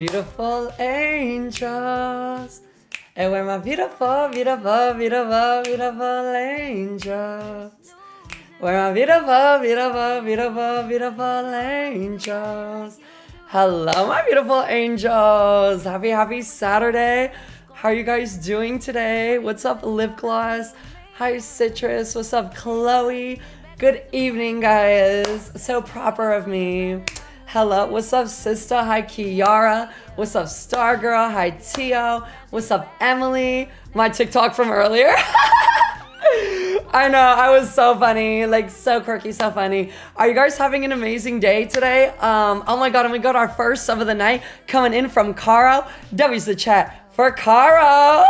Beautiful angels. And we're my beautiful, beautiful, beautiful, beautiful angels. We're my beautiful, beautiful, beautiful, beautiful angels. Hello, my beautiful angels. Happy, happy Saturday. How are you guys doing today? What's up, Lip Gloss? Hi, Citrus. What's up, Chloe? Good evening, guys. So proper of me. Hello, what's up, sister? Hi, Kiara. What's up, Stargirl? Hi, Tio. What's up, Emily? My TikTok from earlier. I know, I was so funny, like so quirky, so funny. Are you guys having an amazing day today? Um, oh my god, and we got our first sub of the night coming in from Caro. W's the chat for Caro.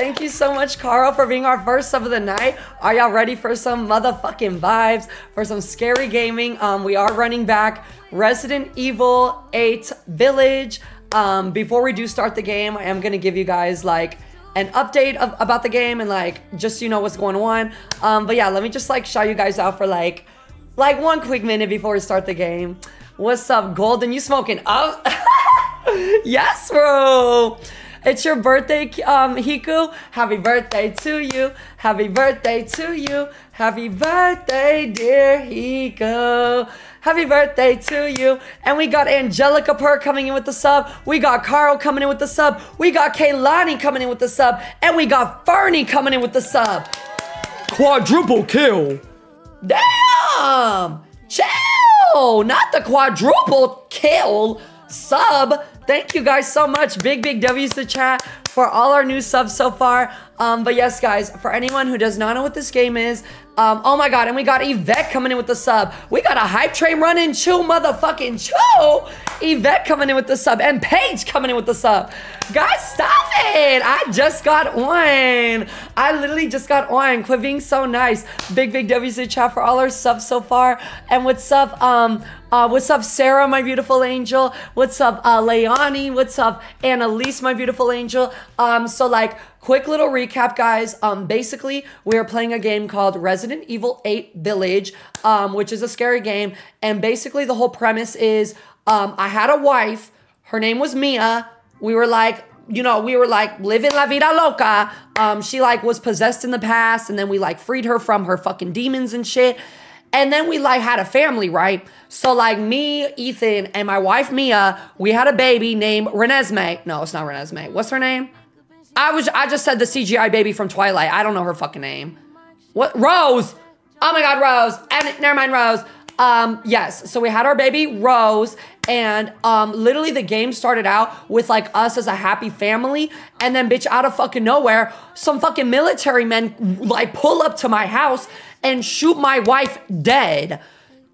Thank you so much, Carl, for being our first sub of the night. Are y'all ready for some motherfucking vibes, for some scary gaming? Um, we are running back Resident Evil 8 Village. Um, before we do start the game, I am gonna give you guys like an update of, about the game and like just so you know what's going on. Um, but yeah, let me just like shout you guys out for like like one quick minute before we start the game. What's up, Golden? You smoking up? yes, bro. It's your birthday, um, Hiku. Happy birthday to you. Happy birthday to you. Happy birthday, dear Hiku. Happy birthday to you. And we got Angelica Purr coming in with the sub. We got Carl coming in with the sub. We got Kaylani coming in with the sub. And we got Fernie coming in with the sub. Quadruple kill. Damn! Chill! Not the quadruple kill sub. Thank you guys so much. Big, big W's to chat for all our new subs so far. Um, but yes, guys, for anyone who does not know what this game is, um, oh my god, and we got Yvette coming in with the sub. We got a hype train running, chill motherfucking chill. Yvette coming in with the sub, and Paige coming in with the sub. Guys, stop it! I just got one. I literally just got one. Quit being so nice. Big, big to chat for all our subs so far. And what's up, um, uh, what's up, Sarah, my beautiful angel? What's up, uh? What's up, Annalise, my beautiful angel? Um, so like, quick little recap, guys. Um, basically, we are playing a game called Resident Evil 8 Village, um, which is a scary game. And basically, the whole premise is, um, I had a wife. Her name was Mia. We were like, you know, we were like living la vida loca. Um, she like was possessed in the past, and then we like freed her from her fucking demons and shit. And then we like had a family, right? So like me, Ethan, and my wife Mia, we had a baby named Renesmee. No, it's not Renesmee. What's her name? I was I just said the CGI baby from Twilight. I don't know her fucking name. What Rose? Oh my god, Rose. And never mind, Rose. Um, yes. So we had our baby Rose, and um, literally the game started out with like us as a happy family, and then bitch, out of fucking nowhere, some fucking military men like pull up to my house and shoot my wife dead.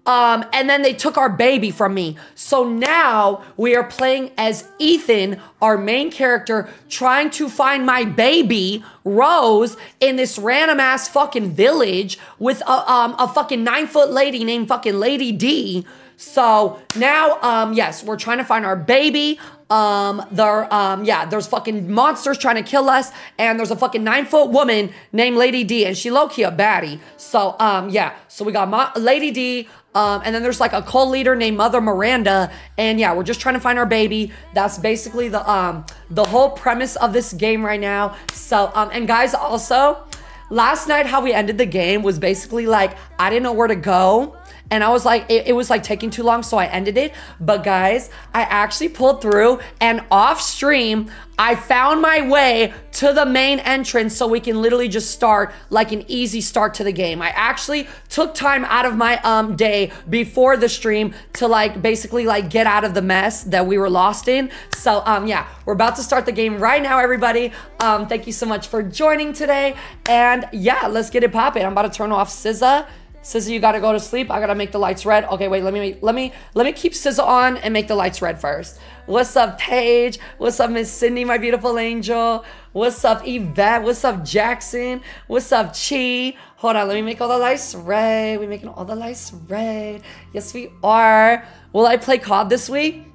Um, and then they took our baby from me. So now we are playing as Ethan, our main character, trying to find my baby, Rose, in this random ass fucking village with a, um, a fucking nine foot lady named fucking Lady D. So now, um, yes, we're trying to find our baby. Um, there, um, yeah, there's fucking monsters trying to kill us, and there's a fucking nine foot woman named Lady D, and she low key a baddie. So, um, yeah, so we got Mo- Lady D, um, and then there's like a cult leader named Mother Miranda, and yeah, we're just trying to find our baby. That's basically the um the whole premise of this game right now. So, um, and guys, also, last night how we ended the game was basically like I didn't know where to go. And I was like, it, it, was like taking too long, so I ended it. But guys, I actually pulled through and off stream, I found my way to the main entrance so we can literally just start like an easy start to the game. I actually took time out of my um day before the stream to like basically like get out of the mess that we were lost in. So um yeah, we're about to start the game right now, everybody. Um, thank you so much for joining today. And yeah, let's get it popping. I'm about to turn off SZA. SZA, you gotta go to sleep. I gotta make the lights red. Okay, wait, let me let me let me keep SZA on and make the lights red first. What's up, Paige? What's up, Miss Cindy, my beautiful angel? What's up, Yvette? What's up, Jackson? What's up, Chi? Hold on, let me make all the lights red. We making all the lights red. Yes, we are. Will I play COD this week?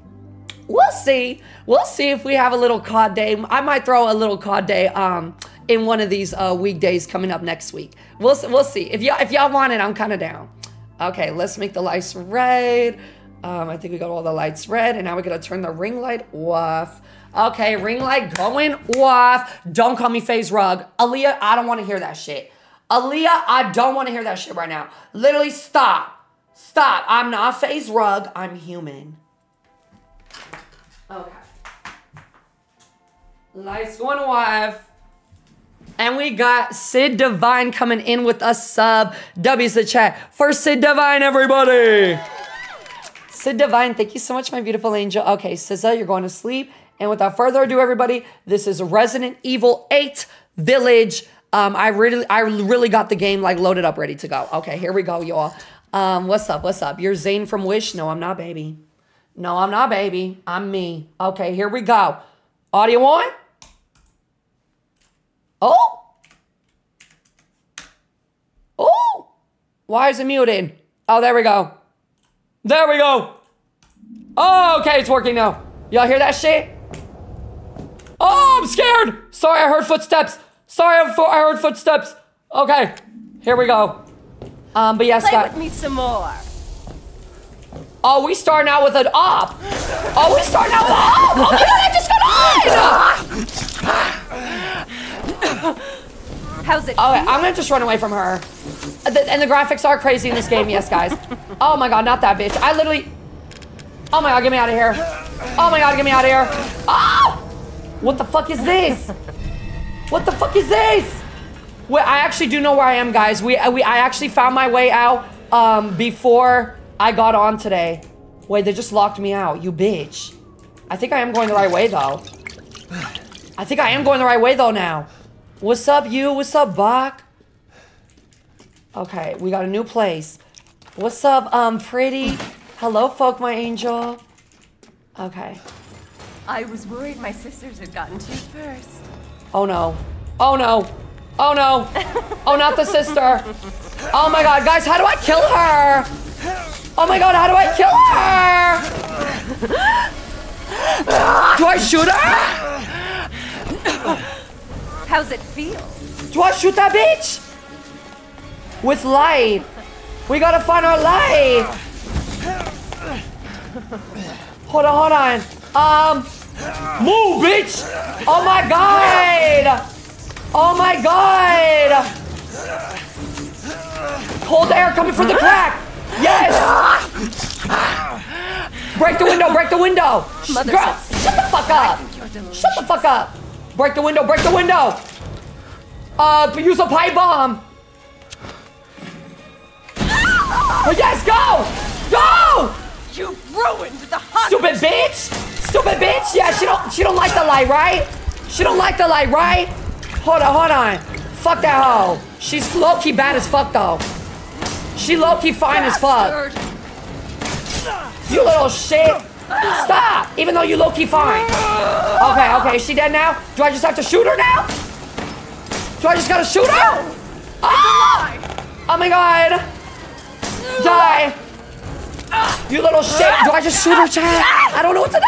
We'll see. We'll see if we have a little COD day. I might throw a little COD day. Um, in one of these uh, weekdays coming up next week. We'll we'll see. If y'all if y'all want it, I'm kind of down. Okay, let's make the lights red. Um, I think we got all the lights red, and now we're gonna turn the ring light off. Okay, ring light going off. Don't call me FaZe Rug. Aaliyah, I don't want to hear that shit. Aaliyah, I don't want to hear that shit right now. Literally, stop. Stop. I'm not FaZe Rug. I'm human. Okay. Lights going off. And we got Sid Divine coming in with a sub. W's the chat for Sid Divine, everybody. Sid Divine, thank you so much, my beautiful angel. Okay, SZA, you're going to sleep. And without further ado, everybody, this is Resident Evil 8 Village. Um, I really, I really got the game like loaded up, ready to go. Okay, here we go, y'all. Um, what's up? What's up? You're Zane from Wish? No, I'm not, baby. No, I'm not, baby. I'm me. Okay, here we go. Audio on. Oh. Oh. Why is it muted? Oh, there we go. There we go. Oh, okay, it's working now. Y'all hear that shit? Oh, I'm scared. Sorry, I heard footsteps. Sorry, I heard footsteps. Okay, here we go. Um, but yes, Play guys. with me some more. Oh, we starting out with an op. Oh, we starting out with an op. Oh my god, I just got on. How's it? Okay, I'm gonna just run away from her. And the graphics are crazy in this game, yes, guys. Oh my god, not that bitch. I literally. Oh my god, get me out of here. Oh my god, get me out of here. Oh! What the fuck is this? What the fuck is this? Wait, I actually do know where I am, guys. We, we I actually found my way out um, before I got on today. Wait, they just locked me out. You bitch. I think I am going the right way, though. I think I am going the right way, though, now. What's up, you? What's up, Bach? Okay, we got a new place. What's up, um, pretty? Hello, folk, my angel. Okay. I was worried my sisters had gotten to you first. Oh no. Oh no. Oh no. Oh, not the sister. Oh my god, guys, how do I kill her? Oh my god, how do I kill her? Do I shoot her? How's it feel? Do I shoot that bitch? With light. We gotta find our light. Hold on, hold on. Um, move, bitch. Oh my god. Oh my god. Cold air coming from the crack. Yes. Break the window, break the window. Mother Girl, shut the fuck up. Shut the fuck up. Break the window, break the window. Uh, use a pipe bomb. Oh, yes, go! Go! You ruined the hunt. Stupid bitch! Stupid bitch! Yeah, she don't she don't like the light, right? She don't like the light, right? Hold on, hold on. Fuck that hoe. She's low-key bad as fuck though. She low-key fine as fuck. You little shit. Stop! Even though you low-key fine. Okay, okay, is she dead now? Do I just have to shoot her now? Do I just gotta shoot her? Ah! Oh my god! Die! You little shit! Do I just shoot her, chat? I don't know what to do!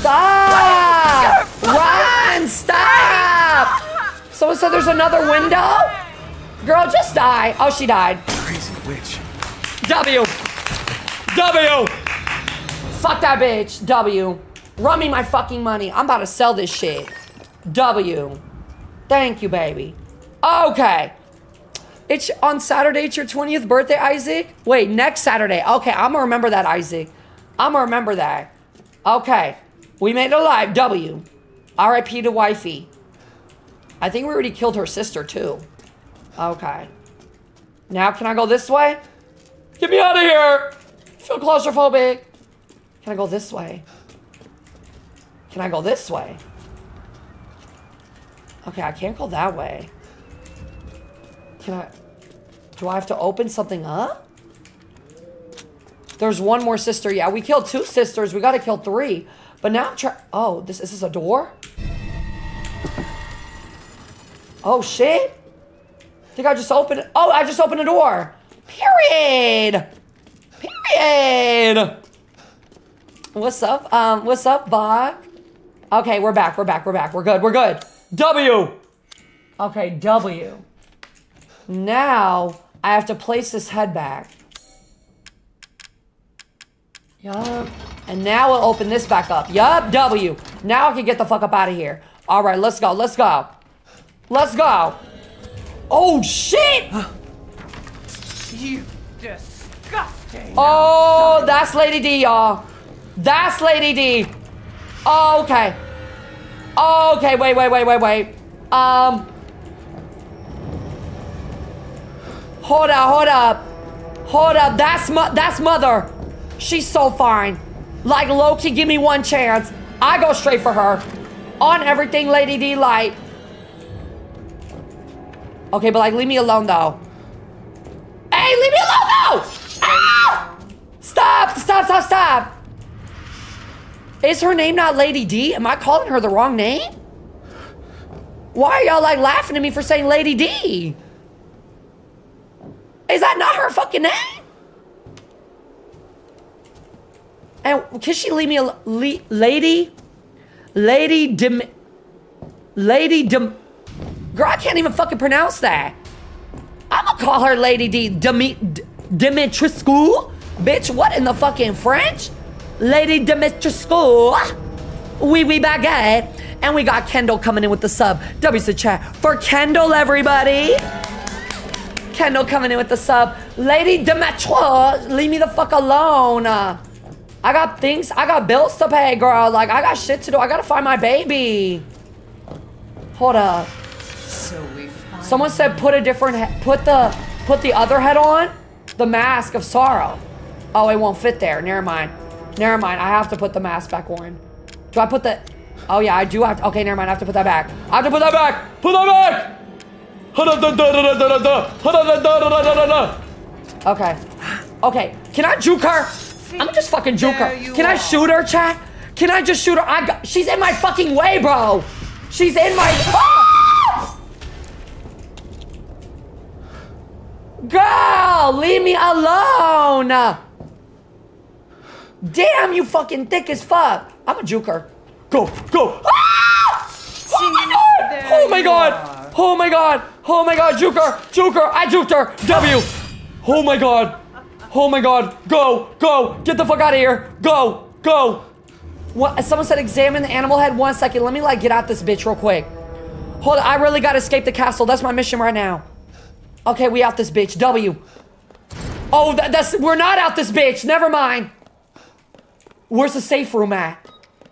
Stop! Run! Someone said there's another window? Girl, just die. Oh, she died. Crazy witch. W. W. Fuck that bitch. W. Run me my fucking money. I'm about to sell this shit. W. Thank you, baby. Okay. It's on Saturday. It's your 20th birthday, Isaac. Wait, next Saturday. Okay, I'm gonna remember that, Isaac. I'm gonna remember that. Okay. We made it alive. W. R.I.P. to wifey. I think we already killed her sister, too. Okay. Now, can I go this way? Get me out of here! I feel claustrophobic. Can I go this way? Can I go this way? Okay, I can't go that way. Can I... Do I have to open something up? There's one more sister. Yeah, we killed two sisters. We gotta kill three. But now I'm trying... Oh, this, is this a door? Oh, shit. I think I just opened. Oh, I just opened a door. Period. Period. What's up? Um, what's up, Bach? Okay, we're back. We're back. We're back. We're good. We're good. W. Okay, W. Now, I have to place this head back. Yup. And now we'll open this back up. Yup, W. Now I can get the fuck up out of here. All right, let's go, let's go. Let's go. Oh, shit! You disgusting. Oh, that's Lady D, y'all. That's Lady D. Oh, okay. Okay, wait, wait, wait, wait, wait. Um. Hold up, hold up. Hold up. That's mo- that's mother. She's so fine. Like Loki, give me one chance. I go straight for her. On everything, Lady D light. Okay, but like leave me alone though. Hey, leave me alone though! Ah! Stop! Stop! Stop! Stop! Is her name not Lady D? Am I calling her the wrong name? Why are y'all like laughing at me for saying Lady D? Is that not her fucking name? And can she leave me a lady? Lady Dim. Lady Dim. Girl, I can't even fucking pronounce that. I'm gonna call her Lady D. Demi, Dimitrescu? Bitch, what in the fucking French? Lady Dimitrescu. Wee wee baguette. And we got Kendall coming in with the sub. W's the chat for Kendall, everybody. Kendall coming in with the sub. Lady Demetra, leave me the fuck alone. Uh, I got things, I got bills to pay, girl. Like, I got shit to do. I gotta find my baby. Hold up. So we find Someone said put a different, put the, put the other head on. The mask of sorrow. Oh, it won't fit there. Never mind. Never mind. I have to put the mask back on. Do I put the? Oh yeah, I do have. To, okay, never mind. I have to put that back. I have to put that back. Put that back! Okay. Okay. Can I juke her? I'm just fucking juke her. Can I shoot her, chat? Can I just shoot her? I got, she's in my fucking way, bro. She's in my. Ah! Girl, leave me alone. Damn, you fucking thick as fuck. I'm a juke her. Go, go! Ah! Oh my god! Oh my god! Oh my god! Oh my god! Juke her! Juke her! I juked her! W! Oh my god! Oh my god! Go! Go! Get the fuck out of here! Go! Go! What? Someone said examine the animal head. One second. Let me like get out this bitch real quick. Hold on. I really gotta escape the castle. That's my mission right now. Okay, we out this bitch. W. Oh, that, that's we're not out this bitch. Never mind. Where's the safe room at?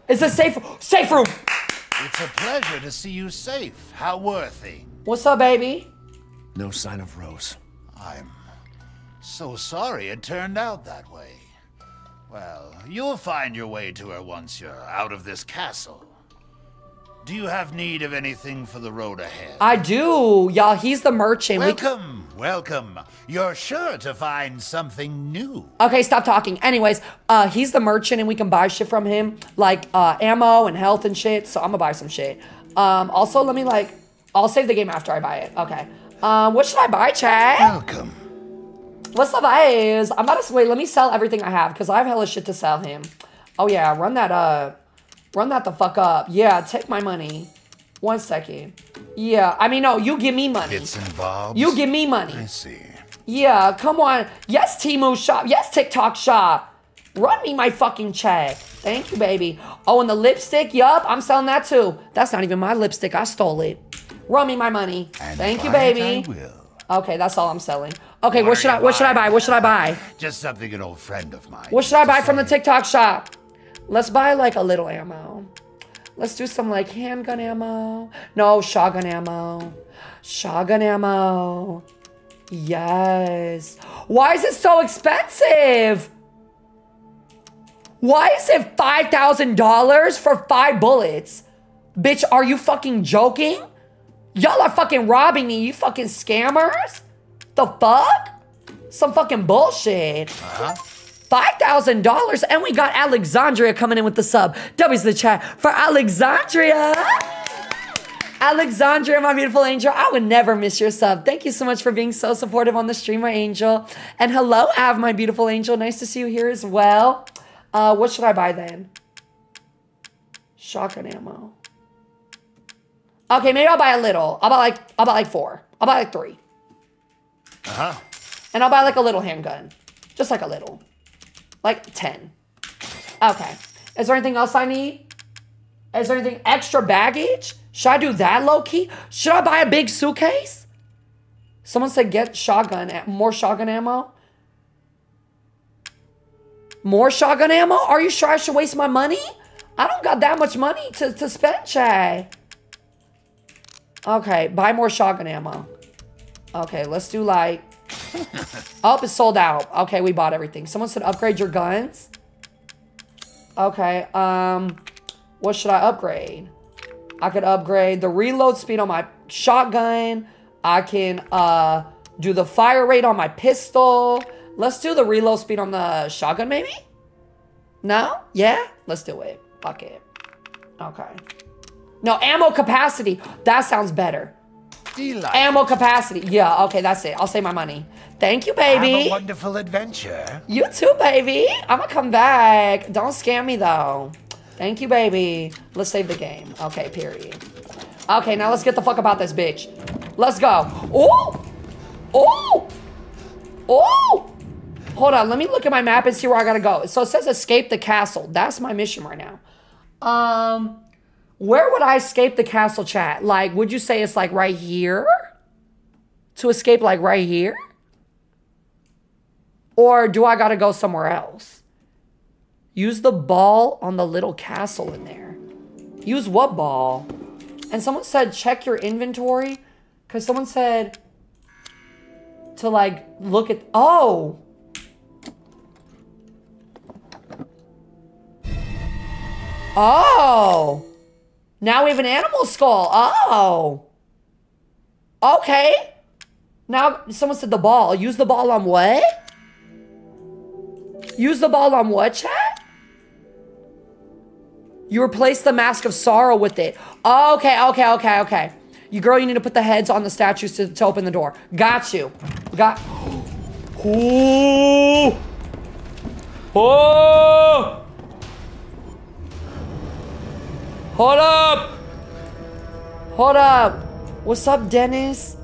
Is the safe safe room? It's a pleasure to see you safe. How worthy. What's up, baby? No sign of Rose. I'm so sorry it turned out that way. Well, you'll find your way to her once you're out of this castle. Do you have need of anything for the road ahead? I do, y'all. He's the merchant. We welcome, welcome. You're sure to find something new. Okay, stop talking. Anyways, uh, he's the merchant and we can buy shit from him, like uh, ammo and health and shit. So I'm gonna buy some shit. Um, also, let me like, I'll save the game after I buy it. Okay. Um, what should I buy, Chad? Welcome. What's the vibes? I'm about to wait. Let me sell everything I have because I have hella shit to sell him. Oh yeah, run that up. Run that the fuck up. Yeah, take my money. One second. Yeah, I mean no, you give me money. It's involved. You give me money. I see. Yeah, come on. Yes, Temu Shop. Yes, TikTok Shop. Run me my fucking check. Thank you, baby. Oh, and the lipstick. Yup, I'm selling that too. That's not even my lipstick. I stole it. Run me my money. And Thank you, baby. I will. Okay, that's all I'm selling. Okay, What what should I? What should I buy? What should I buy? Just something an old friend of mine. What should I buy from the. TikTok shop? Let's buy like a little ammo. Let's do some like handgun ammo. No, shotgun ammo. Shotgun ammo. Yes. Why is it so expensive? Why is it $5,000 for five bullets? Bitch, are you fucking joking? Y'all are fucking robbing me, you fucking scammers? The fuck? Some fucking bullshit. Uh-huh. $5,000 and we got Alexandria coming in with the sub. W's the chat for Alexandria. Alexandria, my beautiful angel, I would never miss your sub. Thank you so much for being so supportive on the stream, my angel. And hello, Av, my beautiful angel. Nice to see you here as well. Uh, what should I buy then? Shotgun ammo. Okay, maybe I'll buy a little. I'll buy like I'll buy like four. I'll buy like three. Uh-huh. And I'll buy like a little handgun. Just like a little. Like 10. Okay. Is there anything else I need? Is there anything extra baggage? Should I do that low key? Should I buy a big suitcase? Someone said get shotgun, more shotgun ammo. More shotgun ammo? Are you sure I should waste my money? I don't got that much money to, to spend, Shay. Okay, buy more shotgun ammo. Okay, let's do like. oh, it's sold out. Okay, we bought everything. Someone said upgrade your guns. Okay, um, what should I upgrade? I could upgrade the reload speed on my shotgun. I can uh do the fire rate on my pistol. Let's do the reload speed on the shotgun, maybe? No? Yeah? Let's do it. Fuck it. Okay. No, ammo capacity. That sounds better. Ammo capacity. Yeah, okay, that's it. I'll save my money. Thank you, baby. Have a wonderful adventure. You too, baby. I'm gonna come back. Don't scam me though. Thank you, baby. Let's save the game. Okay, period. Okay, now let's get the fuck about this bitch. Let's go. Oh! Oh! Oh! Hold on, let me look at my map and see where I gotta go. So it says escape the castle. That's my mission right now. Um, where would I escape the castle chat? Like, would you say it's like right here? To escape like right here? Or do I gotta go somewhere else? Use the ball on the little castle in there. Use what ball? And someone said check your inventory. Cause someone said to like look at oh. Oh. Now we have an animal skull. Oh. Okay. Now someone said the ball. Use the ball on what? Use the ball on what, chat? You replace the mask of sorrow with it. Okay, okay, okay, okay. You girl, you need to put the heads on the statues to, to open the door. Got you. Got. Ooh! Oh! Hold up. Hold up. What's up, Dennis?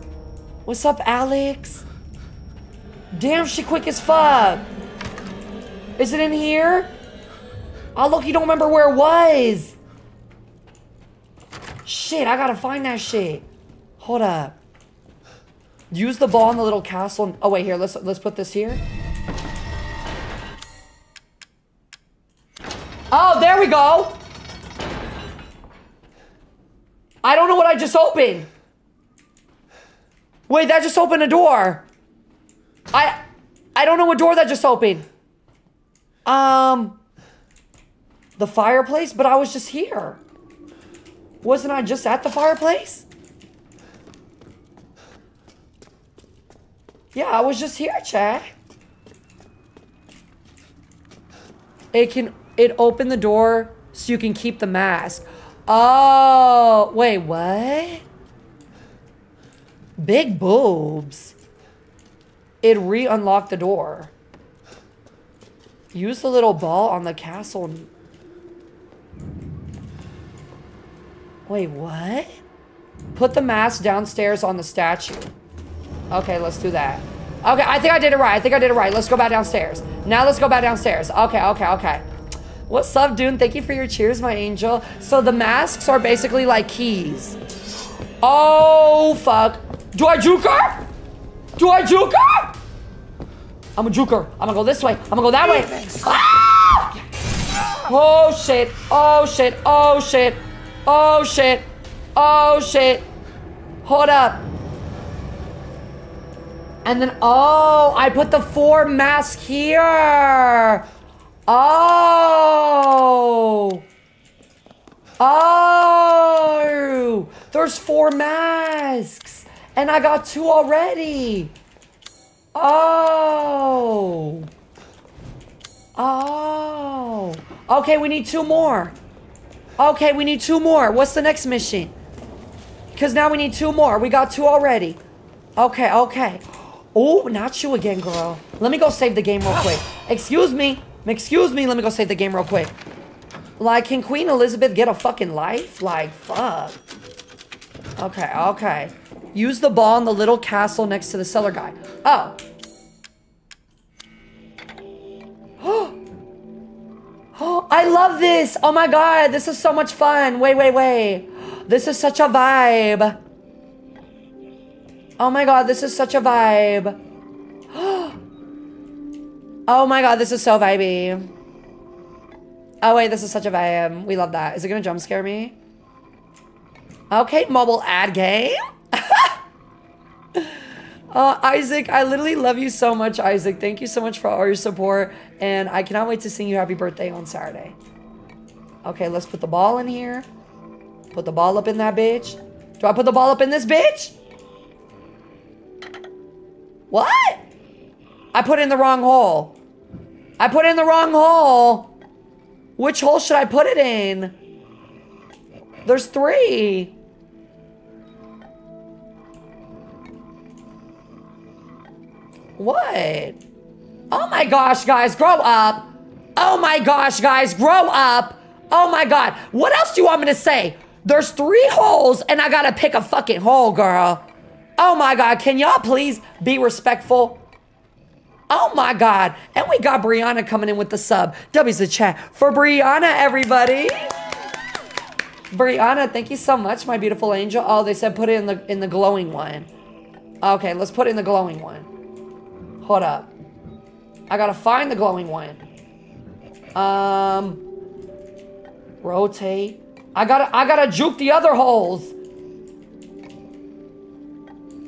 What's up, Alex? Damn, she quick as fuck. Is it in here? Oh, look, you don't remember where it was. Shit, I gotta find that shit. Hold up. Use the ball in the little castle. Oh wait, here. Let's let's put this here. Oh, there we go. I don't know what I just opened. Wait, that just opened a door. I I don't know what door that just opened. Um the fireplace, but I was just here. Wasn't I just at the fireplace? Yeah, I was just here, Chad. It can it opened the door so you can keep the mask. Oh, wait, what? Big boobs. It re-unlocked the door. Use the little ball on the castle. Wait, what? Put the mask downstairs on the statue. Okay, let's do that. Okay, I think I did it right. I think I did it right. Let's go back downstairs. Now let's go back downstairs. Okay, okay, okay. What's up, Dune? Thank you for your cheers, my angel. So the masks are basically like keys. Oh, fuck. Do I juke her? Do I juke her? I'm a juker. I'm gonna go this way. I'm gonna go that way. Ah! Oh, shit. Oh, shit. Oh, shit. Oh, shit. Oh, shit. Hold up. And then, oh, I put the four mask here. Oh. Oh. There's four masks. And I got two already. Oh. Oh. Okay, we need two more. Okay, we need two more. What's the next mission? Because now we need two more. We got two already. Okay, okay. Oh, not you again, girl. Let me go save the game real quick. Excuse me. Excuse me. Let me go save the game real quick. Like, can Queen Elizabeth get a fucking life? Like, fuck. Okay, okay. Use the ball in the little castle next to the cellar guy. Oh. Oh, I love this. Oh my god, this is so much fun. Wait, wait, wait. This is such a vibe. Oh my god, this is such a vibe. Oh my god, this is so vibey. Oh wait, this is such a vibe. We love that. Is it gonna jump scare me? Okay, mobile ad game. Uh, Isaac, I literally love you so much, Isaac. Thank you so much for all your support. And I cannot wait to sing you happy birthday on Saturday. Okay, let's put the ball in here. Put the ball up in that bitch. Do I put the ball up in this bitch? What? I put in the wrong hole. I put in the wrong hole. Which hole should I put it in? There's three. What? Oh my gosh, guys, grow up. Oh my gosh, guys, grow up. Oh my god. What else do you want me to say? There's three holes and I gotta pick a fucking hole, girl. Oh my god, can y'all please be respectful? Oh my god. And we got Brianna coming in with the sub. W's the chat for Brianna, everybody. Brianna, thank you so much, my beautiful angel. Oh, they said put it in the in the glowing one. Okay, let's put in the glowing one. Hold up. I gotta find the glowing one. Um rotate. I gotta I gotta juke the other holes.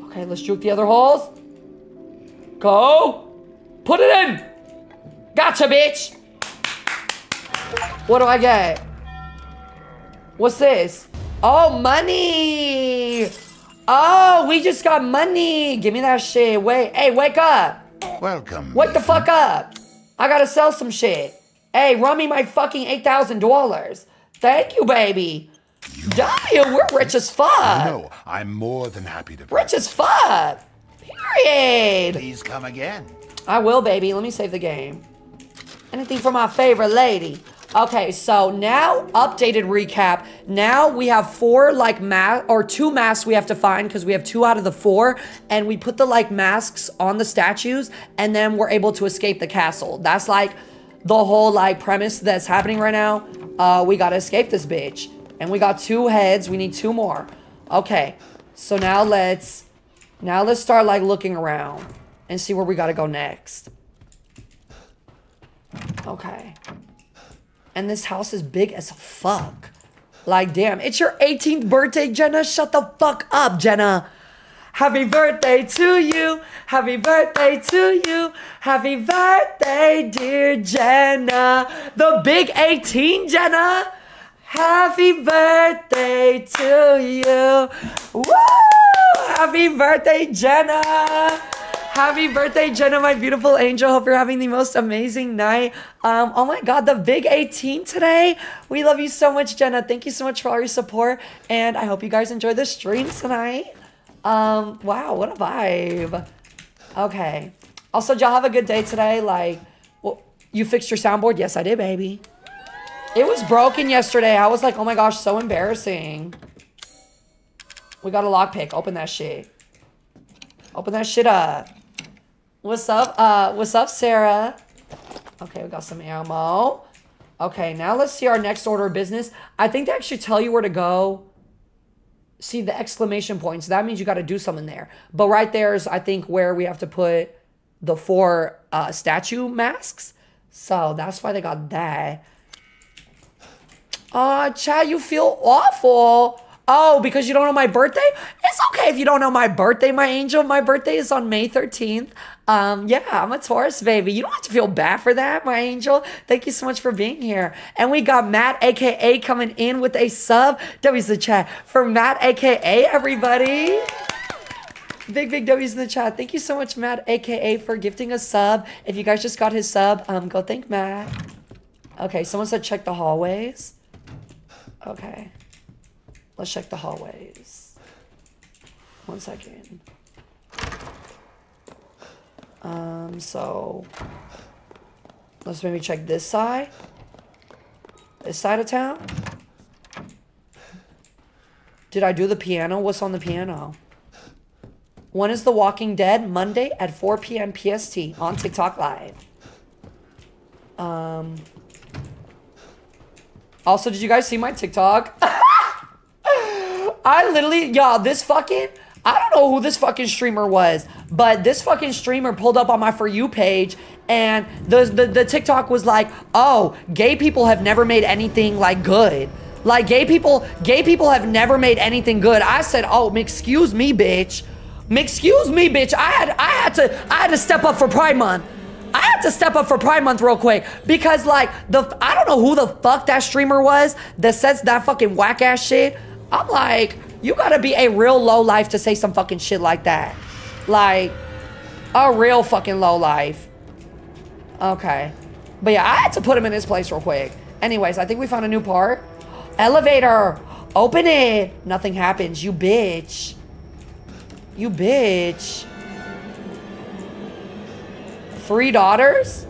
Okay, let's juke the other holes. Go. Put it in. Gotcha, bitch. What do I get? What's this? Oh, money. Oh, we just got money. Give me that shit. Wait. Hey, wake up. Welcome. Wake the fuck up. I gotta sell some shit. Hey, run me my fucking $8,000. Thank you, baby. W, we're rich as fuck. No, I'm more than happy to. Rich as fuck. Period. Please come again. I will, baby. Let me save the game. Anything for my favorite lady. Okay, so now updated recap. Now we have four like mask or two masks we have to find because we have two out of the four, and we put the like masks on the statues, and then we're able to escape the castle. That's like the whole like premise that's happening right now. Uh, we gotta escape this bitch, and we got two heads. We need two more. Okay, so now let's now let's start like looking around and see where we gotta go next. Okay. And this house is big as fuck. Like, damn, it's your 18th birthday, Jenna. Shut the fuck up, Jenna. Happy birthday to you. Happy birthday to you. Happy birthday, dear Jenna. The big 18, Jenna. Happy birthday to you. Woo! Happy birthday, Jenna. Happy birthday, Jenna, my beautiful angel. Hope you're having the most amazing night. Um, oh my God, the big 18 today. We love you so much, Jenna. Thank you so much for all your support. And I hope you guys enjoy the stream tonight. Um, wow, what a vibe. Okay. Also, y'all have a good day today. Like, well, you fixed your soundboard? Yes, I did, baby. It was broken yesterday. I was like, oh my gosh, so embarrassing. We got a lockpick. Open that shit. Open that shit up. What's up? Uh, what's up, Sarah? Okay, we got some ammo. Okay, now let's see our next order of business. I think they actually tell you where to go. See the exclamation points. That means you got to do something there. But right there is, I think, where we have to put the four uh, statue masks. So that's why they got that. Uh, Chad, you feel awful. Oh, because you don't know my birthday? It's okay if you don't know my birthday, my angel. My birthday is on May 13th. Um, yeah, I'm a Taurus, baby. You don't have to feel bad for that, my angel. Thank you so much for being here. And we got Matt, aka, coming in with a sub. W's the chat for Matt, aka, everybody. Big, big W's in the chat. Thank you so much, Matt, aka, for gifting a sub. If you guys just got his sub, um, go thank Matt. Okay, someone said check the hallways. Okay. Let's check the hallways. One second. Um, so let's maybe check this side. This side of town. Did I do the piano? What's on the piano? When is The Walking Dead? Monday at 4 p.m. PST on TikTok Live. Um. Also, did you guys see my TikTok? I literally, y'all, this fucking, I don't know who this fucking streamer was, but this fucking streamer pulled up on my For You page and the, the, the TikTok was like, oh, gay people have never made anything like good. Like gay people, gay people have never made anything good. I said, oh, excuse me, bitch. Excuse me, bitch. I had, I had to, I had to step up for Pride Month. I had to step up for Pride Month real quick because, like, the I don't know who the fuck that streamer was that says that fucking whack ass shit. I'm like, you gotta be a real low life to say some fucking shit like that. Like, a real fucking low life. Okay. But yeah, I had to put him in his place real quick. Anyways, I think we found a new part. Elevator! Open it! Nothing happens, you bitch. You bitch. Three daughters?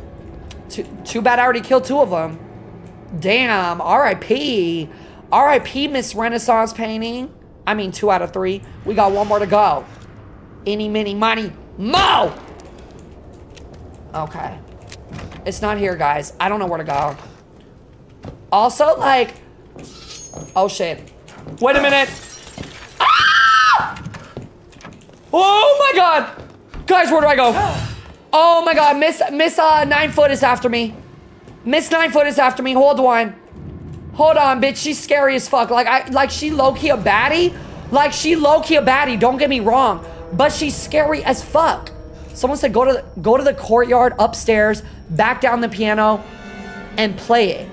Too, too bad I already killed two of them. Damn, R.I.P. R.I.P. Miss Renaissance painting. I mean, two out of three. We got one more to go. Any, mini, money, mo! Okay. It's not here, guys. I don't know where to go. Also, like... Oh, shit. Wait a minute. Ah! Oh, my God. Guys, where do I go? Oh, my God. Miss, Miss uh, Nine Foot is after me. Miss Nine Foot is after me. Hold on. Hold on, bitch. She's scary as fuck. Like, I, like she low-key a baddie. Like, she low-key a baddie. Don't get me wrong. But she's scary as fuck. Someone said go to the, go to the courtyard upstairs, back down the piano, and play it.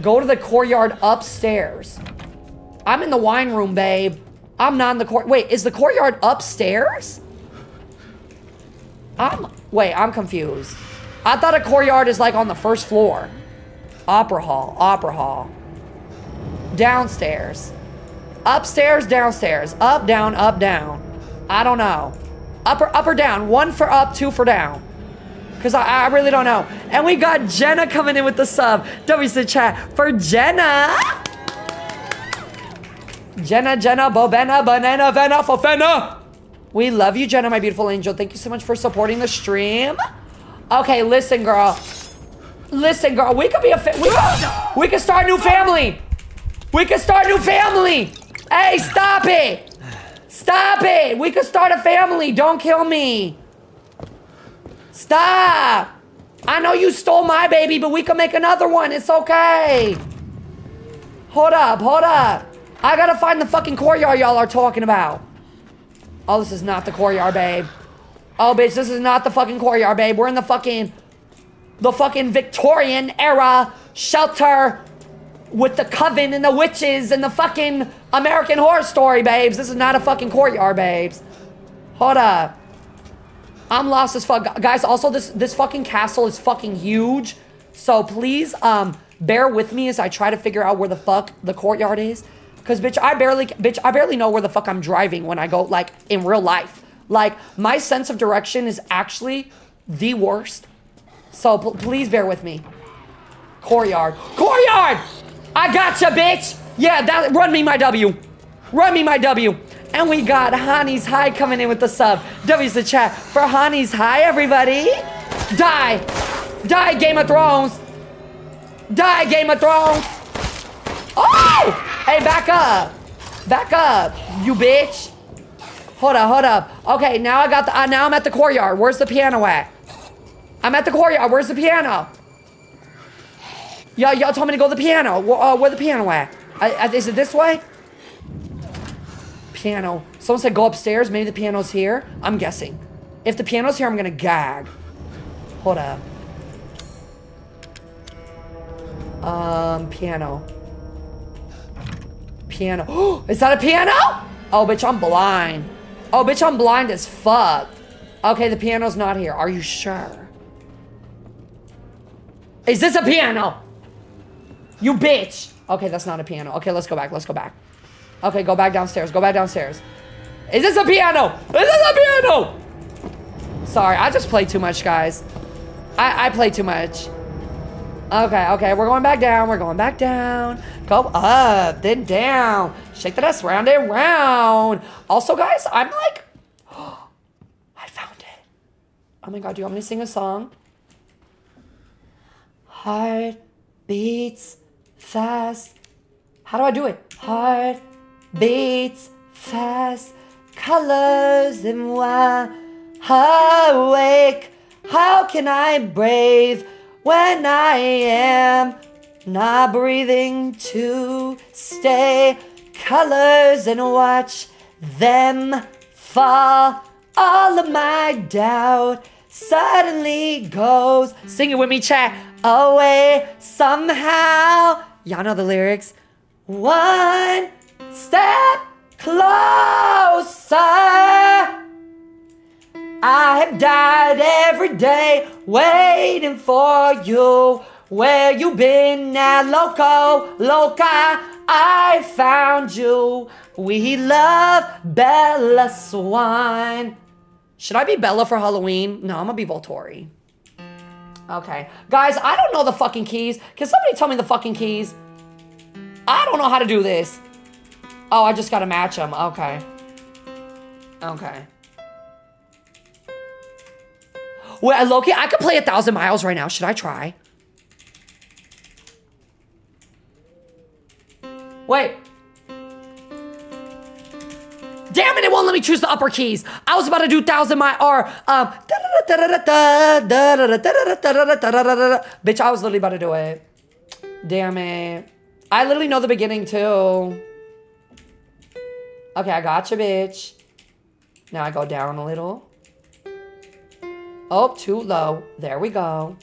Go to the courtyard upstairs. I'm in the wine room, babe. I'm not in the court. Wait, is the courtyard upstairs? I'm wait, I'm confused. I thought a courtyard is like on the first floor. Opera hall, opera hall. Downstairs. Upstairs, downstairs. Up, down, up, down. I don't know. Up or up or down. One for up, two for down. Because I, I really don't know. And we got Jenna coming in with the sub. The chat for Jenna. Jenna, Jenna, Bobena, Banana, Vena, Fofena. We love you, Jenna, my beautiful angel. Thank you so much for supporting the stream. Okay, listen, girl. Listen, girl. We could be a we could, we could start a new family. We could start a new family. Hey, stop it. Stop it. We could start a family. Don't kill me. Stop. I know you stole my baby, but we can make another one. It's okay. Hold up, hold up. I gotta find the fucking courtyard y'all are talking about. Oh, this is not the courtyard, babe. Oh, bitch, this is not the fucking courtyard, babe. We're in the fucking, the fucking Victorian era shelter with the coven and the witches and the fucking American Horror Story, babes. This is not a fucking courtyard, babes. Hold up. I'm lost as fuck. Guys, also, this, this fucking castle is fucking huge. So please, um, bear with me as I try to figure out where the fuck the courtyard is. Cause bitch, I barely, bitch, I barely know where the fuck I'm driving when I go, like, in real life. Like, my sense of direction is actually the worst. So please bear with me. Courtyard. Courtyard! I gotcha, bitch! Yeah, that, run me my W. Run me my W. And we got Honey's High coming in with the sub. W's the chat for Honey's High, everybody. Die. Die, Game of Thrones. Die, Game of Thrones. Oh! Hey, back up. Back up, you bitch. Hold up, hold up. Okay, now I got the, uh, now I'm at the courtyard. Where's the piano at? I'm at the courtyard. Where's the piano? Y'all, y'all told me to go to the piano. Where, uh, where the piano at? Is it this way? Piano. Someone said go upstairs. Maybe the piano's here. I'm guessing. If the piano's here, I'm gonna gag. Hold up. Um, piano. Piano. Is that a piano? Oh, bitch, I'm blind. Oh, bitch, I'm blind as fuck. Okay, the piano's not here. Are you sure? Is this a piano? You bitch. Okay, that's not a piano. Okay, let's go back. Let's go back. Okay, go back downstairs. Go back downstairs. Is this a piano? Is this a piano? Sorry, I just play too much, guys. I, I play too much. Okay, okay, we're going back down. We're going back down. Go up, then down. Shake that ass round and round. Also, guys, I'm like, Oh I found it. Oh my god, do you want me to sing a song? Heart beats fast. How do I do it? Heart beats fast. Colors and why awake. How can I brave when I am not breathing to stay? Colors and watch them fall. All of my doubt suddenly goes. Sing it with me, chat. Away somehow. Y'all know the lyrics. One step closer. I have died every day waiting for you. Where you been now, loco, loca? I found you. We love Bella Swan. Should I be Bella for Halloween? No, I'm gonna be Volturi. Okay. Guys, I don't know the fucking keys. Can somebody tell me the fucking keys? I don't know how to do this. Oh, I just gotta match them. Okay. Okay. Wait, uh, Loki, I could play a thousand miles right now. Should I try? Wait. Damn it, it won't let me choose the upper keys. I was about to do thousand my R. um Bitch, I was literally about to do it. Damn it. I literally know the beginning too. Okay, I got you, bitch. Now I go down a little. Oh, too low. There we go.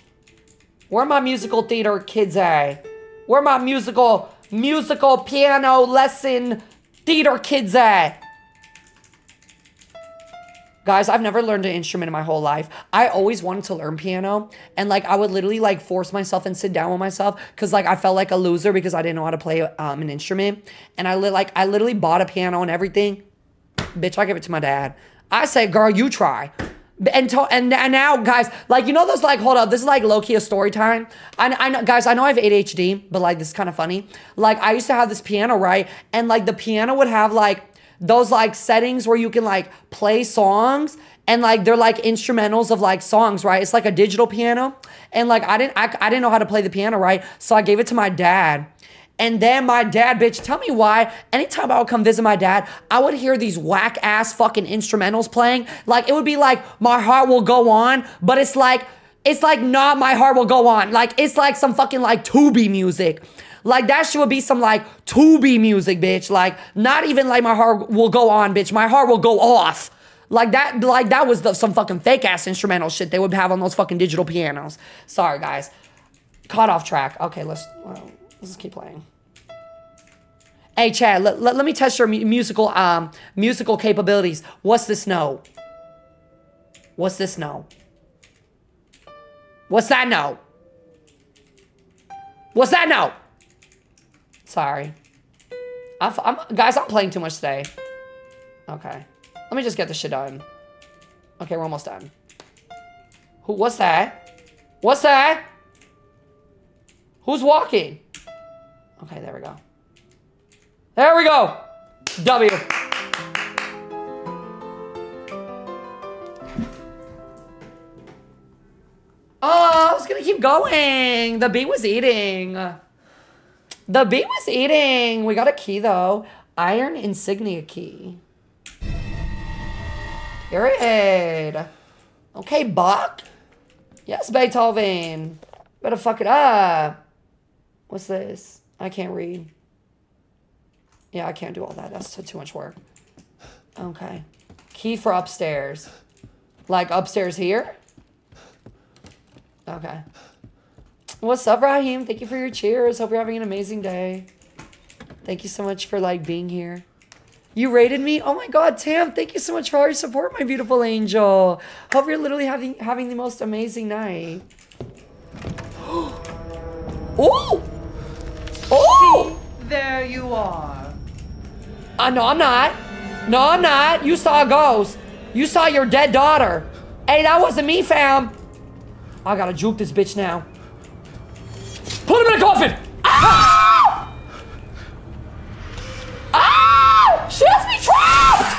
Where my musical theater kids at? Where my musical, musical piano lesson theater kids at? Guys, I've never learned an instrument in my whole life. I always wanted to learn piano. And like, I would literally like force myself and sit down with myself because like I felt like a loser because I didn't know how to play um, an instrument. And I li- like, I literally bought a piano and everything. Bitch, I give it to my dad. I say, girl, you try. And, to, and and now, guys, like you know those like hold up, this is like low key a story time. I, I know, guys, I know I have ADHD, but like this is kind of funny. Like I used to have this piano, right? And like the piano would have like those like settings where you can like play songs and like they're like instrumentals of like songs, right? It's like a digital piano. And like I didn't I, I didn't know how to play the piano, right? So I gave it to my dad. And then my dad, bitch, tell me why. Anytime I would come visit my dad, I would hear these whack ass fucking instrumentals playing. Like it would be like my heart will go on, but it's like it's like not my heart will go on. Like it's like some fucking like Tubi music. Like that shit would be some like Tubi music, bitch. Like not even like my heart will go on, bitch. My heart will go off. Like that, like that was the, some fucking fake ass instrumental shit they would have on those fucking digital pianos. Sorry, guys. Caught off track. Okay, let's well, let's keep playing. Hey, Chad, let, let, let me test your mu- musical um musical capabilities. What's this no? What's this no? What's that no? What's that no? Sorry. I'm, I'm, guys, I'm playing too much today. Okay. Let me just get this shit done. Okay, we're almost done. Who, what's that? What's that? Who's walking? Okay, there we go. There we go. W. Oh, I was gonna keep going. The bee was eating. The bee was eating. We got a key though. Iron insignia key. Period. Okay, Bach. Yes, Beethoven. Better fuck it up. What's this? I can't read. Yeah, I can't do all that. That's too much work. Okay. Key for upstairs. Like upstairs here? Okay. What's up, Raheem? Thank you for your cheers. Hope you're having an amazing day. Thank you so much for like being here. You rated me? Oh my god, Tam, thank you so much for all your support, my beautiful angel. Hope you're literally having having the most amazing night. oh! Oh! There you are. Uh, no, I'm not. No, I'm not. You saw a ghost. You saw your dead daughter. Hey, that wasn't me, fam. I gotta juke this bitch now. Put him in a coffin! Ah! Ah! She has me trapped!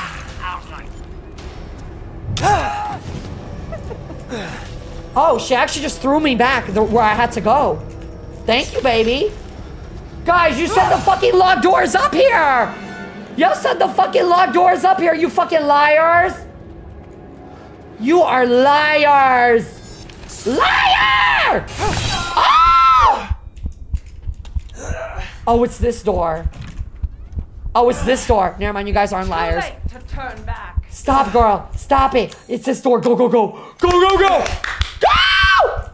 Oh, she actually just threw me back where I had to go. Thank you, baby. Guys, you said the fucking locked door's up here. Y'all said the fucking locked door's up here, you fucking liars. You are liars. Liar! Oh! Oh, it's this door. Oh, it's this door. Never mind, you guys aren't liars. To turn back. Stop, girl. Stop it. It's this door. Go, go, go. Go, go, go. Go!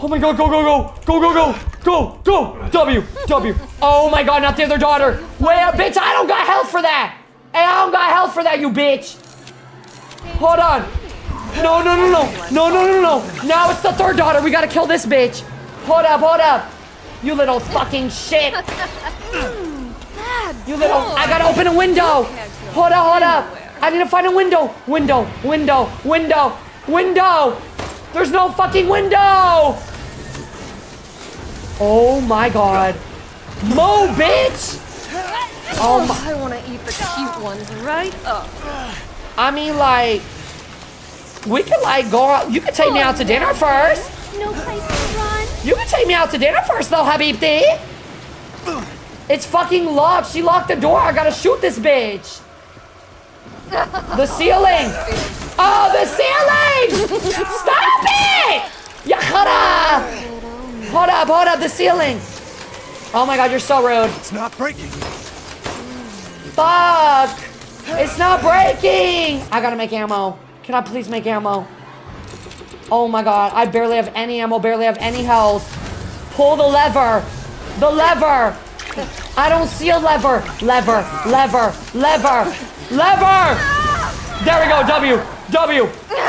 Oh my god, go, go, go. Go, go, go. Go, go. W, W. Oh my god, not the other daughter. Wait up, bitch. I don't got health for that. Hey, I don't got health for that, you bitch. Hold on. No, no, no, no. No, no, no, no. Now it's the third daughter. We gotta kill this bitch. Hold up, hold up. You little fucking shit. You little. I gotta open a window. Hold up, hold up. I need to find a window. Window, window, window, window. There's no fucking window. Oh my god. Mo, bitch. Oh my. I want to eat the cute ones right up. I mean, like, we could like go out. You could take me out to dinner oh, first. No place. You can take me out to dinner first, though, Habibti. It's fucking locked. She locked the door. I gotta shoot this bitch. The ceiling. Oh, the ceiling! Stop it! Yakhara! Hold up, hold up, the ceiling. Oh my god, you're so rude. It's not breaking. Fuck! It's not breaking! I gotta make ammo. Can I please make ammo? Oh my god, I barely have any ammo, barely have any health. Pull the lever! The lever! I don't see a lever! Lever, lever, lever, lever! There we go, W, W!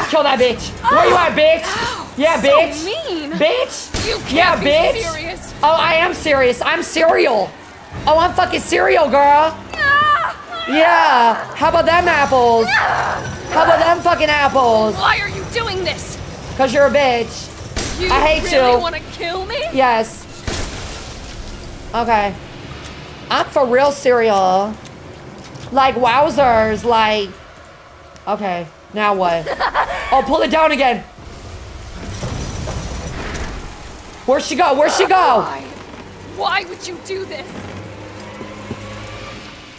Kill that bitch! Where you at, bitch? Yeah, bitch! mean. Bitch! You can't yeah, be bitch! serious. Oh, I am serious. I'm cereal. Oh, I'm fucking cereal, girl. Ah. Yeah. How about them apples? How about them fucking apples? Why are you doing this? Cause you're a bitch. You I hate really you. want to kill me? Yes. Okay. I'm for real cereal. Like wowzers, like. Okay, now what? oh, pull it down again. Where'd she go? Where'd she go? Why? Why would you do this?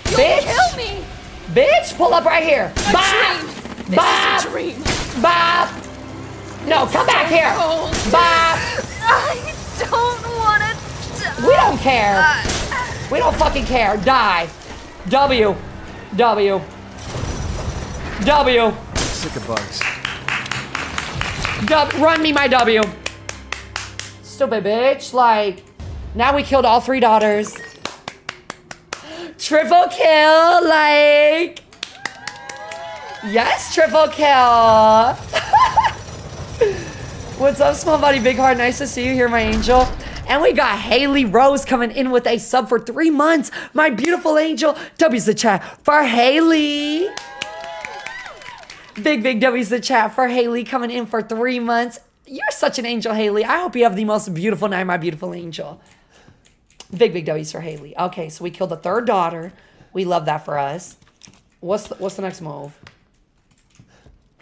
You'll Bitch. kill me. Bitch, pull up right here. A Bop! This Bop! is a dream. Bop! No, come back here. cold. Bop! I don't want to. We don't care. We don't fucking care. Die. W. W. W. Sick of bugs. W. Run me my W. Stupid bitch. Like, now we killed all three daughters. Triple kill. Like, yes, triple kill. What's up, small body, big heart? Nice to see you here, my angel. And we got Haley Rose coming in with a sub for three months. My beautiful angel. W's the chat for Haley. Big, big W's the chat for Haley coming in for three months. You're such an angel, Haley. I hope you have the most beautiful night, my beautiful angel. Big, big W's for Haley. Okay, so we killed the third daughter. We love that for us. What's the, what's the next move?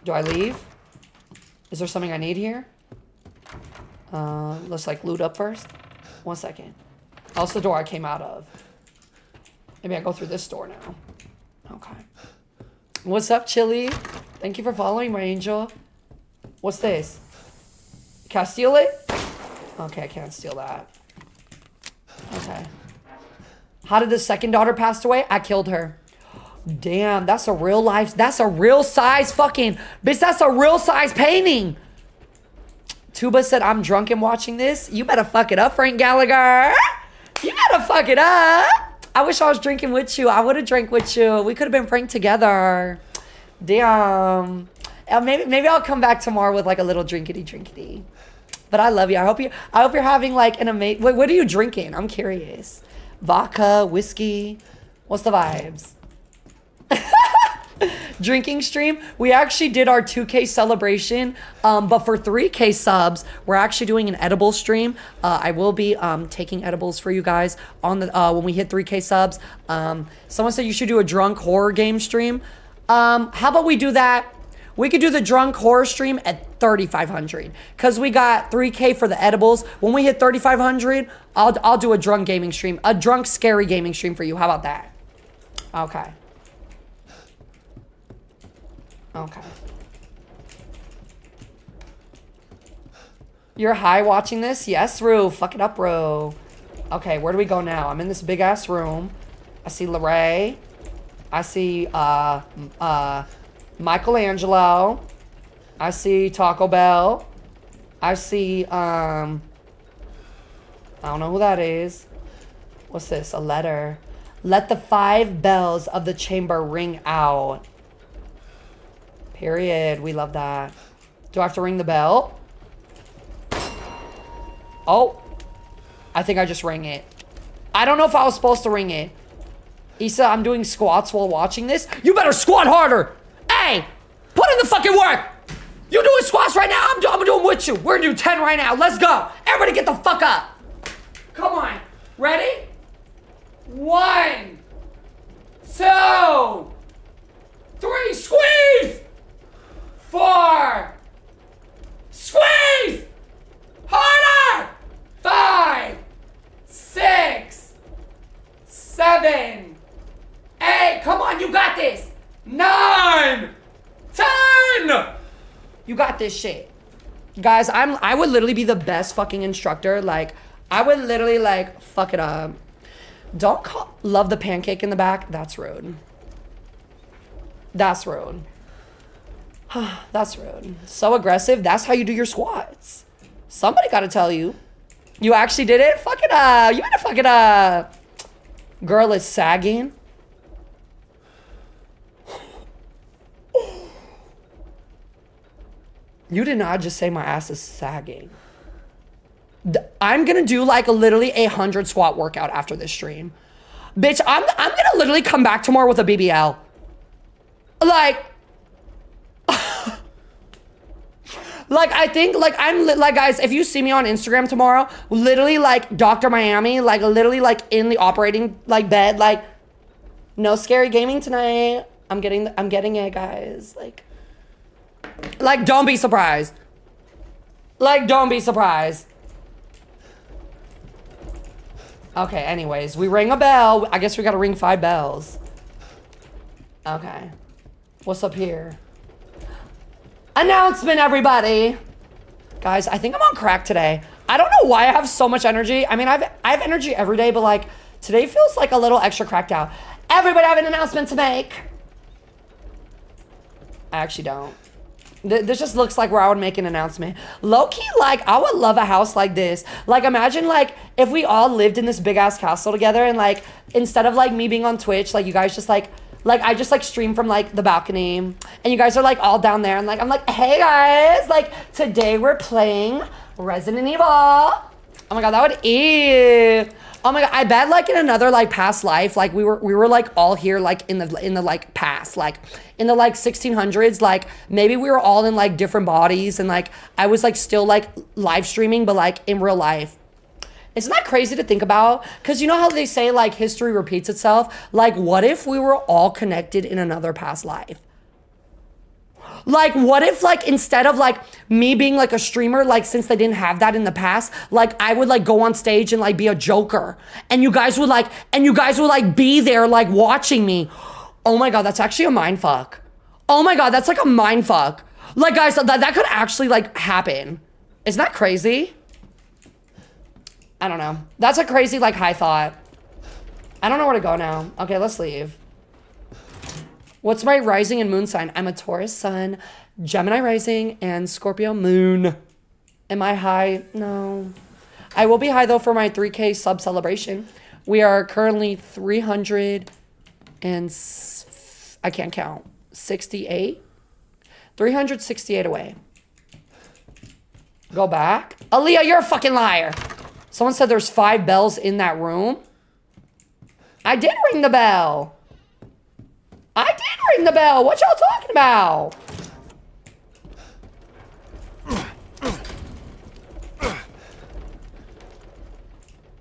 Do I leave? Is there something I need here? Uh, let's like loot up first. One second. That's the door I came out of. Maybe I go through this door now. Okay. What's up, Chili? Thank you for following, my angel. What's this? Can I steal it? Okay, I can't steal that. Okay. How did the second daughter pass away? I killed her. Damn, that's a real life. That's a real size fucking. Bitch, that's a real size painting. Tuba said, I'm drunk and watching this. You better fuck it up, Frank Gallagher. You better fuck it up. I wish I was drinking with you. I would have drank with you. We could have been pranked together. Damn. Uh, maybe maybe I'll come back tomorrow with like a little drinkity drinkity. But I love you. I hope you I hope you're having like an amazing what are you drinking? I'm curious. Vodka, whiskey. What's the vibes? drinking stream. We actually did our 2K celebration, um, but for 3K subs, we're actually doing an edible stream. Uh, I will be um, taking edibles for you guys on the uh, when we hit 3K subs. Um, someone said you should do a drunk horror game stream. Um, how about we do that? We could do the drunk horror stream at 3,500 because we got 3K for the edibles. When we hit 3,500, I'll, I'll do a drunk gaming stream, a drunk scary gaming stream for you. How about that? Okay. Okay. You're high watching this? Yes, Rue. Fuck it up, Rue. Okay, where do we go now? I'm in this big ass room. I see Lorray. I see uh uh Michelangelo. I see Taco Bell. I see um I don't know who that is. What's this? A letter. Let the five bells of the chamber ring out. Period. We love that. Do I have to ring the bell? Oh. I think I just rang it. I don't know if I was supposed to ring it. Issa, I'm doing squats while watching this. You better squat harder. Hey, put in the fucking work. You doing squats right now? I'm, do I'm doing with you. We're gonna do 10 right now. Let's go. Everybody get the fuck up. Come on. Ready? One, two, three. Squeeze. Four. Squeeze. Harder. Five, six, seven, eight. Come on, you got this. Nine, ten. You got this shit. Guys, I'm I would literally be the best fucking instructor. Like, I would literally like fuck it up. Don't call love the pancake in the back. That's rude. That's rude. That's rude. So aggressive. That's how you do your squats. Somebody gotta tell you. You actually did it? Fuck it up. Uh, you better fuck it up. Uh, girl is sagging. You did not just say my ass is sagging. I'm gonna do like literally a hundred squat workout after this stream. Bitch, I'm I'm gonna literally come back tomorrow with a BBL. Like, like I think like I'm li- like guys, if you see me on Instagram tomorrow, literally like Dr. Miami, like literally like in the operating like bed, like no scary gaming tonight. I'm getting the, I'm getting it, guys. Like, like don't be surprised. Like don't be surprised. Okay, anyways, we ring a bell. I guess we gotta ring five bells. Okay. What's up here? Announcement, everybody. Guys, I think I'm on crack today. I don't know why I have so much energy. I mean, I've I have energy every day, but like today feels like a little extra cracked out. Everybody have an announcement to make. I actually don't. Th- This just looks like where I would make an announcement. Low key, like, I would love a house like this. Like, imagine, like, if we all lived in this big ass castle together and, like, instead of, like, me being on Twitch, like, you guys just, like, like, I just, like, stream from, like, the balcony. And you guys are, like, all down there. And, like, I'm like, hey, guys, like, today we're playing Resident Evil. Oh my god, that would eat. Oh my god, I bet like in another like past life, like we were we were like all here like in the in the like past, like in the like 1600s, like maybe we were all in like different bodies and like I was like still like live streaming, but like in real life. Isn't that crazy to think about? Because you know how they say like history repeats itself? Like, what if we were all connected in another past life? Like, what if, like, instead of like me being like a streamer, like, since they didn't have that in the past, like, I would like go on stage and like be a joker, and you guys would like, and you guys would like be there, like, watching me. Oh my god, that's actually a mind fuck. Oh my god, that's like a mind fuck. Like, guys, that, that could actually like happen. Isn't that crazy? I don't know. That's a crazy, like, high thought. I don't know where to go now. Okay, let's leave. What's my rising and moon sign? I'm a Taurus sun, Gemini rising, and Scorpio moon. Am I high? No. I will be high though for my 3K sub celebration. We are currently 300 and I can't count. 68? 368 away. Go back. Aaliyah, you're a fucking liar. Someone said there's five bells in that room. I did ring the bell. I did ring the bell. What y'all talking about?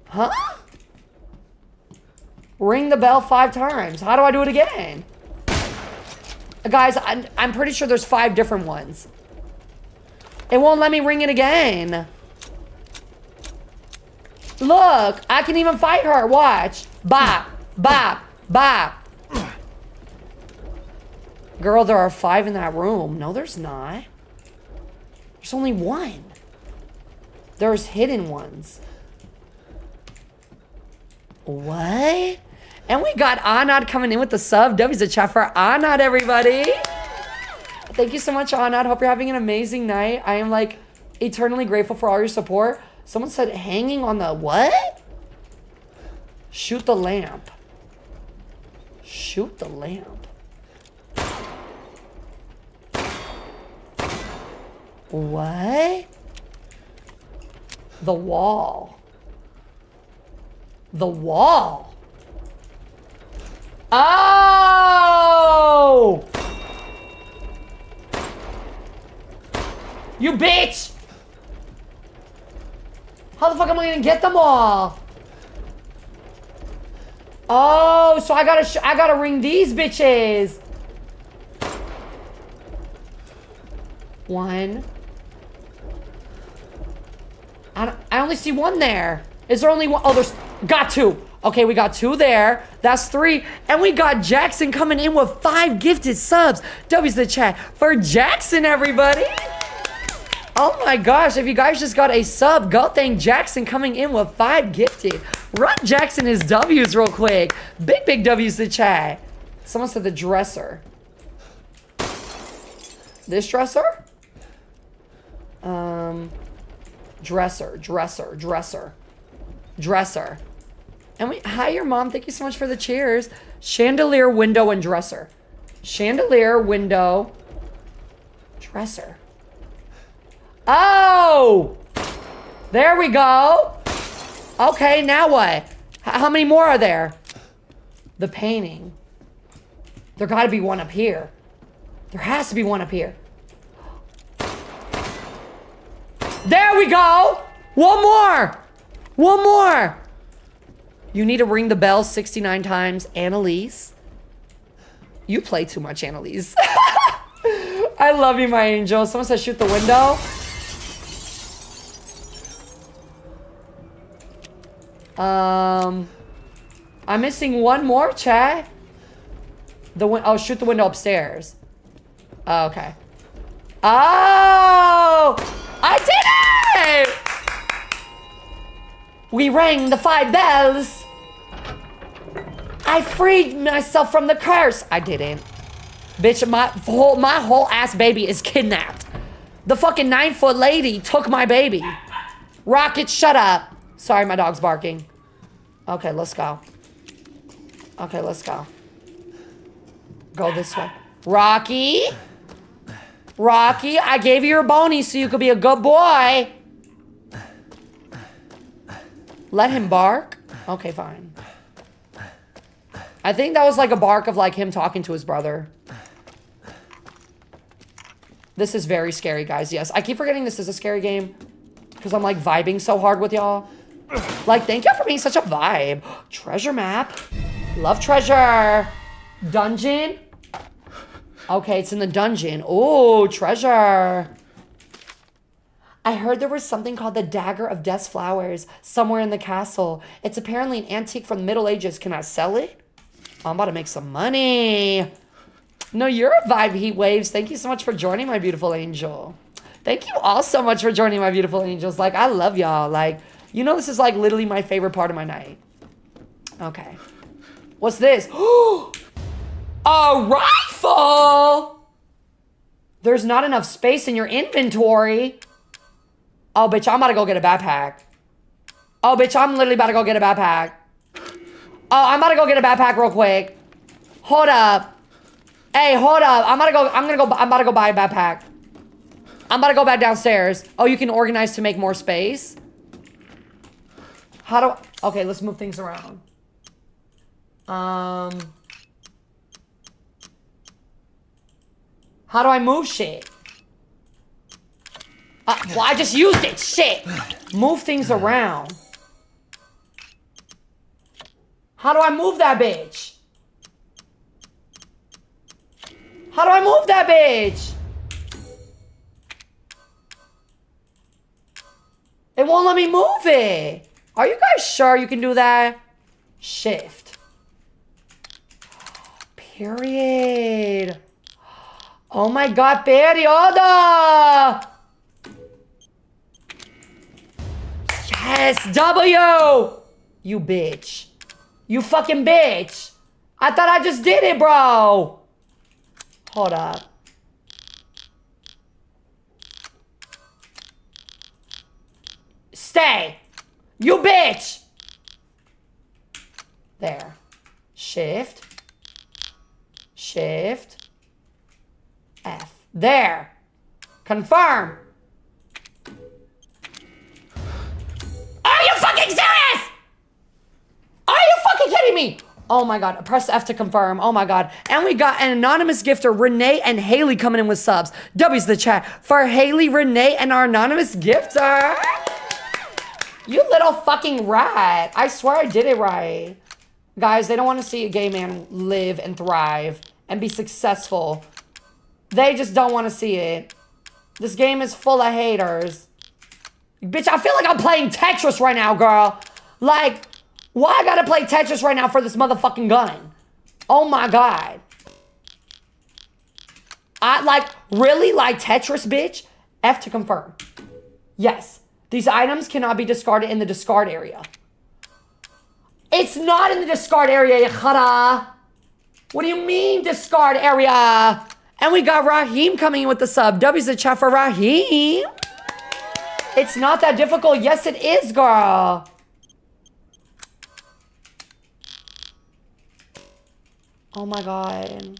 Huh? Ring the bell five times. How do I do it again? Guys, I'm, I'm pretty sure there's five different ones. It won't let me ring it again. Look, I can even fight her. Watch. Bop, bop, bop. Girl, there are five in that room. No, there's not. There's only one. There's hidden ones. What? And we got Anad coming in with the sub. W's a chat for Anad, everybody. Thank you so much, Anad. Hope you're having an amazing night. I am like eternally grateful for all your support. Someone said hanging on the what? Shoot the lamp. Shoot the lamp. What? The wall. The wall. Oh! You bitch! How the fuck am I gonna get them all? Oh, so I gotta I gotta ring these bitches. One. I, I only see one there. Is there only one? Oh, there's got two. Okay, we got two there. That's three. And we got Jackson coming in with five gifted subs. W's the chat for Jackson, everybody. Oh my gosh, if you guys just got a sub, go thank Jackson coming in with five gifted. Run Jackson his W's real quick. Big, big W's the chat. Someone said the dresser. This dresser? Um, dresser, dresser, dresser, dresser. And we, hi, your mom. Thank you so much for the cheers. Chandelier, window, and dresser. Chandelier, window, dresser. Oh! There we go. Okay, now what? How many more are there? The painting. There gotta be one up here. There has to be one up here. There we go! One more! One more! You need to ring the bell 69 times. Annalise. You play too much, Annalise. I love you, my angel. Someone says shoot the window. Um, I'm missing one more, chat. The win oh, shoot the window upstairs. Oh, okay. Oh, I did it! We rang the five bells. I freed myself from the curse. I didn't. Bitch, my whole, my whole ass baby is kidnapped. The fucking nine foot lady took my baby. Rocket, shut up. Sorry, my dog's barking. Okay, let's go. Okay, let's go. Go this way. Rocky? Rocky, I gave you your bony so you could be a good boy. Let him bark? Okay, fine. I think that was like a bark of like him talking to his brother. This is very scary, guys. Yes, I keep forgetting this is a scary game because I'm like vibing so hard with y'all. Like, thank you for being such a vibe. Treasure map. Love treasure. Dungeon. Okay, it's in the dungeon. Oh, treasure. I heard there was something called the Dagger of Death's Flowers somewhere in the castle. It's apparently an antique from the Middle Ages. Can I sell it? I'm about to make some money. No, you're a vibe, Heat Waves. Thank you so much for joining, my beautiful angel. Thank you all so much for joining, my beautiful angels. Like, I love y'all. Like, you know this is like literally my favorite part of my night. Okay. What's this? a rifle! There's not enough space in your inventory. Oh, bitch, I'm about to go get a backpack. Oh, bitch, I'm literally about to go get a backpack. Oh, I'm about to go get a backpack real quick. Hold up. Hey, hold up. I'm about to go, I'm gonna go, I'm about to go buy a backpack. I'm about to go back downstairs. Oh, you can organize to make more space? How do, okay, let's move things around. Um, how do I move shit? Uh, well, I just used it, shit. Move things around. How do I move that bitch? How do I move that bitch? It won't let me move it. Are you guys sure you can do that? Shift. Period. Oh my god, periodo! Yes, W! You bitch. You fucking bitch. I thought I just did it, bro. Hold up. Stay. You bitch. There. Shift. Shift. F. There. Confirm. Are you fucking serious? Are you fucking kidding me? Oh my god, press F to confirm. Oh my god. And we got an anonymous gifter, Renee and Haley, coming in with subs. W's the chat for Haley, Renee, and our anonymous gifter. You little fucking rat. I swear I did it right. Guys, they don't want to see a gay man live and thrive and be successful. They just don't want to see it. This game is full of haters. Bitch, I feel like I'm playing Tetris right now, girl. Like, why I gotta play Tetris right now for this motherfucking gun? Oh my god. I like, really like Tetris, bitch? F to confirm. Yes, these items cannot be discarded in the discard area. It's not in the discard area, Yakhara. What do you mean discard area? And we got Raheem coming in with the sub. W's the chat for Raheem. It's not that difficult. Yes, it is, girl. Oh my god.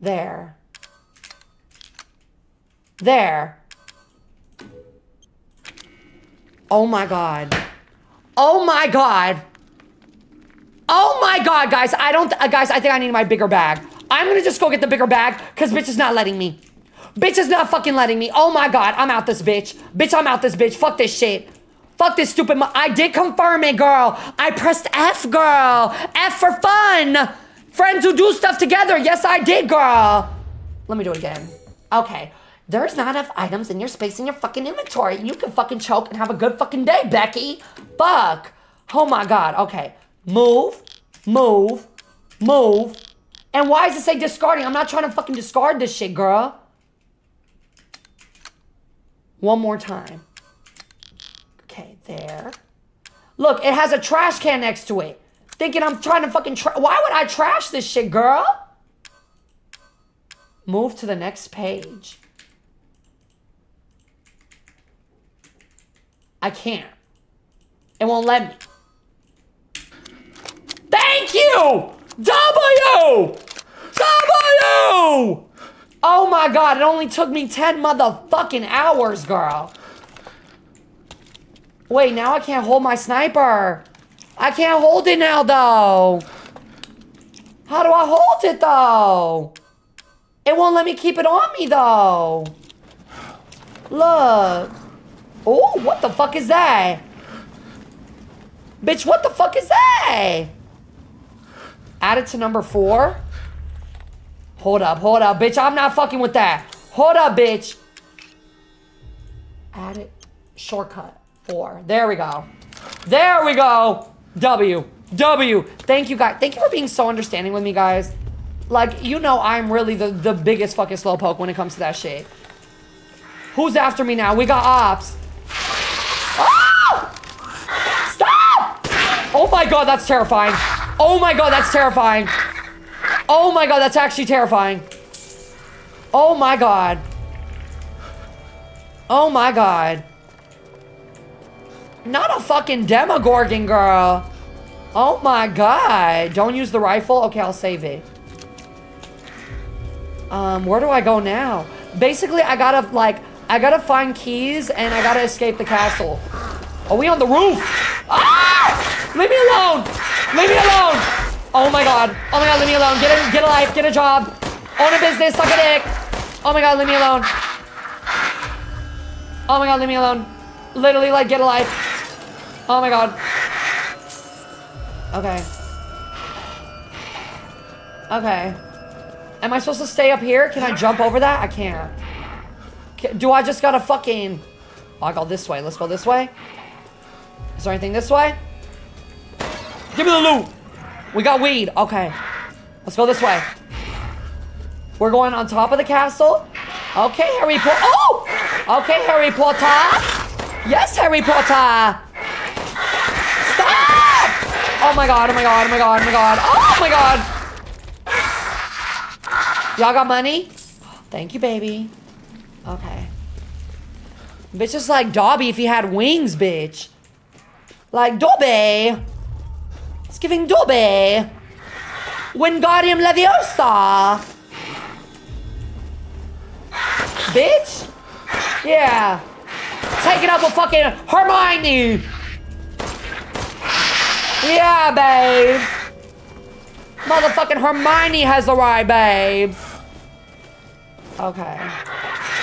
There. There. Oh my god. Oh my god. Oh my god, guys. I don't, uh, guys, I think I need my bigger bag. I'm gonna just go get the bigger bag because bitch is not letting me. Bitch is not fucking letting me. Oh my god, I'm out this bitch. Bitch, I'm out this bitch. Fuck this shit. Fuck this stupid. I did confirm it, girl. I pressed F, girl. F for fun. Friends who do stuff together. Yes, I did, girl. Let me do it again. Okay. There's not enough items in your space in your fucking inventory. You can fucking choke and have a good fucking day, Becky. Fuck. Oh my god. Okay. Move. Move. Move. And why does it say discarding? I'm not trying to fucking discard this shit, girl. One more time. Okay, there. Look, it has a trash can next to it. Thinking I'm trying to fucking Why would I trash this shit, girl? Move to the next page. I can't. It won't let me. Thank you! W! W! Oh my god, it only took me 10 motherfucking hours, girl. Wait, now I can't hold my sniper. I can't hold it now, though. How do I hold it, though? It won't let me keep it on me, though. Look. Oh, what the fuck is that? Bitch, what the fuck is that? Add it to number four. Hold up, hold up, bitch. I'm not fucking with that. Hold up, bitch. Add it. Shortcut. Four. There we go. There we go. W. W. Thank you, guys. Thank you for being so understanding with me, guys. Like, you know I'm really the, the biggest fucking slowpoke when it comes to that shit. Who's after me now? We got ops. Oh my god, that's terrifying. Oh my god, that's terrifying. Oh my god, that's actually terrifying. Oh my god. Oh my god. Not a fucking Demogorgon, girl. Oh my god. Don't use the rifle? Okay, I'll save it. Um, where do I go now? Basically, I gotta, like, I gotta find keys and I gotta escape the castle. Are we on the roof? Ah! Leave me alone! Leave me alone! Oh my god. Oh my god, leave me alone. Get a, get a life, get a job. Own a business, suck a dick. Oh my god, leave me alone. Oh my god, leave me alone. Literally, like, get a life. Oh my god. Okay. Okay. Am I supposed to stay up here? Can I jump over that? I can't. Ca- Do I just gotta fucking... I'll go this way. Let's go this way. Is there anything this way? Give me the loot. We got weed. Okay. Let's go this way. We're going on top of the castle. Okay, Harry Potter. Oh! Okay, Harry Potter. Yes, Harry Potter. Stop! Oh my god, oh my god, oh my god, oh my god. Oh my god. Y'all got money? Thank you, baby. Okay. Bitch is like Dobby if he had wings, bitch. Like Dobby. It's giving Dobby. Wingardium Leviosa. Bitch. Yeah. Take it up with fucking Hermione. Yeah, babe. Motherfucking Hermione has right, babe. Okay.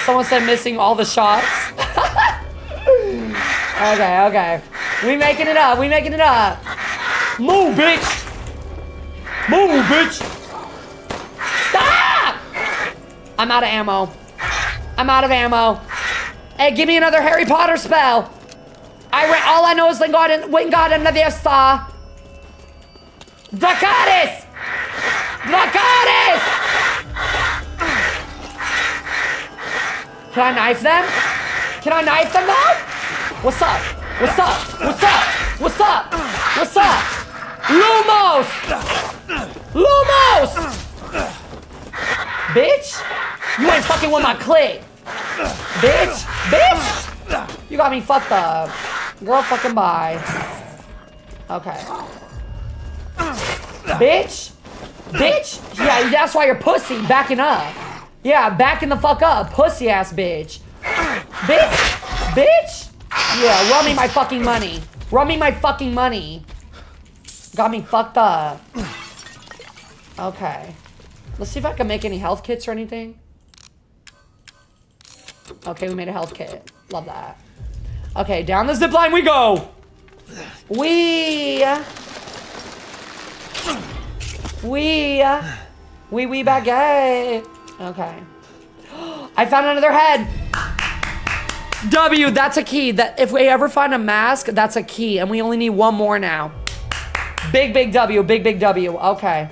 Someone said missing all the shots. okay, okay. We making it up. We making it up. Move, bitch! Move, bitch! Stop! I'm out of ammo. I'm out of ammo. Hey, give me another Harry Potter spell. I re- all I know is Wingardium Wingardium Leviosa. Dracarys! Dracarys! Can I knife them? Can I knife them though? What's up? What's up? What's up? What's up? What's up? Lumos! Lumos! Bitch! You ain't fucking with my clique! Bitch! Bitch! You got me fucked up. Girl fucking bye. Okay. Bitch! Bitch! Yeah, that's why you're pussy backing up. Yeah, backing the fuck up. Pussy ass bitch. Bitch! Bitch! Yeah, run me my fucking money. Run me my fucking money. Got me fucked up. Okay. Let's see if I can make any health kits or anything. Okay, we made a health kit. Love that. Okay, down the zip line we go. We. We. We we baguette. Okay. I found another head. W, that's a key. That if we ever find a mask, that's a key, and we only need one more now. Big big W, big big W. Okay.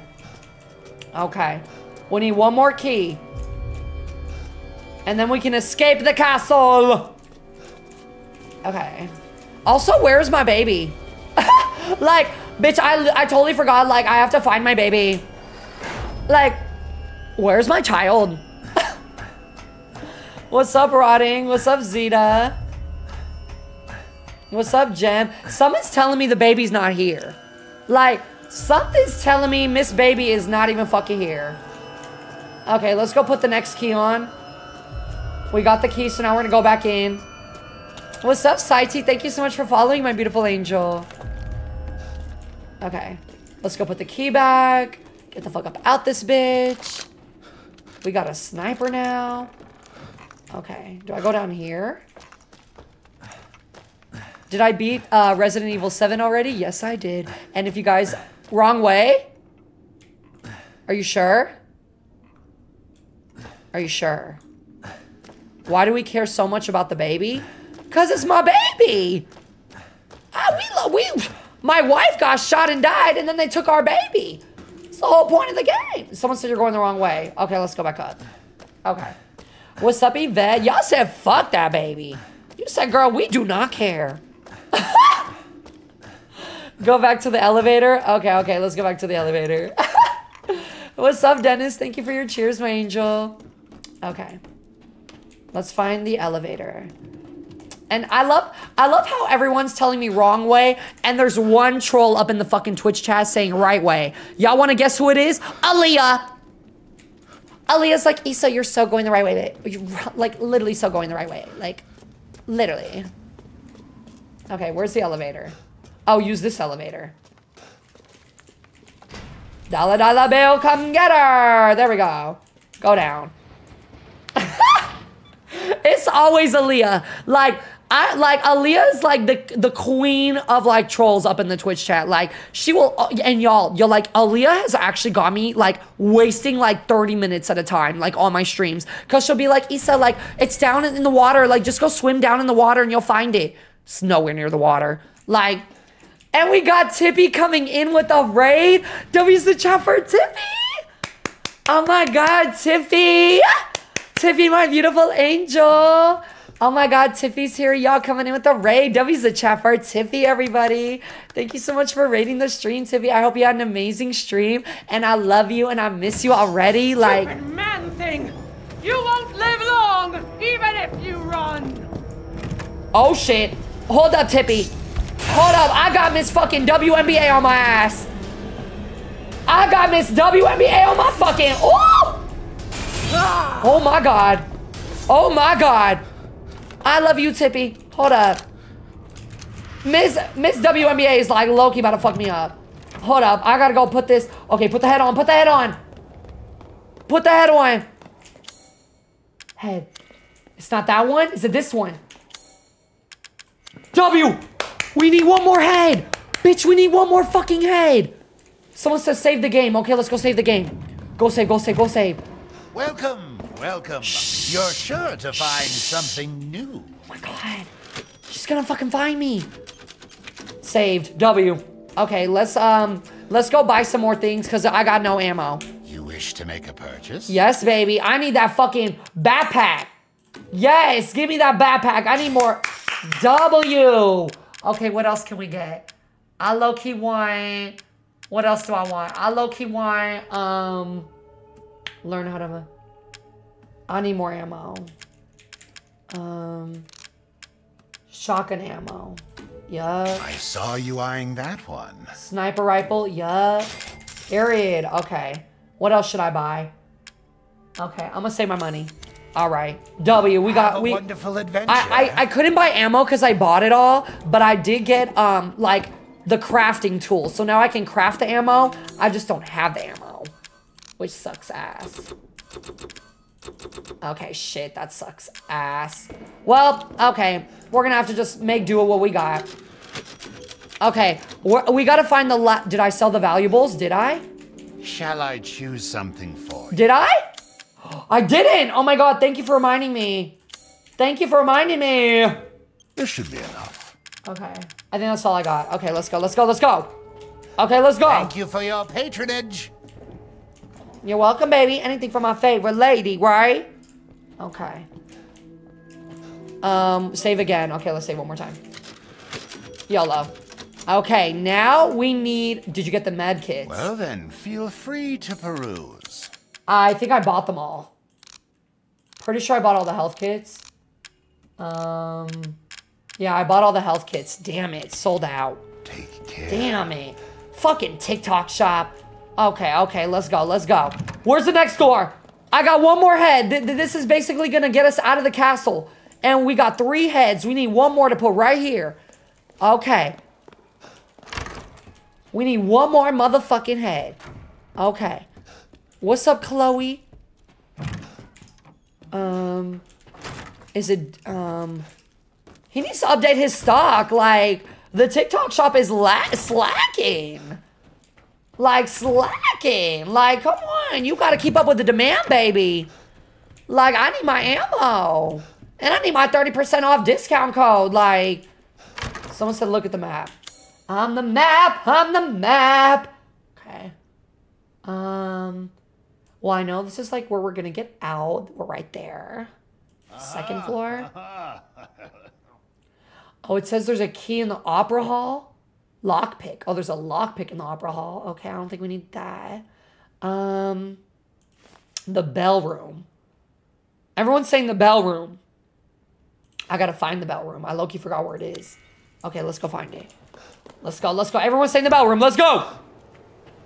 Okay. We need one more key. And then we can escape the castle. Okay. Also, where's my baby? like, bitch, I, I totally forgot. Like, I have to find my baby. Like, where's my child? What's up, Rotting? What's up, Zeta? What's up, Jem? Someone's telling me the baby's not here. Like, something's telling me Miss Baby is not even fucking here. Okay, let's go put the next key on. We got the key, so now we're gonna go back in. What's up, Saiti? Thank you so much for following, my beautiful angel. Okay, let's go put the key back. Get the fuck up out this bitch. We got a sniper now. Okay, do I go down here? Did I beat uh, Resident Evil 7 already? Yes, I did. And if you guys... Wrong way? Are you sure? Are you sure? Why do we care so much about the baby? Because it's my baby! Ah, we, we... My wife got shot and died, and then they took our baby. It's the whole point of the game. Someone said you're going the wrong way. Okay, let's go back up. Okay. What's up, Yvette? Y'all said fuck that baby. You said, girl, we do not care. go back to the elevator? Okay, okay, let's go back to the elevator. What's up, Dennis? Thank you for your cheers, my angel. Okay. Let's find the elevator. And I love I love how everyone's telling me wrong way and there's one troll up in the fucking Twitch chat saying right way. Y'all want to guess who it is? Aaliyah. Aaliyah's like, Issa, you're so going the right way. You're like literally so going the right way. Like literally. Okay, where's the elevator? Oh, use this elevator. Dollar dollar bill, come get her. There we go. Go down. it's always Aaliyah. Like, I like Aaliyah is like the the queen of like trolls up in the Twitch chat. Like she will, uh, and y'all, you're like Aaliyah has actually got me like wasting like 30 minutes at a time, like on my streams, because she'll be like, Issa, like it's down in the water, like just go swim down in the water and you'll find it. It's nowhere near the water, like. And we got Tippy coming in with a raid. W's the chat for Tippy. Oh my God, Tiffy. Tiffy, my beautiful angel. Oh my God, Tiffy's here. Y'all coming in with the raid. W's the chat for Tiffy, everybody. Thank you so much for raiding the stream, Tiffy. I hope you had an amazing stream. And I love you and I miss you already. Like, Stupid man thing! You won't live long, even if you run! oh shit. Hold up, Tippy. Hold up. I got Miss fucking WNBA on my ass. I got Miss WNBA on my fucking. Oh! Oh my God. Oh my God. I love you, Tippy. Hold up. Miss Miss WNBA is like Loki about to fuck me up. Hold up. I gotta go put this. Okay, put the head on. Put the head on. Put the head on. Head. It's not that one. Is it this one? W. We need one more head. Bitch, we need one more fucking head. Someone says save the game. Okay, let's go save the game. Go save, go save, go save. Welcome, welcome. You're sure to find something new. Oh my god. She's gonna fucking find me. Saved. W. Okay, let's um let's go buy some more things because I got no ammo. You wish to make a purchase? Yes, baby. I need that fucking backpack. Yes, give me that backpack. I need more W. Okay, what else can we get? I low key want. What else do I want? I low key want. Um, learn how to. I need more ammo. Um, shotgun ammo. Yeah. I saw you eyeing that one. Sniper rifle. Yeah. Period. Okay. What else should I buy? Okay, I'm gonna save my money. All right. W. We got we. wonderful adventure. I, I, I couldn't buy ammo because I bought it all, but I did get um like the crafting tool. So now I can craft the ammo. I just don't have the ammo, which sucks ass. Okay, shit, that sucks ass. Well, okay, we're gonna have to just make do with what we got. Okay, we gotta find the la- Did I sell the valuables? Did I? Shall I choose something for you? Did I? I didn't! Oh my god, thank you for reminding me. Thank you for reminding me. This should be enough. Okay. I think that's all I got. Okay, let's go, let's go, let's go. Okay, let's go. Thank you for your patronage. You're welcome, baby. Anything for my favorite lady, right? Okay. Um, save again. Okay, let's save one more time. YOLO. Okay, now we need... Did you get the med kits? Well then, feel free to peruse. I think I bought them all. Pretty sure I bought all the health kits. Um, yeah, I bought all the health kits. Damn it, sold out. Take care. Damn it. Fucking TikTok shop. Okay, okay, let's go, let's go. Where's the next door? I got one more head. Th- th- This is basically gonna get us out of the castle. And we got three heads. We need one more to put right here. Okay. We need one more motherfucking head. Okay. What's up, Chloe? Um, is it, um, he needs to update his stock. Like, the TikTok shop is la- slacking. Like, slacking. Like, come on. You gotta keep up with the demand, baby. Like, I need my ammo. And I need my 30% off discount code. Like, someone said, look at the map. I'm the map. I'm the map. Okay. Um, well, I know this is like where we're gonna get out. We're right there. Second floor. Oh, it says there's a key in the opera hall. Lockpick. Oh, there's a lockpick in the opera hall. Okay, I don't think we need that. Um, the bell room. Everyone's saying the bell room. I gotta find the bell room. I low-key forgot where it is. Okay, let's go find it. Let's go, let's go. Everyone's saying the bell room. Let's go.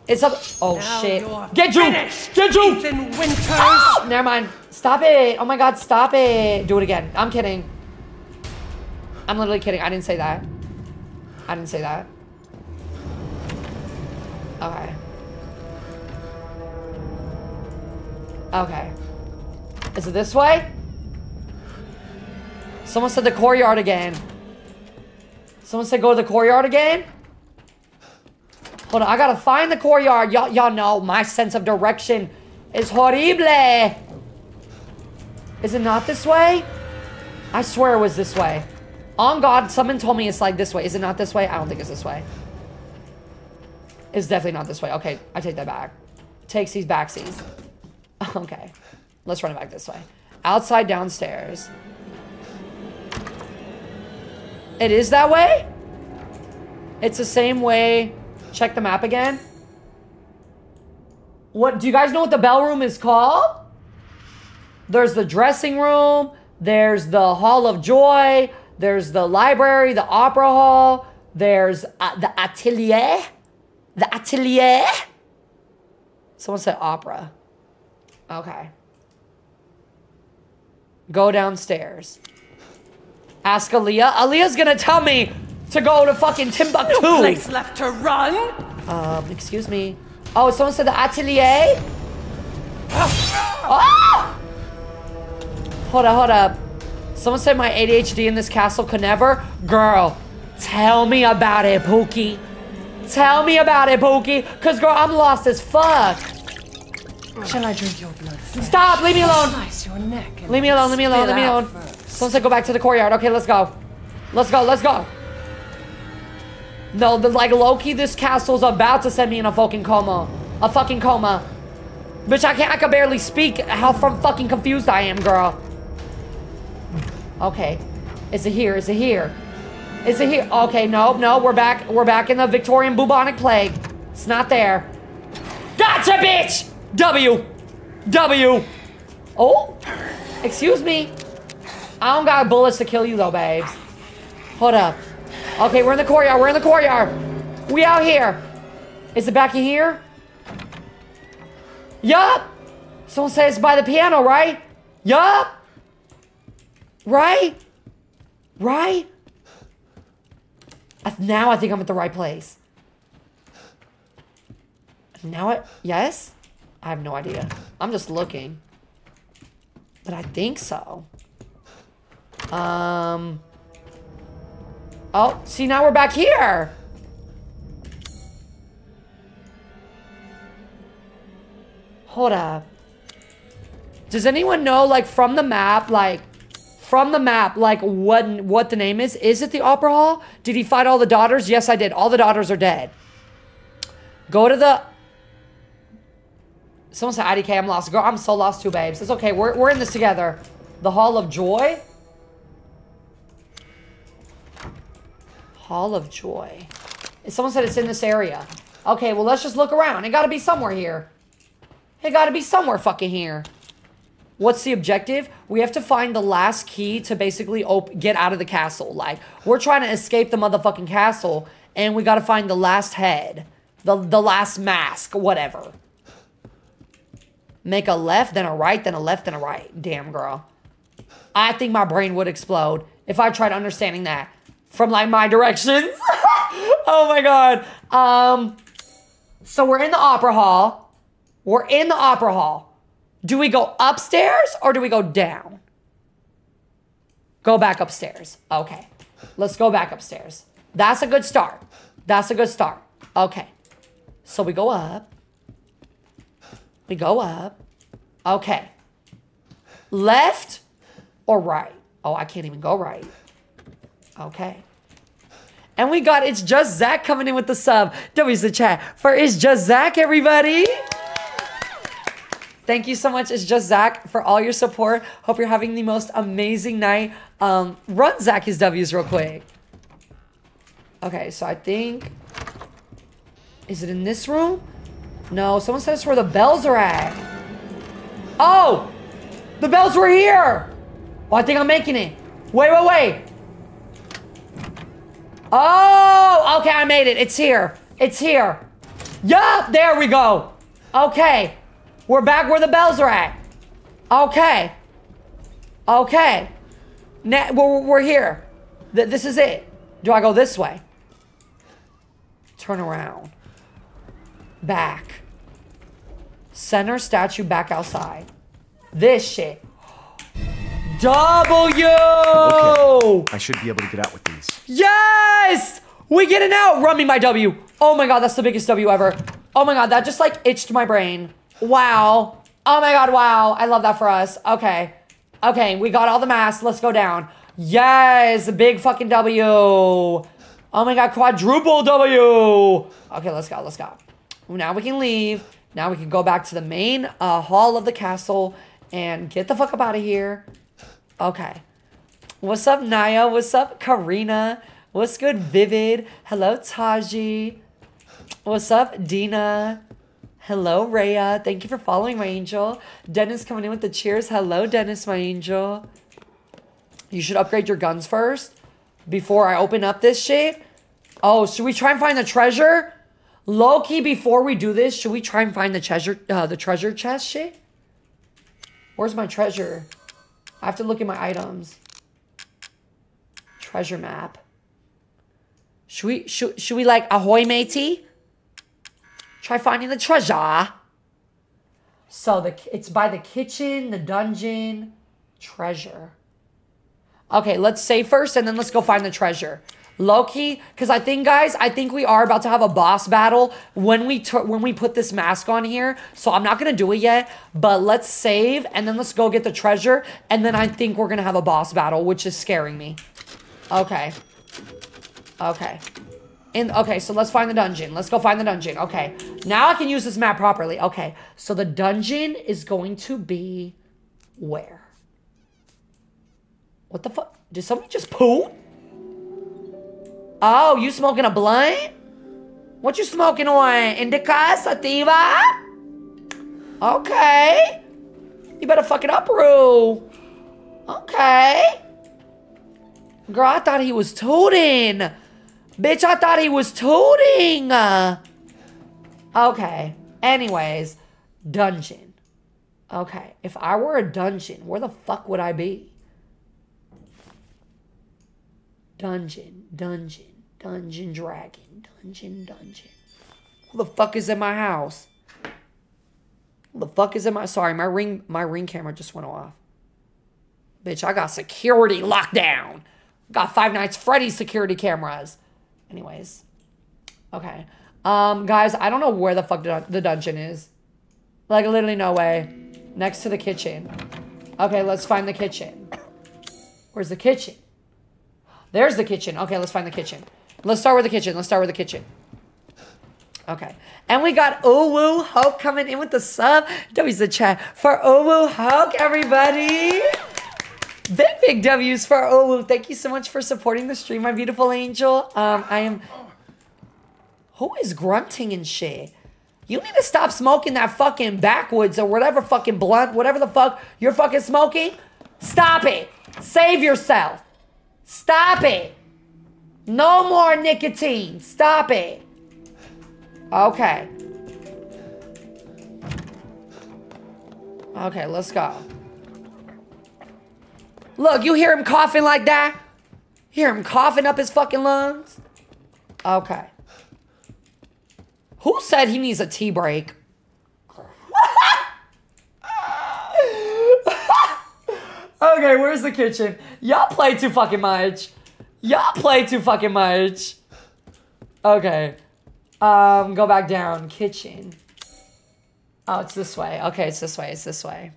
It's up. Oh Now shit. Get you. finished, Get you. Ethan Winters! Ah! Never mind. Stop it. Oh my god, stop it. Do it again. I'm kidding. I'm literally kidding. I didn't say that. I didn't say that. Okay. Okay. Is it this way? Someone said the courtyard again. Someone said go to the courtyard again? Hold on, I gotta find the courtyard. Y'all y'all know my sense of direction is horrible. Is it not this way? I swear it was this way. On God, someone told me it's like this way. Is it not this way? I don't think it's this way. It's definitely not this way. Okay, I take that back. Takes these back backsies. Okay. Let's run it back this way. Outside downstairs. It is that way? It's the same way. Check the map again. What do you guys know what the bell room is called? There's the dressing room, there's the Hall of Joy, there's the library, the opera hall, there's uh, the atelier. The atelier. Someone said opera. Okay. Go downstairs. Ask Aaliyah. Aaliyah's gonna tell me to go to fucking Timbuktu. No Place left to run? Um, excuse me. Oh, someone said the atelier? Ah! Hold up, hold up. Someone said my ADHD in this castle could never. Girl, tell me about it, Pookie. Tell me about it, Pookie. Cause girl, I'm lost as fuck. Shall I drink your blood? fresh? Stop, leave me alone. Slice your neck Leave me alone, leave me alone, leave me alone. first. Someone said go back to the courtyard. Okay, let's go. Let's go, let's go. No, the like Loki, this castle's about to send me in a fucking coma. A fucking coma. Bitch, I can't I can barely speak how from fucking confused I am, girl. Okay. Is it here? Is it here? Is it here? Okay, no, no, we're back. We're back in the Victorian bubonic plague. It's not there. Gotcha, bitch! W. W. Oh, excuse me. I don't got bullets to kill you though, babes. Hold up. Okay, we're in the courtyard. We're in the courtyard. We out here. Is it back in here? Yup. Someone says by the piano, right? Yup. Right? Right? Now I think I'm at the right place. Now it, yes? I have no idea. I'm just looking. But I think so. Um. Oh, see, now we're back here. Hold up. Does anyone know, like, from the map, like, from the map, like, what what the name is? Is it the Opera Hall? Did he fight all the daughters? Yes, I did. All the daughters are dead. Go to the... Someone said IDK, I'm lost. Girl, I'm so lost too, babes. It's okay. We're, we're in this together. The Hall of Joy? Hall of Joy. Someone said it's in this area. Okay, well, let's just look around. It gotta be somewhere here. It gotta be somewhere fucking here. What's the objective? We have to find the last key to basically get out of the castle. Like, we're trying to escape the motherfucking castle, and we gotta find the last head. The, the last mask, whatever. Make a left, then a right, then a left, then a right. Damn, girl. I think my brain would explode if I tried understanding that from like my directions. oh my god. Um so we're in the opera hall. We're in the opera hall. Do we go upstairs or do we go down? Go back upstairs. Okay. Let's go back upstairs. That's a good start. That's a good start. Okay. So we go up. We go up. Okay. Left or right? Oh, I can't even go right. Okay. And we got It's Just Zach coming in with the sub. Don't W's the chat for It's Just Zach, everybody. Thank you so much, It's Just Zach, for all your support. Hope you're having the most amazing night. Um, run Zach his W's real quick. Okay, so I think. Is it in this room? No, someone said it's where the bells are at. Oh! The bells were here! Oh, I think I'm making it. Wait, wait, wait. Oh, okay, I made it. It's here. It's here. Yup, there we go. Okay. We're back where the bells are at. Okay. Okay. Now, we're, we're here. Th- this is it. Do I go this way? Turn around. Back. Center statue back outside. This shit. W! Okay. I should be able to get out with these. Yes! We get it out. Run me my W. Oh my god, that's the biggest W ever. Oh my god, that just like itched my brain. Wow. Oh my god, wow. I love that for us. Okay. Okay, we got all the masks. Let's go down. Yes, a big fucking W. Oh my god, quadruple W. Okay, let's go, let's go. Now we can leave. Now we can go back to the main uh, hall of the castle and get the fuck up out of here. Okay. What's up, Naya? What's up, Karina? What's good, Vivid? Hello, Taji. What's up, Dina? Hello, Raya. Thank you for following, my angel. Dennis coming in with the cheers. Hello, Dennis, my angel. You should upgrade your guns first before I open up this shit. Oh, should we try and find the treasure? Low key, before we do this, should we try and find the treasure, uh, the treasure chest shit? Where's my treasure? I have to look at my items. Treasure map. Should we, should, should we like ahoy matey? Try finding the treasure. So the it's by the kitchen, the dungeon, treasure. Okay, let's save first and then let's go find the treasure. Loki, because I think, guys, I think we are about to have a boss battle when we when we put this mask on here. So I'm not gonna do it yet, but let's save and then let's go get the treasure, and then I think we're gonna have a boss battle, which is scaring me. Okay. Okay. In, okay, so let's find the dungeon. Let's go find the dungeon. Okay. Now I can use this map properly. Okay. So the dungeon is going to be where? What the fuck? Did somebody just poo? Oh, you smoking a blunt? What you smoking on? Indica? Sativa? Okay. You better fuck it up, Rue. Okay. Girl, I thought he was tooting. Bitch, I thought he was tooting. Okay. Anyways, dungeon. Okay. If I were a dungeon, where the fuck would I be? Dungeon, dungeon, dungeon, dragon, dungeon, dungeon. Who the fuck is in my house? Who the fuck is in my? Sorry, my ring, my ring camera just went off. Bitch, I got security lockdown. Got Five Nights Freddy's security cameras. Anyways, okay, um, guys, I don't know where the fuck the dungeon is. Like literally no way. Next to the kitchen. Okay, let's find the kitchen. Where's the kitchen? There's the kitchen. Okay, let's find the kitchen. Let's start with the kitchen. Let's start with the kitchen. Okay. And we got Owu Hope coming in with the sub. W's the chat for Owu Hope, everybody. Big, big W's for Owu. Thank you so much for supporting the stream, my beautiful angel. Um, I am... Who is grunting and shit? You need to stop smoking that fucking backwoods or whatever fucking blunt, whatever the fuck you're fucking smoking. Stop it. Save yourself. Stop it. No more nicotine. Stop it. Okay. Okay, let's go. Look, you hear him coughing like that? Hear him coughing up his fucking lungs? Okay. Who said he needs a tea break? okay, where's the kitchen? Y'all play too fucking much. Y'all play too fucking much. Okay. Um, go back down. Kitchen. Oh, it's this way. Okay, it's this way. It's this way.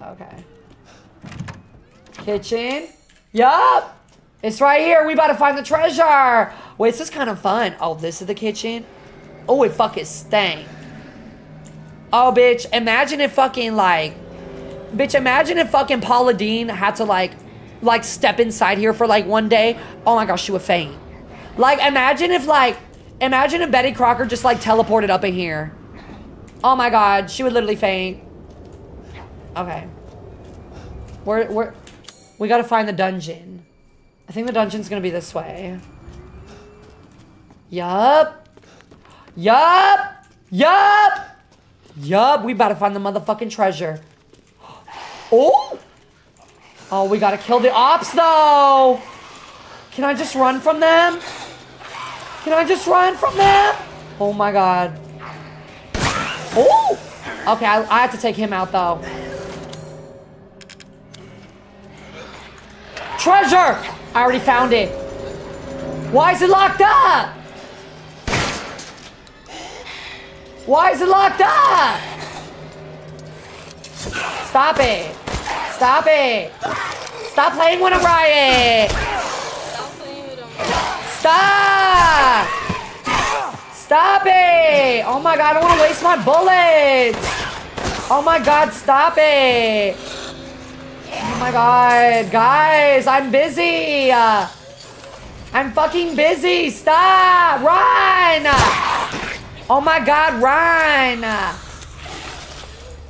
Okay. Kitchen. Yup. It's right here. We about to find the treasure. Wait, this is kind of fun. Oh, this is the kitchen. Oh, it fucking stank. Oh, bitch. Imagine if fucking like, bitch. Imagine if fucking Paula Deen had to like, like step inside here for like one day. Oh my gosh, she would faint. Like, imagine if like, imagine if Betty Crocker just like teleported up in here. Oh my god, she would literally faint. Okay. Where, where, we gotta find the dungeon. I think the dungeon's gonna be this way. Yup. Yup. Yup. Yup. We about to find the motherfucking treasure. Oh. Oh, we gotta kill the ops though. Can I just run from them? Can I just run from them? Oh my god. Oh. Okay, I, I have to take him out though. Treasure! I already found it. Why is it locked up? Why is it locked up? Stop it. Stop it. Stop playing with him, Riot. Stop. Stop it. Oh my god, I don't want to waste my bullets. Oh my god, stop it. Oh my god, guys, I'm busy. Uh, I'm fucking busy. Stop. Run. Oh my god, run.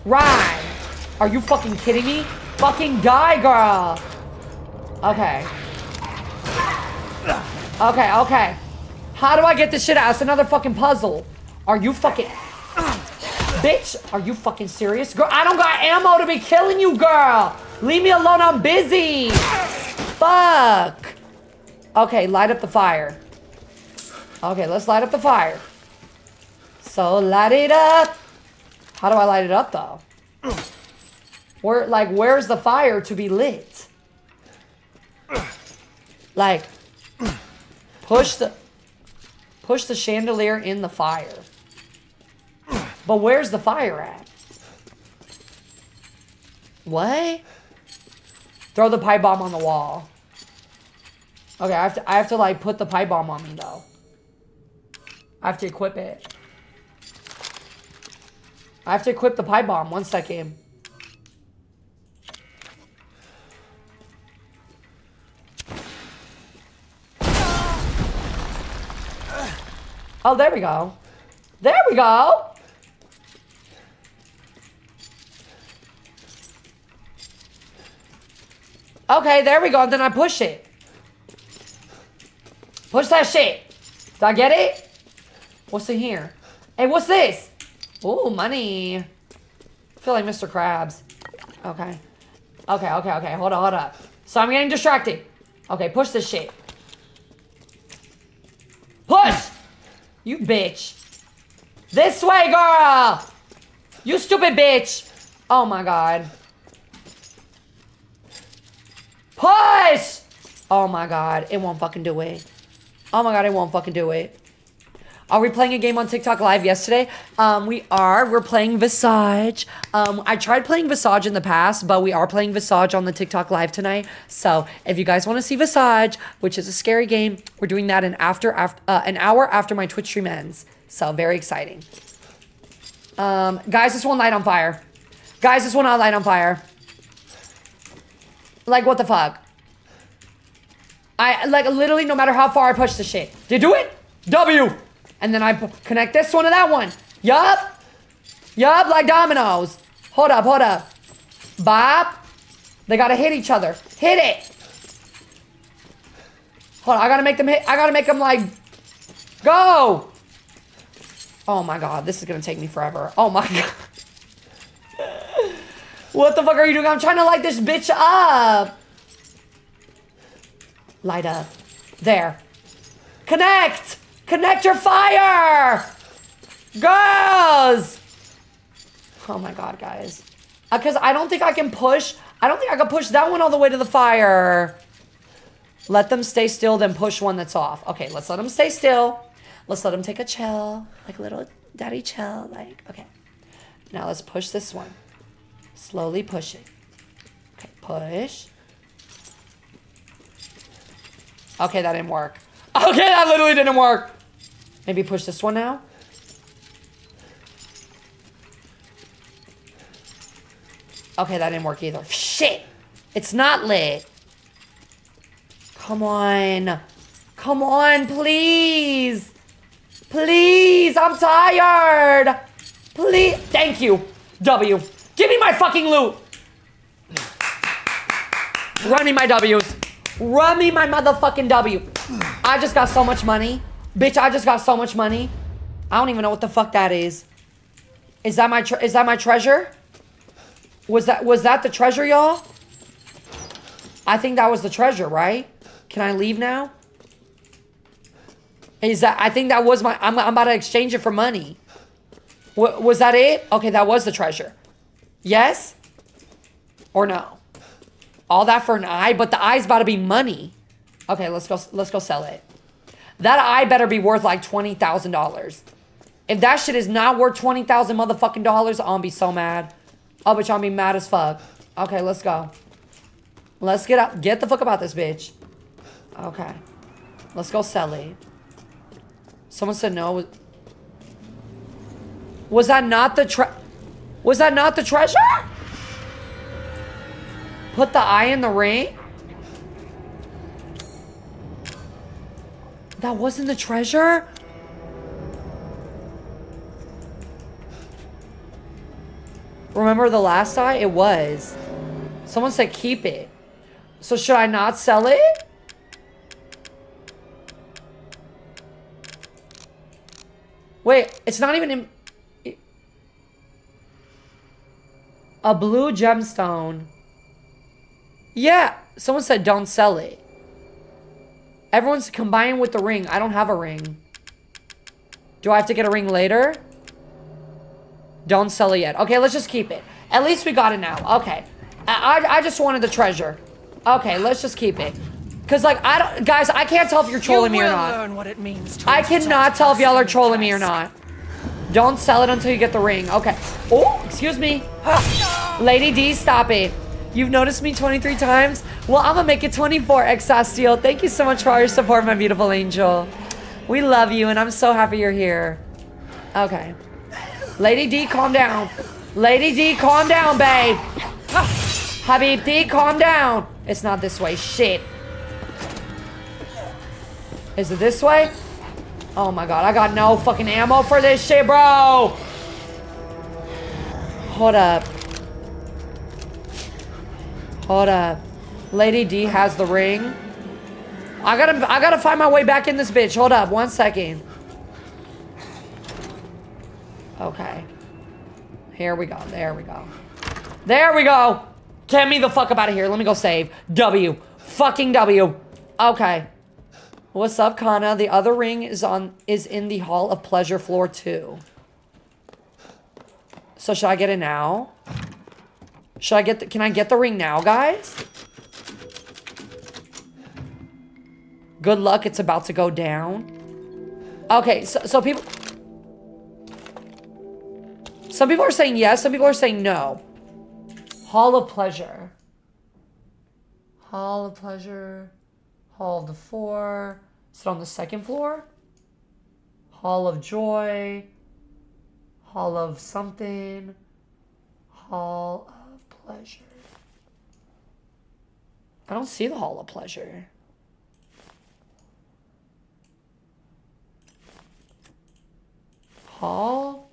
Run. Are you fucking kidding me? Fucking die, girl. Okay. Okay, okay. How do I get this shit out? It's another fucking puzzle. Are you fucking... Bitch, are you fucking serious? Girl, I don't got ammo to be killing you, girl. Leave me alone, I'm busy. Fuck. Okay, light up the fire. Okay, let's light up the fire. So light it up. How do I light it up though? Where, like, where's the fire to be lit? Like, push the, push the chandelier in the fire. But where's the fire at? What? Throw the pipe bomb on the wall. Okay, I have to I have to like put the pipe bomb on me though. I have to equip it. I have to equip the pipe bomb. One second. Oh, there we go. There we go. Okay, there we go. And Then I push it. Push that shit. Did I get it? What's in here? Hey, what's this? Ooh, money. I feel like Mr. Krabs. Okay. Okay, okay, okay. Hold on, hold up. So I'm getting distracted. Okay, push this shit. Push! You bitch. This way, girl! You stupid bitch! Oh my god. Push! Oh my god, it won't fucking do it. Oh my god, it won't fucking do it. Are we playing a game on TikTok live yesterday? Um, we are. We're playing Visage. Um, I tried playing Visage in the past, but we are playing Visage on the TikTok live tonight. So if you guys want to see Visage, which is a scary game, we're doing that in after, after uh, an hour after my Twitch stream ends. So very exciting. Um, guys, this one light on fire. Guys, this one not light on fire. Like what the fuck? I like literally no matter how far I push the shit. Did you do it? W. And then I connect this one to that one. Yup. Yup, like dominoes. Hold up, hold up. Bop. They gotta hit each other. Hit it. Hold on, I gotta make them hit. I gotta make them like, go. Oh my God, this is gonna take me forever. Oh my God. What the fuck are you doing? I'm trying to light this bitch up. Light up. There. Connect. Connect your fire! Girls! Oh my god, guys. Because uh, I don't think I can push... I don't think I can push that one all the way to the fire. Let them stay still, then push one that's off. Okay, let's let them stay still. Let's let them take a chill. Like a little daddy chill. Like, okay. Now let's push this one. Slowly push it. Okay, push. Okay, that didn't work. Okay, that literally didn't work. Maybe push this one now. Okay, that didn't work either. Shit! It's not lit. Come on. Come on, please. Please, I'm tired. Please. Thank you. W. Give me my fucking loot. Run me my W's. Run me my motherfucking W. I just got so much money. Bitch, I just got so much money. I don't even know what the fuck that is. Is that my is that my treasure? Was that was that the treasure, y'all? I think that was the treasure, right? Can I leave now? Is that I think that was my I'm I'm about to exchange it for money. W was that it? Okay, that was the treasure. Yes? Or no? All that for an eye, but the eye's about to be money. Okay, let's go. Let's go sell it. That eye better be worth like twenty thousand dollars. If that shit is not worth twenty thousand motherfucking dollars, gonna be so mad. Oh, bitch, I'm gonna be mad as fuck. Okay, let's go. Let's get up. Get the fuck about this bitch. Okay. Let's go sell it. Someone said no. Was that not the tre- Was that not the treasure? Put the eye in the ring? That wasn't the treasure? Remember the last eye? It was. Someone said keep it. So should I not sell it? Wait, it's not even in... A blue gemstone. Yeah, someone said don't sell it. Everyone's combining with the ring. I don't have a ring. Do I have to get a ring later? Don't sell it yet. Okay, let's just keep it. At least we got it now. Okay. I, I, I just wanted the treasure. Okay, let's just keep it. Because, like, I don't... Guys, I can't tell if you're trolling you me or not. learn what it means to I cannot tell if y'all are trolling me or not. Don't sell it until you get the ring. Okay. Oh, excuse me. Ah. Lady D, stop it. You've noticed me 23 times? Well, I'm gonna make it 24, Exasteel. Thank you so much for all your support, my beautiful angel. We love you, and I'm so happy you're here. Okay. Lady D, calm down. Lady D, calm down, babe. Ah. Habib D, calm down. It's not this way. Shit. Is it this way? Oh my god, I got no fucking ammo for this shit, bro. Hold up. Hold up. Lady D has the ring. I gotta I gotta find my way back in this bitch. Hold up, one second. Okay. Here we go. There we go. There we go. Get me the fuck up out of here. Let me go save. W. Fucking W. Okay. What's up, Kana? The other ring is on is in the Hall of Pleasure floor two. So should I get it now? Should I get the, can I get the ring now, guys? Good luck, it's about to go down. Okay, so, so people... Some people are saying yes, some people are saying no. Hall of Pleasure. Hall of Pleasure. Hall of the Four. Is it on the second floor? Hall of Joy. Hall of something. Hall of Pleasure. I don't see the Hall of Pleasure. Hall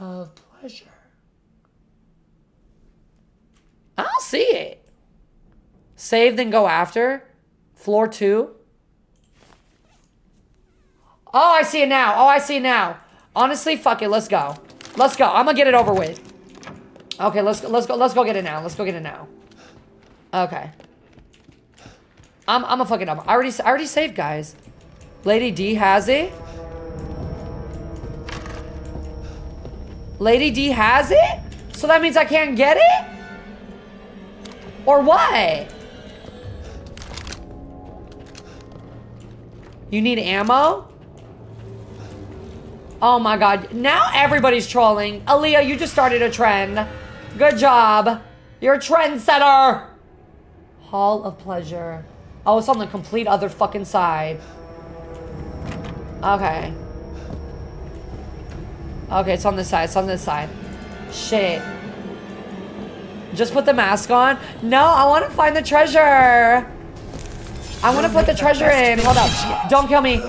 of Pleasure. I don't see it. Save, then go after. Floor two. Oh, I see it now. Oh, I see it now. Honestly, fuck it. Let's go. Let's go. I'm gonna get it over with. Okay, let's go let's go. Let's go get it now. Let's go get it now. Okay. I'm I'm a fucking up. I already I already saved, guys. Lady D has it. Lady D has it? So that means I can't get it? Or what? You need ammo? Oh my god. Now everybody's trolling. Aaliyah, you just started a trend. Good job. You're a trendsetter. Hall of Pleasure. Oh, it's on the complete other fucking side. Okay. Okay, it's on this side. It's on this side. Shit. Just put the mask on? No, I want to find the treasure. I want to put the treasure in. Hold up. Don't kill me.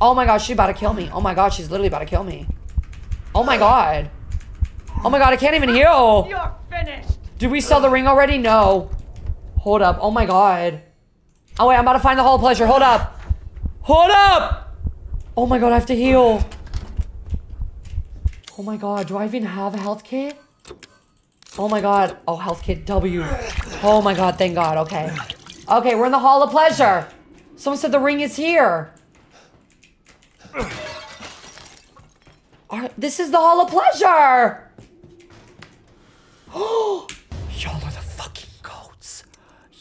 Oh my god, she's about to kill me. Oh my god, she's literally about to kill me. Oh my god. Oh my god, I can't even heal. You're finished. Did we sell the ring already? No. Hold up. Oh my god. Oh wait, I'm about to find the Hall of Pleasure. Hold up. Hold up. Oh my god, I have to heal. Oh my god, do I even have a health kit? Oh my god. Oh, health kit W. Oh my god, thank god. Okay. Okay, we're in the Hall of Pleasure. Someone said the ring is here. This is the Hall of Pleasure. Y'all are the fucking goats.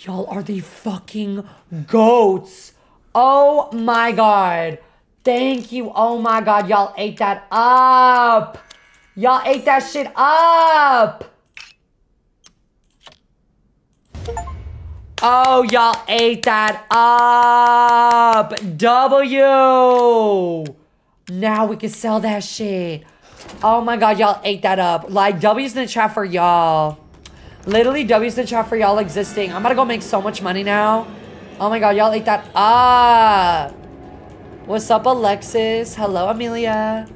Y'all are the fucking goats. Oh my god. Thank you. Oh my god. Y'all ate that up. Y'all ate that shit up. Oh, y'all ate that up. W. Now we can sell that shit. Oh my god, y'all ate that up. Like, W's in the chat for y'all. Literally, W's in the chat for y'all existing. I'm gonna go make so much money now. Oh my god, y'all ate that up. What's up, Alexis? Hello, Amelia.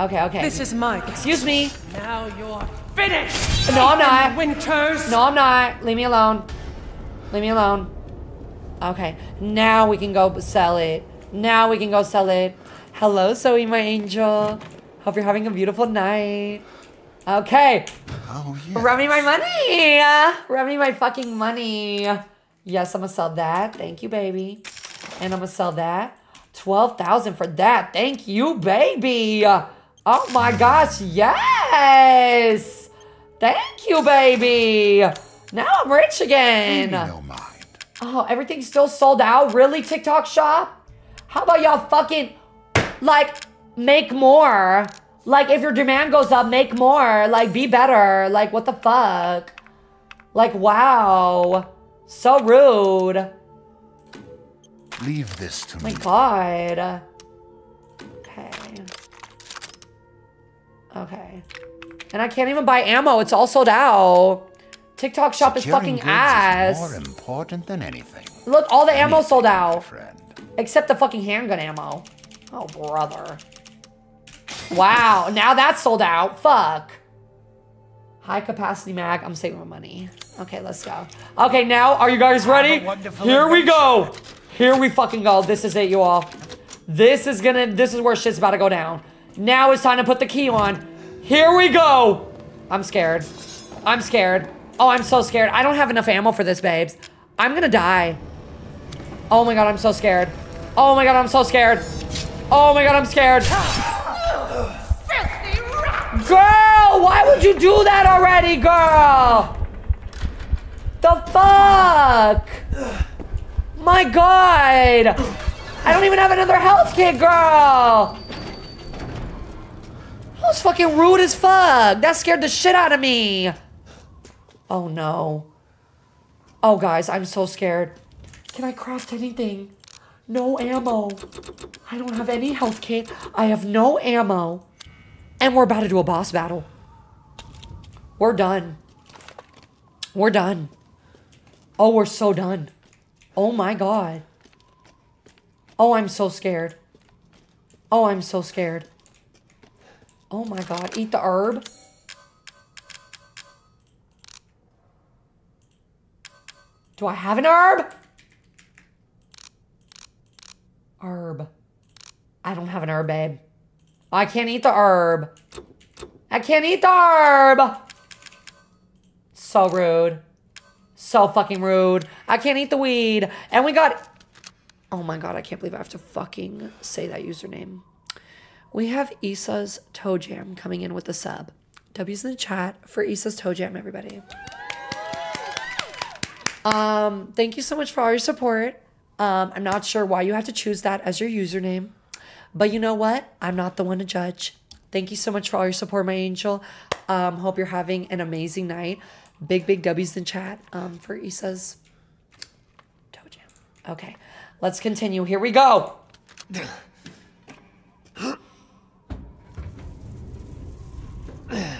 Okay, okay. This is Mike. Excuse me. Now you're finished. No, I'm not. Winters. No, I'm not. Leave me alone. Leave me alone. Okay. Now we can go sell it. Now we can go sell it. Hello, Zoe, my angel. Hope you're having a beautiful night. Okay. Oh, yeah. Run me my money. Run me my fucking money. Yes, I'm gonna sell that. Thank you, baby. And I'm gonna sell that. 12,000 for that. Thank you, baby. Oh my gosh, yes. Thank you, baby. Now I'm rich again. No mind. Oh, everything's still sold out? Really, TikTok shop? How about y'all fucking, like, make more? Like, if your demand goes up, make more. Like, be better. Like, what the fuck? Like, wow. So rude. Leave this to me. my god. Okay. Okay. And I can't even buy ammo. It's all sold out. TikTok shop is fucking goods ass. Is more important than anything. Look, all the ammo sold out. friend. Except the fucking handgun ammo. Oh, brother. Wow, now that's sold out. Fuck. High capacity mag. I'm saving my money. Okay, let's go. Okay, now, are you guys ready? Here we go. Here we fucking go. This is it, you all. This is gonna, this is where shit's about to go down. Now it's time to put the key on. Here we go. I'm scared. I'm scared. Oh, I'm so scared. I don't have enough ammo for this, babes. I'm gonna die. Oh my god, I'm so scared. Oh my god, I'm so scared. Oh my god, I'm scared. Girl, why would you do that already, girl? The fuck? My god. I don't even have another health kit, girl. That was fucking rude as fuck. That scared the shit out of me. Oh no. Oh guys, I'm so scared. Can I craft anything? No ammo. I don't have any health kit. I have no ammo. And we're about to do a boss battle. We're done. We're done. Oh, we're so done. Oh my god. Oh, I'm so scared. Oh, I'm so scared. Oh my god. Eat the herb. Do I have an herb? Herb. I don't have an herb, babe. I can't eat the herb. I can't eat the herb. So rude. So fucking rude. I can't eat the weed. And we got... Oh my god, I can't believe I have to fucking say that username. We have Issa's Toe Jam coming in with the sub. W's in the chat for Issa's Toe Jam, everybody. Um, thank you so much for all your support. Um, I'm not sure why you had to choose that as your username. But you know what? I'm not the one to judge. Thank you so much for all your support, my angel. Um, hope you're having an amazing night. Big, big W's in chat um, for Issa's toe jam. Okay, let's continue. Here we go.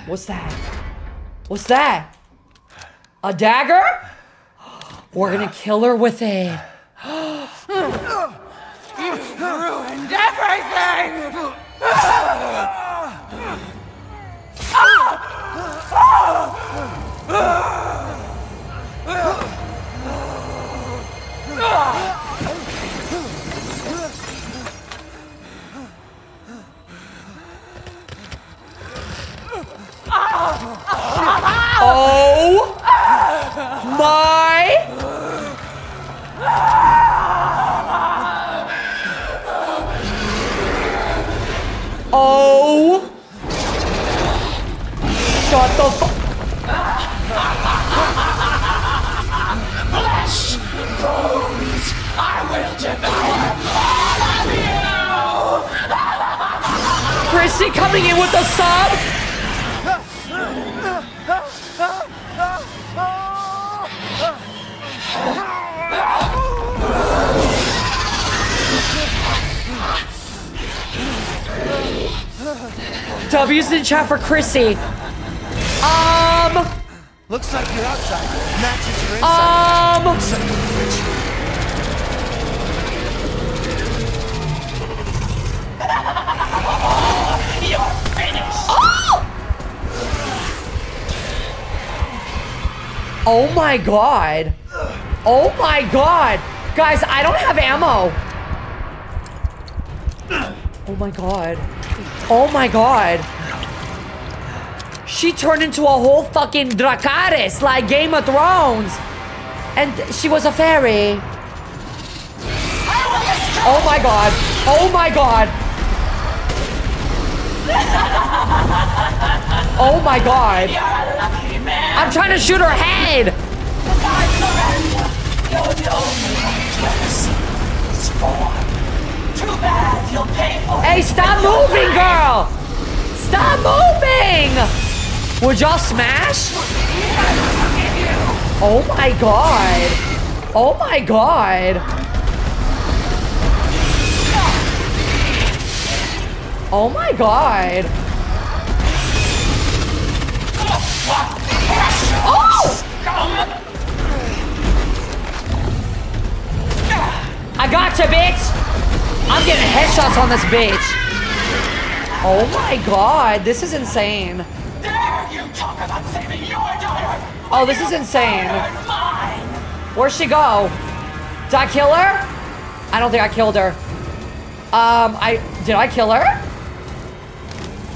What's that? What's that? A dagger? We're gonna kill her with it. Ruined everything! Oh my Oh Shut the fuck flesh bones. I will devour all of you. Chrissy coming in with a sub. W's in chat for Chrissy. Um, Looks like you're outside matches your inside. um. You're finished. oh my god. Oh my god. Guys, I don't have ammo. Oh my god. Oh my god. She turned into a whole fucking Dracarys like Game of Thrones. And she was a fairy. Oh my god. Oh my god. Oh my god. I'm trying to shoot her head. Hey, stop moving, girl! Stop moving! Would y'all smash? Oh my god. Oh my god. Oh my god. Oh! I gotcha, bitch! I'm getting headshots on this bitch. Oh my god, this is insane. Dare you talk about saving your daughter? Oh, this is insane. Where'd she go? Did I kill her? I don't think I killed her. Um, I did I kill her?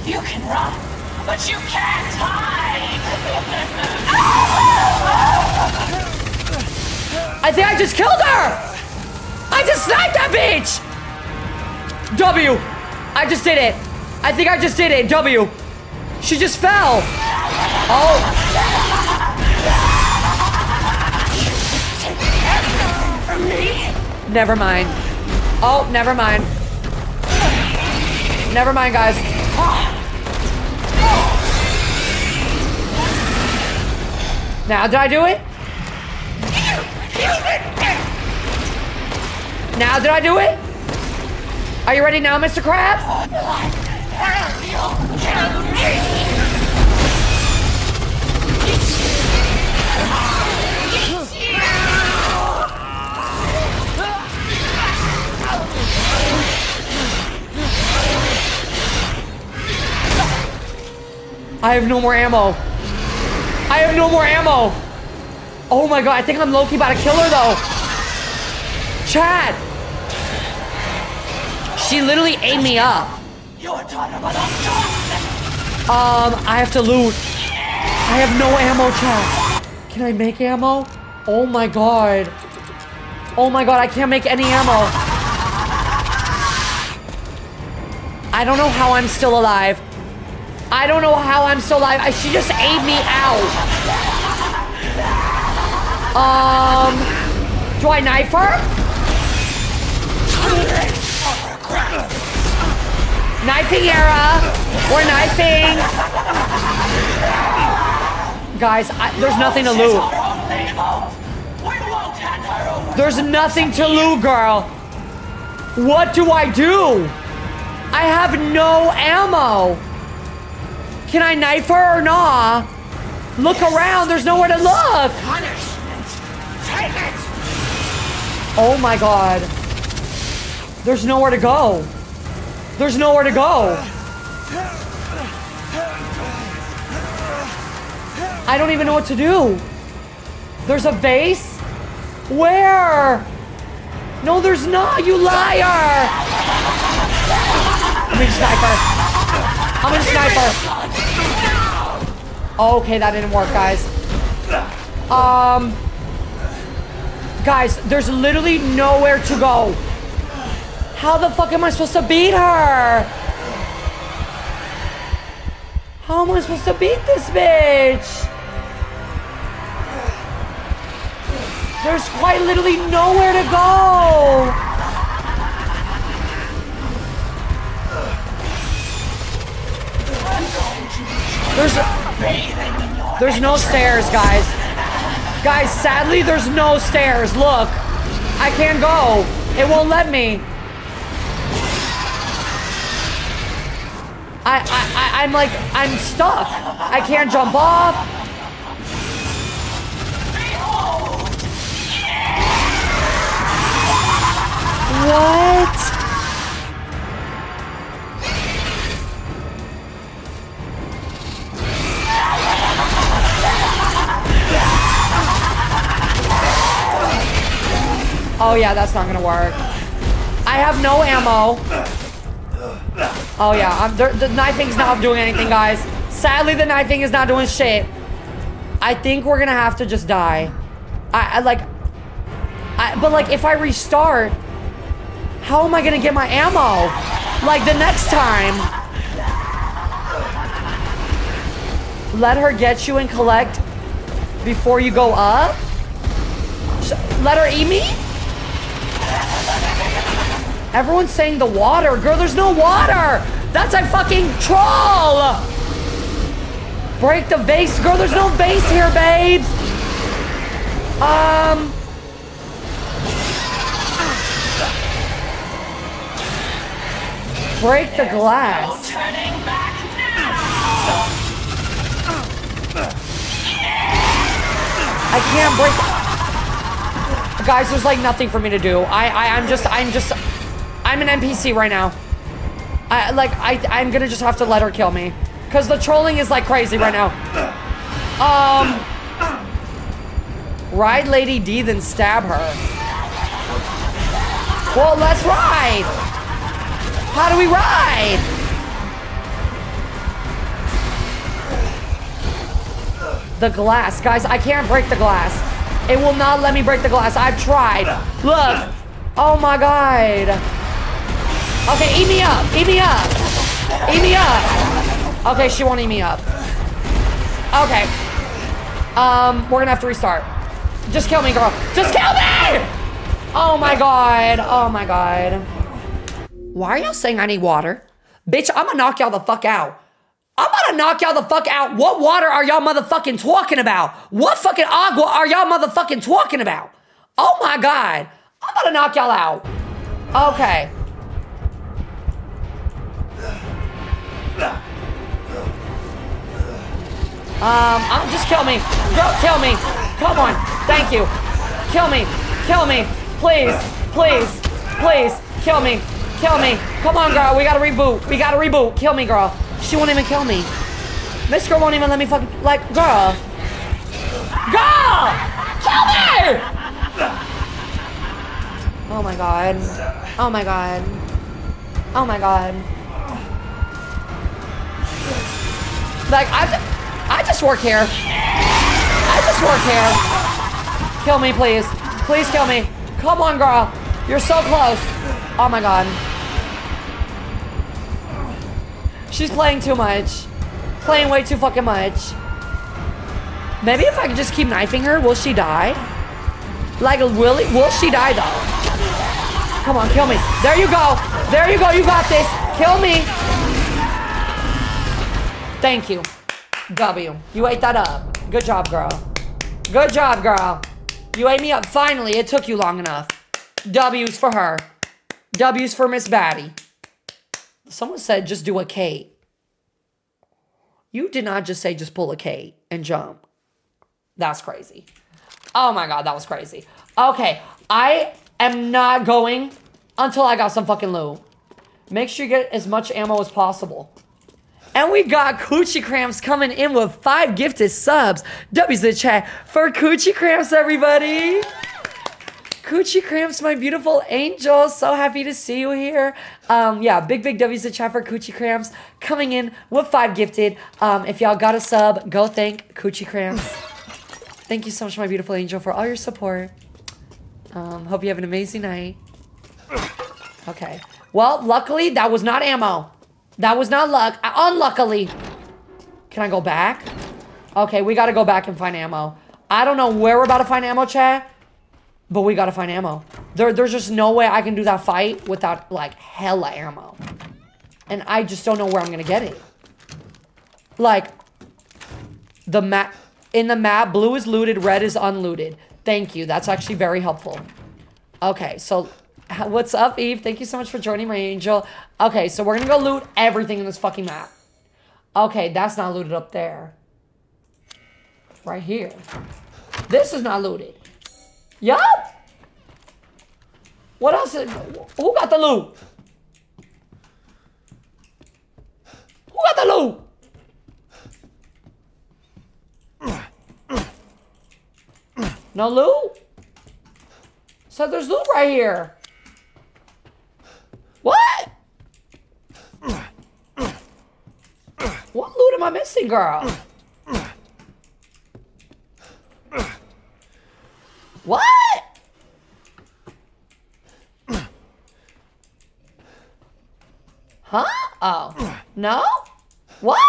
You can run, but you can't hide. I think I just killed her! I just sniped that bitch! W. I just did it. I think I just did it. W. She just fell. Oh. Never mind. Oh, never mind. Never mind, guys. Now, did I do it? Now, did I do it? Are you ready now, Mr. Krabs? I have no more ammo. I have no more ammo. Oh my god, I think I'm low-key about to kill her though. Chad! She literally ate me up. Um, I have to loot. I have no ammo, Chad. Can I make ammo? Oh my god. Oh my god, I can't make any ammo. I don't know how I'm still alive. I don't know how I'm still alive. I, she just ate me out. Um, do I knife her? Knifing era. We're knifing. Guys, I, there's nothing to loot. There's nothing to loot, girl. What do I do? I have no ammo. Can I knife her or not? Look around. There's nowhere to look. Oh my god. There's nowhere to go. There's nowhere to go. I don't even know what to do. There's a vase? Where? No, there's not, you liar! I'm gonna snipe. I'm gonna snipe. Okay, that didn't work, guys. Um, guys, there's literally nowhere to go. How the fuck am I supposed to beat her? How am I supposed to beat this bitch? There's quite literally nowhere to go. There's there's no stairs, guys. Guys, sadly, there's no stairs. Look, I can't go. It won't let me. I, I, I, I'm like, I'm stuck. I can't jump off. What? Oh yeah, that's not gonna work. I have no ammo. Oh yeah, I'm, the, knifing's not doing anything, guys. Sadly, the knifing is not doing shit. I think we're gonna have to just die. I, I like, I, but like if I restart, how am I gonna get my ammo? Like the next time. Let her get you and collect before you go up? Let her eat me? Everyone's saying the water. Girl, there's no water. That's a fucking troll. Break the vase. Girl, there's no vase here, babes. Um. Break the glass. I can't break. Guys, there's like nothing for me to do. I, I, I'm just, I'm just, I'm an NPC right now. I, like, I, I'm gonna just have to let her kill me. Cause the trolling is like crazy right now. Um, ride Lady D, then stab her. Well, let's ride. How do we ride? The glass. Guys, I can't break the glass. It will not let me break the glass. I've tried. Look. Oh my god. Okay, eat me up. Eat me up. Eat me up. Okay, she won't eat me up. Okay. Um, we're gonna have to restart. Just kill me, girl. Just kill me! Oh my god. Oh my god. Why are y'all saying I need water? Bitch, I'm gonna knock y'all the fuck out. I'm gonna knock y'all the fuck out. What water are y'all motherfucking talking about? What fucking agua are y'all motherfucking talking about? Oh my god. I'm gonna knock y'all out. Okay. Um, um, just kill me. Girl, kill me. Come on. Thank you. Kill me. Kill me. Please. Please. Please. Kill me. Kill me. Come on, girl. We gotta reboot. We gotta reboot. Kill me, girl. She won't even kill me. This girl won't even let me fucking, like, girl. Girl! Kill me! Oh my god. Oh my god. Oh my god. Like, I, I just work here. I just work here. Kill me, please. Please kill me. Come on, girl. You're so close. Oh my god. She's playing too much. Playing way too fucking much. Maybe if I could just keep knifing her, will she die? Like, will, will she die, though? Come on, kill me. There you go. There you go. You got this. Kill me. Thank you. W. You ate that up. Good job, girl. Good job, girl. You ate me up. Finally, it took you long enough. W's for her. W's for Miss Batty. Someone said just do a Kate. You did not just say just pull a Kate and jump. That's crazy. Oh my god, that was crazy. Okay, I am not going until I got some fucking loot. Make sure you get as much ammo as possible. And we got Coochie Cramps coming in with five gifted subs. W's the chat for Coochie Cramps, everybody. Coochie Cramps, my beautiful angel. So happy to see you here. Um, yeah, big, big W's in chat for Coochie Cramps coming in with five gifted. Um, if y'all got a sub, go thank Coochie Cramps. Thank you so much, my beautiful angel, for all your support. Um, hope you have an amazing night. Okay. Well, luckily, that was not ammo. That was not luck. Uh, unluckily. Can I go back? Okay, we gotta go back and find ammo. I don't know where we're about to find ammo, chat. But we gotta find ammo. There, there's just no way I can do that fight without like hella ammo. And I just don't know where I'm gonna get it. Like, the map, in the map, blue is looted, red is unlooted. Thank you, that's actually very helpful. Okay, so what's up, Eve? Thank you so much for joining my angel. Okay, so we're gonna go loot everything in this fucking map. Okay, that's not looted up there. Right here. This is not looted. Yup. What else? Is, who got the loot? Who got the loot? No loot? So there's loot right here. What? What loot am I missing, girl? What? Huh? Oh. No? What?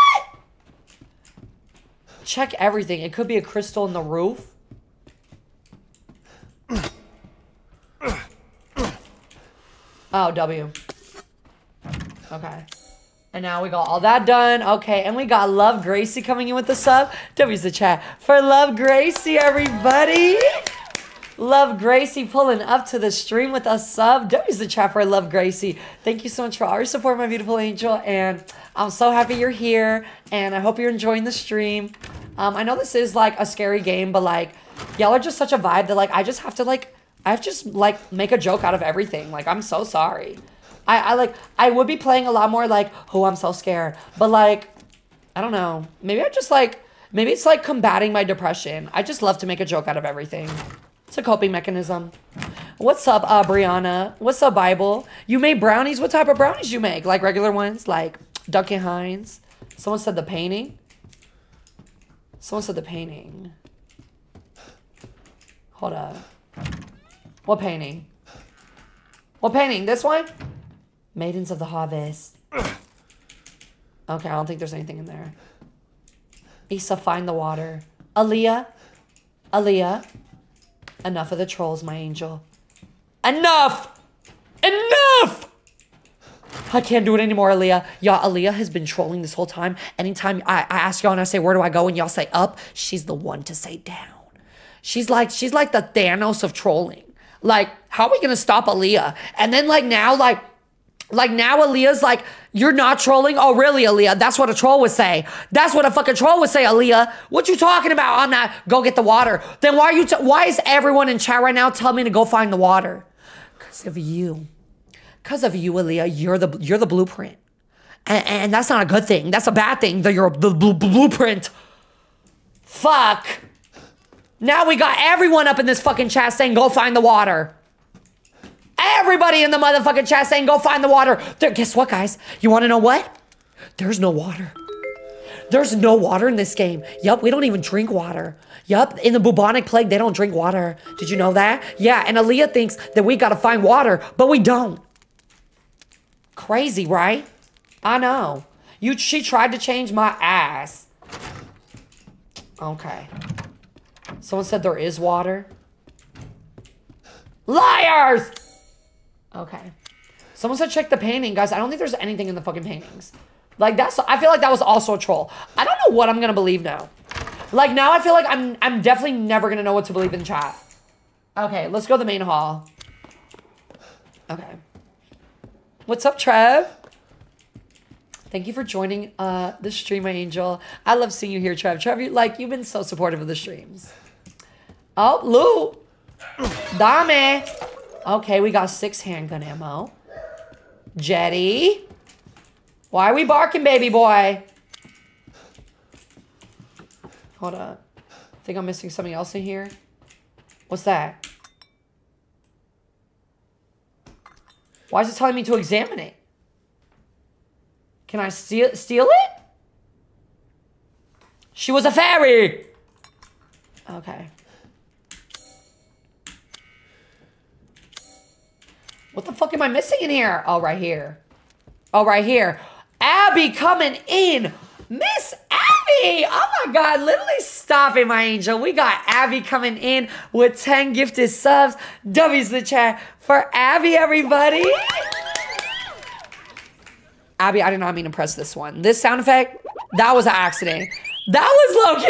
Check everything. It could be a crystal in the roof. Oh, W. Okay. And now we got all that done. Okay, and we got Love Gracie coming in with the sub. W's the chat for Love Gracie, everybody. Love Gracie pulling up to the stream with a sub. W's the chat for Love Gracie. Thank you so much for all your support, my beautiful angel. And I'm so happy you're here. And I hope you're enjoying the stream. Um, I know this is like a scary game, but like y'all are just such a vibe that like I just have to like I have just like make a joke out of everything. Like I'm so sorry. I, I like I would be playing a lot more like, oh I'm so scared. But like, I don't know. Maybe I just like maybe it's like combating my depression. I just love to make a joke out of everything. It's a coping mechanism. What's up, uh, Brianna? What's up, Bible? You made brownies? What type of brownies you make? Like regular ones? Like Duncan Hines? Someone said the painting? Someone said the painting. Hold up. What painting? What painting? This one? Maidens of the Harvest. Okay, I don't think there's anything in there. Issa, find the water. Aaliyah. Aaliyah. Enough of the trolls, my angel. Enough! Enough! I can't do it anymore, Aaliyah. Y'all, Aaliyah has been trolling this whole time. Anytime I, I ask y'all and I say, where do I go? And y'all say up, she's the one to say down. She's like, she's like the Thanos of trolling. Like, how are we gonna stop Aaliyah? And then like now, like, like now Aaliyah's like, you're not trolling? Oh, really, Aaliyah? That's what a troll would say. That's what a fucking troll would say, Aaliyah. What you talking about? I'm not, go get the water. Then why are you, t- why is everyone in chat right now telling me to go find the water? Because of you. Because of you, Aaliyah. You're the, you're the blueprint. And, and that's not a good thing. That's a bad thing that you're the bl- blueprint. Fuck. Now we got everyone up in this fucking chat saying, go find the water. Everybody in the motherfucking chat saying, go find the water. There, guess what, guys? You want to know what? There's no water. There's no water in this game. Yup, we don't even drink water. Yup, in the bubonic plague, they don't drink water. Did you know that? Yeah, and Aaliyah thinks that we gotta find water, but we don't. Crazy, right? I know. You, she tried to change my ass. Okay. Someone said there is water. Liars! Okay. Someone said check the painting. Guys, I don't think there's anything in the fucking paintings. Like, that's, I feel like that was also a troll. I don't know what I'm gonna believe now. Like, now I feel like I'm, I'm definitely never gonna know what to believe in chat. Okay, let's go to the main hall. Okay. What's up, Trev? Thank you for joining uh, the stream, my angel. I love seeing you here, Trev. Trev, you, like, you've been so supportive of the streams. Oh, Lou. Dame. Okay, we got six handgun ammo. Jetty. Why are we barking, baby boy? Hold up. I think I'm missing something else in here. What's that? Why is it telling me to examine it? Can I steal steal it? She was a fairy. Okay. What the fuck am I missing in here? Oh, right here. Oh, right here. Abby coming in. Miss Abby! Oh my god, literally stop it, my angel. We got Abby coming in with 10 gifted subs. W's the chat for Abby, everybody. Abby, I did not mean to press this one. This sound effect, that was an accident. That was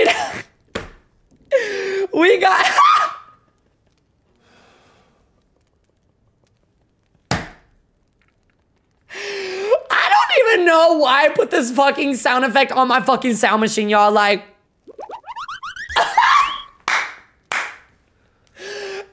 Logan. we got. I don't even know why I put this fucking sound effect on my fucking sound machine, y'all. Like.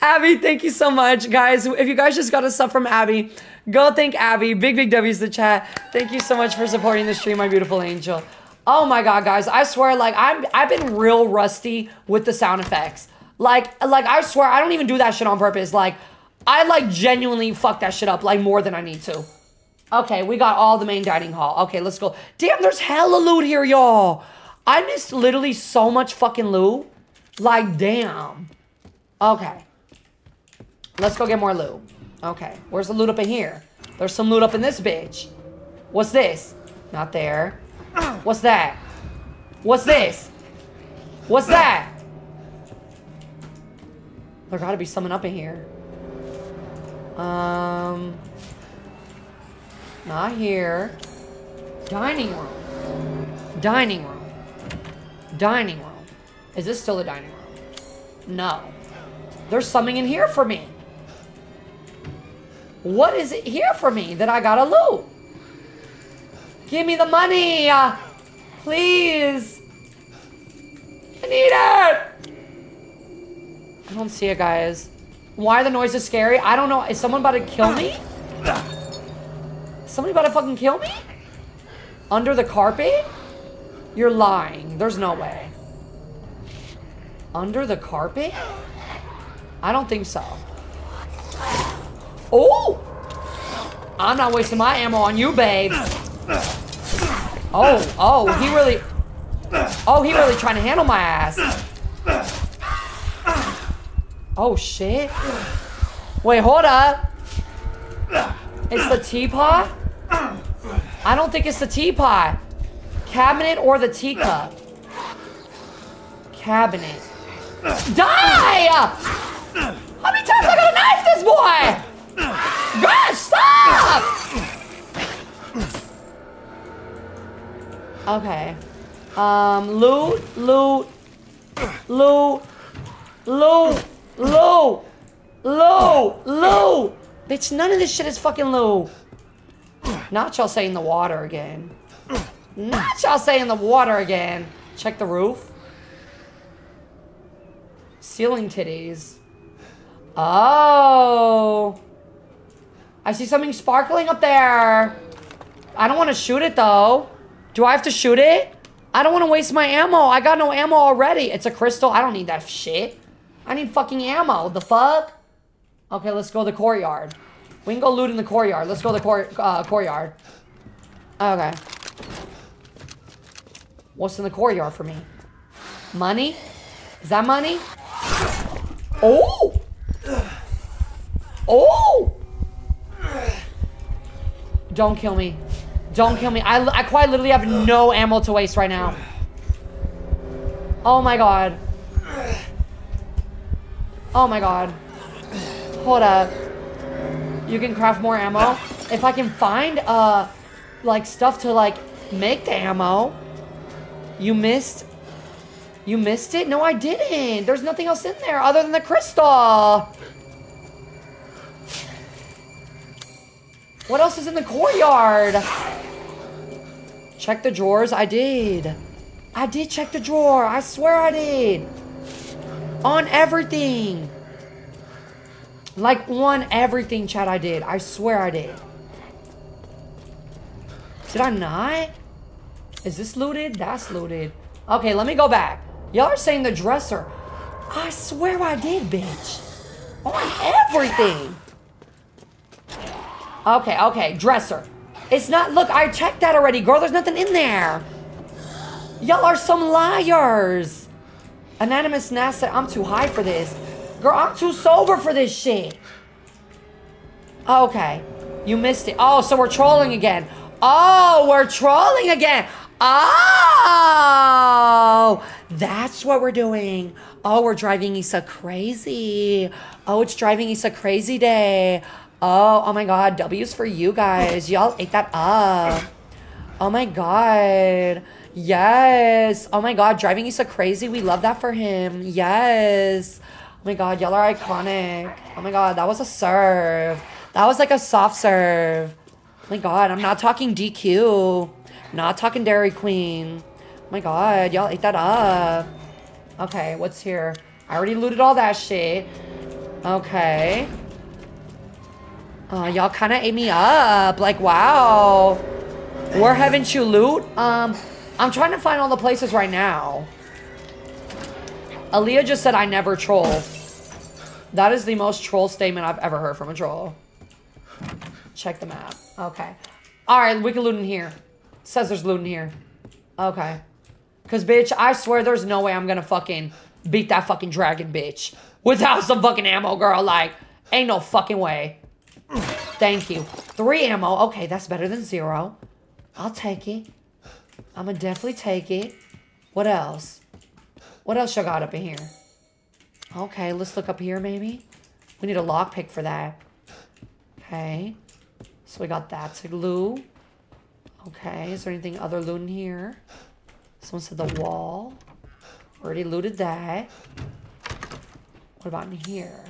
Abby, thank you so much, guys. If you guys just got a sub from Abby, go thank Abby. Big, big W's the chat. Thank you so much for supporting the stream, my beautiful angel. Oh my god, guys! I swear, like I'm, I've been real rusty with the sound effects. Like, like I swear, I don't even do that shit on purpose. Like, I like genuinely fuck that shit up like more than I need to. Okay, we got all the main dining hall. Okay, let's go. Damn, there's hella loot here, y'all. I missed literally so much fucking loot. Like, damn. Okay. Let's go get more loot. Okay, where's the loot up in here? There's some loot up in this bitch. What's this? Not there. What's that? What's this? What's that? There gotta be something up in here. Um... Not here. Dining room. Dining room. Dining room. Is this still the dining room? No. There's something in here for me. What is it here for me that I gotta loot? Give me the money! Uh, please! I need it! I don't see it, guys. Why the noises scary? I don't know. Is someone about to kill me? Somebody about to fucking kill me? Under the carpet? You're lying. There's no way. Under the carpet? I don't think so. Oh! I'm not wasting my ammo on you, babe. Oh, oh, he really... Oh, he really trying to handle my ass. Oh, shit. Wait, hold up. It's the teapot? I don't think it's the teapot. Cabinet or the teacup? Cabinet. Die! How many times I gotta knife this boy? God, stop! Okay. Um, loot, loot, loot, loot, loot, loot, loot. Bitch, none of this shit is fucking loot. Not y'all saying the water again. Not y'all saying the water again. Check the roof. Ceiling titties. Oh. I see something sparkling up there. I don't want to shoot it though. Do I have to shoot it? I don't want to waste my ammo. I got no ammo already. It's a crystal. I don't need that shit. I need fucking ammo. The fuck? Okay, let's go to the courtyard. We can go loot in the courtyard. Let's go to the court, uh, courtyard. Okay. What's in the courtyard for me? Money? Is that money? Oh! Oh! Don't kill me. Don't kill me. I, I quite literally have no ammo to waste right now. Oh my god. Oh my god. Hold up. You can craft more ammo. If I can find, uh, like, stuff to, like, make the ammo. You missed... You missed it? No, I didn't. There's nothing else in there other than the crystal. What else is in the courtyard? Check the drawers. I did. I did check the drawer. I swear I did. On everything. Like on everything, Chad, I did. I swear I did. Did I not? Is this looted? That's looted. Okay, let me go back. Y'all are saying the dresser. I swear I did, bitch. On everything. Okay, okay, dresser. It's not, look, I checked that already, girl. There's nothing in there. Y'all are some liars. Anonymous NASA, I'm too high for this. Girl, I'm too sober for this shit. Okay, you missed it. Oh, so we're trolling again. Oh, we're trolling again. Oh, that's what we're doing. Oh, we're driving Issa crazy. Oh, it's driving Issa crazy day. Oh, oh my God. W's for you guys. Y'all ate that up. Oh my God. Yes. Oh my God. Driving Issa crazy. We love that for him. Yes. Oh my God. Y'all are iconic. Oh my God. That was a serve. That was like a soft serve. Oh my God. I'm not talking DQ. Not talking Dairy Queen. Oh my God. Y'all ate that up. Okay. What's here? I already looted all that shit. Okay. Uh, y'all kind of ate me up. Like, wow. Where haven't you loot? Um, I'm trying to find all the places right now. Aaliyah just said I never troll. That is the most troll statement I've ever heard from a troll. Check the map. Okay. Alright, we can loot in here. says there's loot in here. Okay. Cause bitch, I swear there's no way I'm gonna fucking beat that fucking dragon bitch. Without some fucking ammo, girl. Like, ain't no fucking way. Thank you. Three ammo. Okay, that's better than zero. I'll take it. I'm gonna definitely take it. What else? What else you got up in here? Okay, let's look up here maybe. We need a lockpick for that. Okay. So we got that to glue. Okay, is there anything other loot in here? Someone said the wall. Already looted that. What about in here?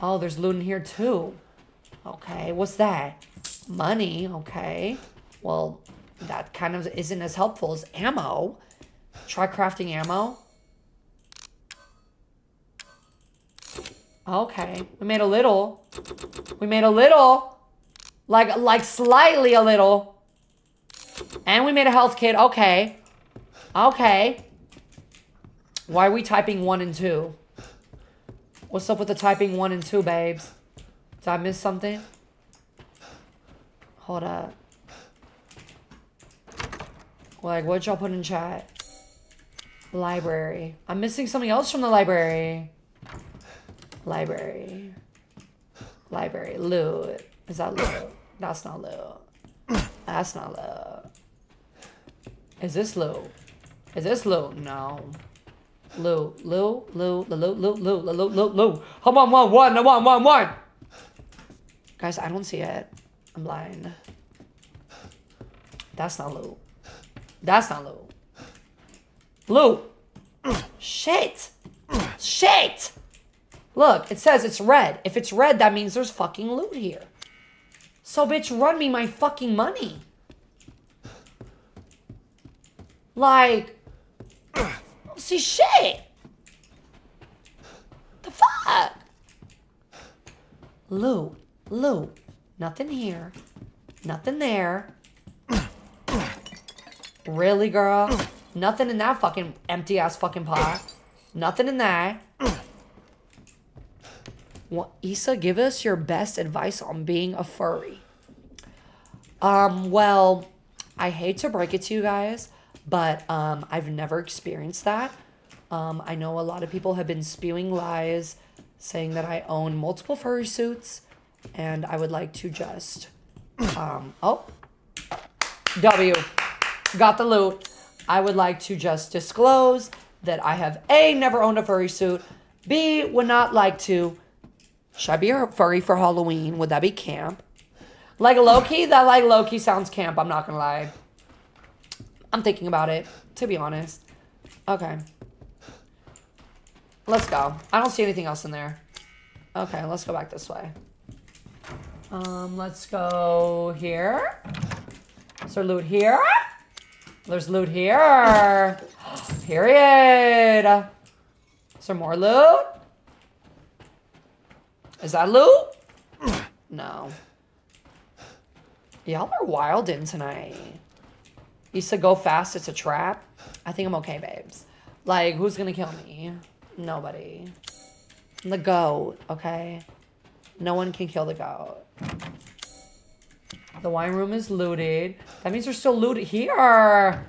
Oh, there's loot in here too. Okay, what's that? Money, okay. Well, that kind of isn't as helpful as ammo. Try crafting ammo. Okay, we made a little. We made a little. Like, like slightly a little. And we made a health kit. Okay. Okay. Why are we typing one and two? What's up with the typing one and two, babes? Did I miss something? Hold up. Like, what y'all put in chat? Library. I'm missing something else from the library. Library. Library. Loot. Is that loot? That's not loot. That's not loot. Is this loot? Is this loot? No. Loot. Loot. Loot. Loot. Loot. Loot. Loot. Loot. Loot. Come on. One. One. One. One. One. Guys, I don't see it. I'm blind. That's not loot. That's not loot. Loot. Shit. Shit. Look, it says it's red. If it's red, that means there's fucking loot here. So, bitch, run me my fucking money. Like, I don't see shit. The fuck? Loot. Loot. Nothing here. Nothing there. Really, girl? Nothing in that fucking empty ass fucking pot. Nothing in that. What, Issa, give us your best advice on being a furry. Um, well, I hate to break it to you guys, but um, I've never experienced that. Um, I know a lot of people have been spewing lies saying that I own multiple furry suits, and I would like to just, um, oh, W, got the loot. I would like to just disclose that I have A, never owned a furry suit, B, would not like to. Should I be a furry for Halloween? Would that be camp? Like low-key, that like low-key sounds camp, I'm not gonna lie. I'm thinking about it, to be honest. Okay. Let's go. I don't see anything else in there. Okay, let's go back this way. Um, let's go here. Is there loot here? There's loot here. Period. Is there more loot? Is that loot? No. Y'all are wildin' tonight. You said go fast, it's a trap. I think I'm okay, babes. Like, who's gonna kill me? Nobody. The goat, okay? No one can kill the goat. The wine room is looted. That means there's still loot here.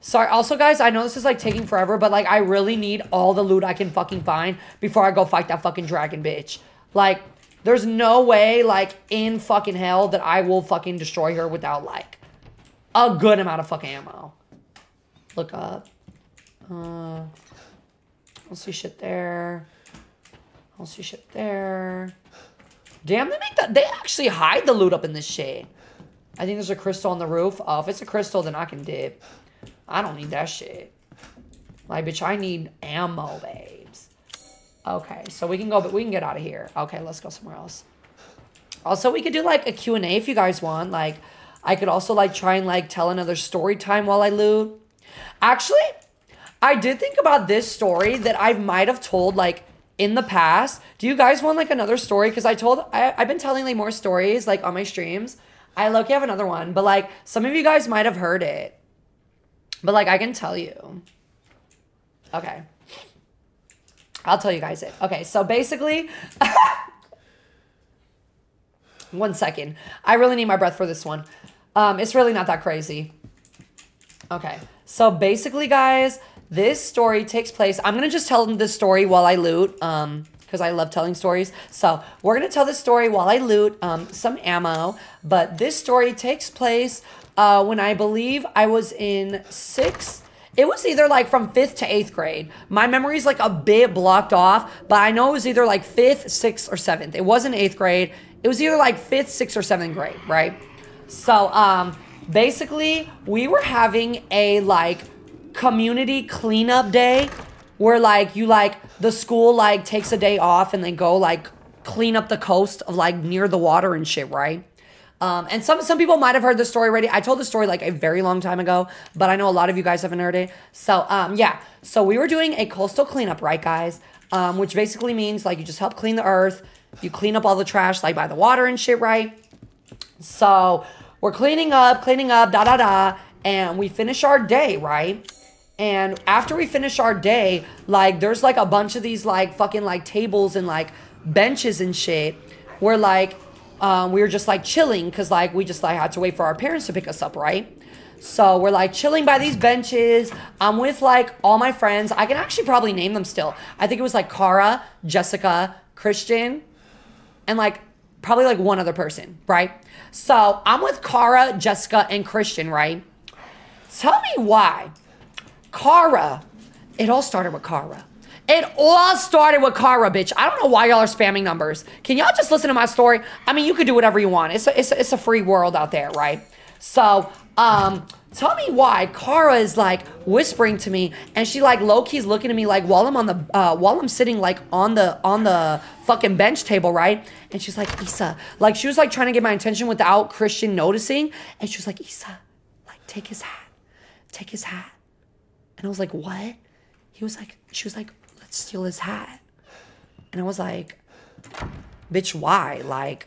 Sorry. Also, guys, I know this is like taking forever, but like I really need all the loot I can fucking find before I go fight that fucking dragon bitch. Like, there's no way like in fucking hell that I will fucking destroy her without like a good amount of fucking ammo. Look up. Uh, I don't see shit there. I don't see shit there. Damn, they make that. They actually hide the loot up in this shit. I think there's a crystal on the roof. Oh, if it's a crystal, then I can dip. I don't need that shit. Like, bitch, I need ammo, babes. Okay, so we can go, but we can get out of here. Okay, let's go somewhere else. Also, we could do like a Q&A if you guys want. Like, I could also like try and like tell another story time while I loot. Actually, I did think about this story that I might have told like in the past. Do you guys want like another story? Because I told I, I've been telling like more stories like on my streams. I look have another one, but like some of you guys might have heard it. But like I can tell you. Okay. I'll tell you guys it. Okay, so basically one second. I really need my breath for this one. Um, it's really not that crazy. Okay, so basically, guys, this story takes place. I'm gonna just tell them this story while I loot, um, because I love telling stories. So we're gonna tell this story while I loot um, some ammo. But this story takes place uh, when I believe I was in sixth. It was either like from fifth to eighth grade. My memory's like a bit blocked off, but I know it was either like fifth, sixth, or seventh. It wasn't eighth grade. It was either like fifth, sixth, or seventh grade, right? So um, basically, we were having a like community cleanup day where like you like the school like takes a day off and they go like clean up the coast of like near the water and shit, right? Um, and some some people might have heard the story already. I told the story like a very long time ago, but I know a lot of you guys haven't heard it. So um, yeah, so we were doing a coastal cleanup, right, guys? Um, which basically means like you just help clean the earth, you clean up all the trash like by the water and shit, right? So we're cleaning up, cleaning up, da da da, and we finish our day, right? And after we finish our day, like there's like a bunch of these like fucking like tables and like benches and shit where like um, we were just like chilling because like we just like had to wait for our parents to pick us up, right? So we're like chilling by these benches. I'm with like all my friends. I can actually probably name them still. I think it was like Cara, Jessica, Christian, and like probably like one other person, right? So I'm with Cara, Jessica, and Christian, right? Tell me why. Cara, it all started with Cara. It all started with Cara, bitch. I don't know why y'all are spamming numbers. Can y'all just listen to my story? I mean, you could do whatever you want. It's a, it's a, it's a free world out there, right? So, um, tell me why Cara is like whispering to me, and she like low key's looking at me like while I'm on the uh, while I'm sitting like on the on the fucking bench table, right? And she's like, Issa, like she was like trying to get my attention without Christian noticing, and she was like, Issa, like take his hat, take his hat, and I was like, what? He was like, she was like, steal his hat, and I was like, bitch, why? Like,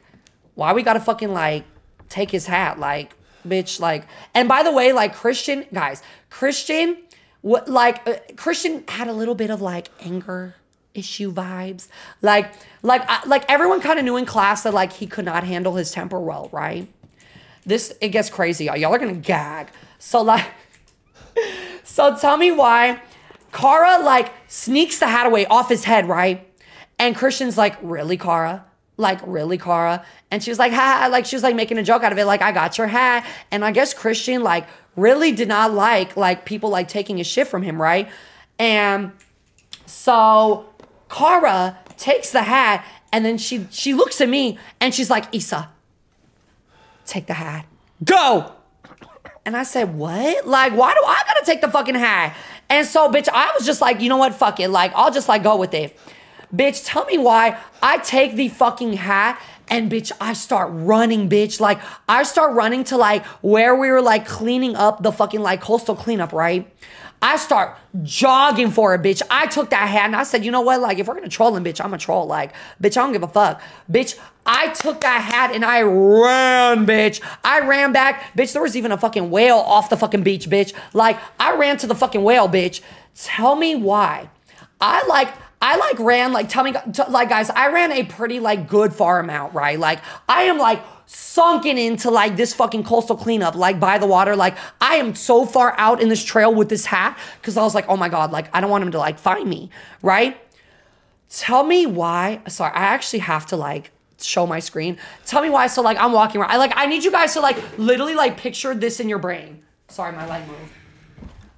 why we gotta fucking like take his hat? Like, bitch, like, and by the way, like Christian, guys, Christian, what, like, uh, Christian had a little bit of like anger issue vibes. Like, like, like everyone kind of knew in class that like he could not handle his temper well, right? This, it gets crazy, y'all. Y'all are gonna gag. So, like, so tell me why Cara, like sneaks the hat away off his head, right? And Christian's like, really, Cara? Like, really, Cara? And she was like, ha, like she was like making a joke out of it, like, I got your hat. And I guess Christian like really did not like like people like taking a shit from him, right? And so Cara takes the hat and then she she looks at me and she's like, Issa, take the hat. Go! And I said, what? Like, why do I gotta take the fucking hat? And so, bitch, I was just like, you know what? Fuck it. Like, I'll just like go with it. Bitch, tell me why I take the fucking hat and bitch, I start running, bitch. Like, I start running to like where we were like cleaning up the fucking like coastal cleanup, right? I start jogging for it, bitch. I took that hat and I said, you know what? Like, if we're gonna troll him, bitch, I'm a troll. Like, bitch, I don't give a fuck. Bitch, I took that hat and I ran, bitch. I ran back. Bitch, there was even a fucking whale off the fucking beach, bitch. Like, I ran to the fucking whale, bitch. Tell me why. I like, I like ran, like, tell me, t- like, guys, I ran a pretty, like, good far amount, right? Like, I am, like, sunken into, like, this fucking coastal cleanup, like, by the water. Like, I am so far out in this trail with this hat because I was like, oh my God, like, I don't want him to, like, find me, right? Tell me why. Sorry, I actually have to, like, show my screen. Tell me why. So like I'm walking around. I like I need you guys to like literally like picture this in your brain. Sorry, my light moved.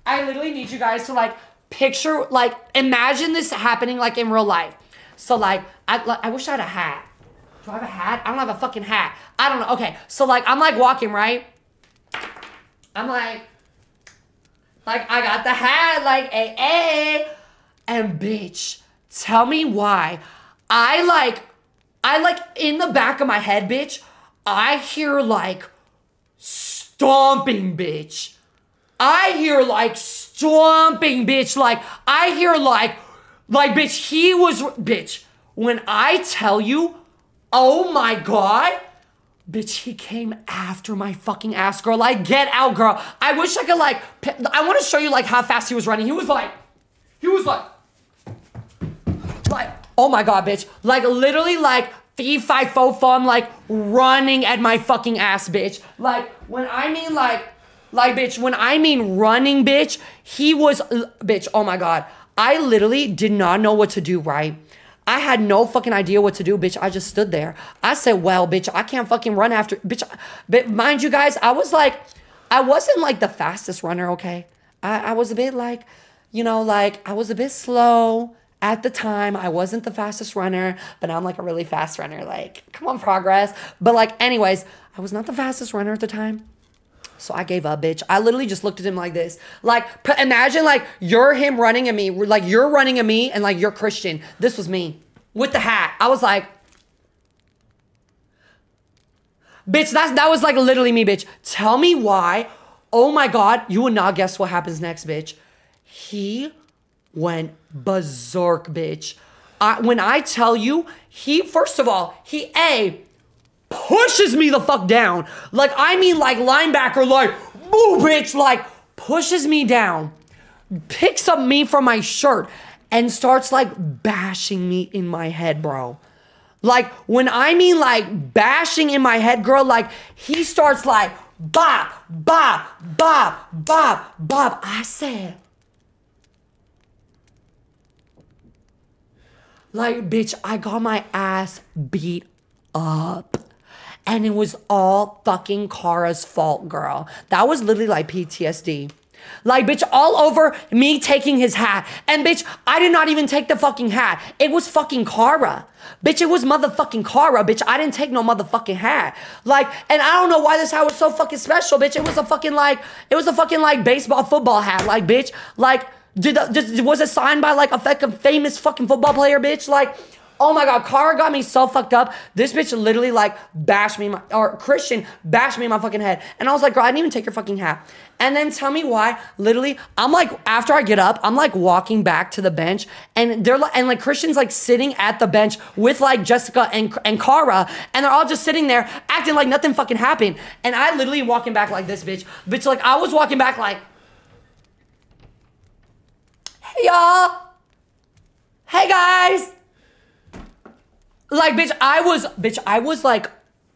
I literally need you guys to like picture like imagine this happening like in real life. So like I like, I wish I had a hat. Do I have a hat? I don't have a fucking hat. I don't know. Okay, so like I'm like walking right. I'm like, like I got the hat, like a a, and bitch, tell me why. I like, I like in the back of my head, bitch. I hear like stomping, bitch. I hear like stomping, bitch. Like I hear like, like bitch. He was bitch. When I tell you, oh my god. Bitch, he came after my fucking ass, girl. Like, get out, girl. I wish I could, like, I want to show you, like, how fast he was running. He was like, he was like, oh my god, bitch. Like, literally, like, fee fi fo fum, like, running at my fucking ass, bitch. Like, when I mean, like, like, bitch, when I mean running, bitch, he was, bitch, oh my god. I literally did not know what to do, right? I had no fucking idea what to do, bitch. I just stood there. I said, well, bitch, I can't fucking run after, bitch. But mind you guys, I was like, I wasn't like the fastest runner, okay? I, I was a bit like, you know, like I was a bit slow at the time. I wasn't the fastest runner, but now I'm like a really fast runner. Like, come on, progress. But like, anyways, I was not the fastest runner at the time. So I gave up, bitch. I literally just looked at him like this. Like, imagine like you're him running at me, like you're running at me, and like you're Christian. This was me with the hat. I was like, bitch, that's that was like literally me, bitch. Tell me why. Oh my god, you will not guess what happens next, bitch. He went berserk, bitch. I, when I tell you, he first of all, he a pushes me the fuck down. Like, I mean, like linebacker, like, boo, bitch, like, pushes me down, picks up me from my shirt, and starts like bashing me in my head, bro. Like, when I mean like bashing in my head, girl, like, he starts like, bop, bop, bop, bop, bop. I said, like, bitch, I got my ass beat up. And it was all fucking Cara's fault, girl. That was literally like PTSD. Like, bitch, all over me taking his hat. And bitch, I did not even take the fucking hat. It was fucking Cara. Bitch, it was motherfucking Cara. Bitch, I didn't take no motherfucking hat. Like, and I don't know why this hat was so fucking special, bitch. It was a fucking like, it was a fucking like baseball football hat. Like, bitch, like, did, the, was it signed by like a fucking famous fucking football player, bitch? Like, Oh my god, Cara got me so fucked up. This bitch literally like bashed me, my, or Christian bashed me in my fucking head. And I was like, girl, I didn't even take your fucking hat. And then tell me why. Literally, I'm like, after I get up, I'm like walking back to the bench, and they're like, and like Christian's like sitting at the bench with like Jessica and and Cara, and they're all just sitting there acting like nothing fucking happened. And I literally walking back like this, bitch, bitch, like I was walking back like, hey y'all, hey guys. Like, bitch, I was, bitch, I was like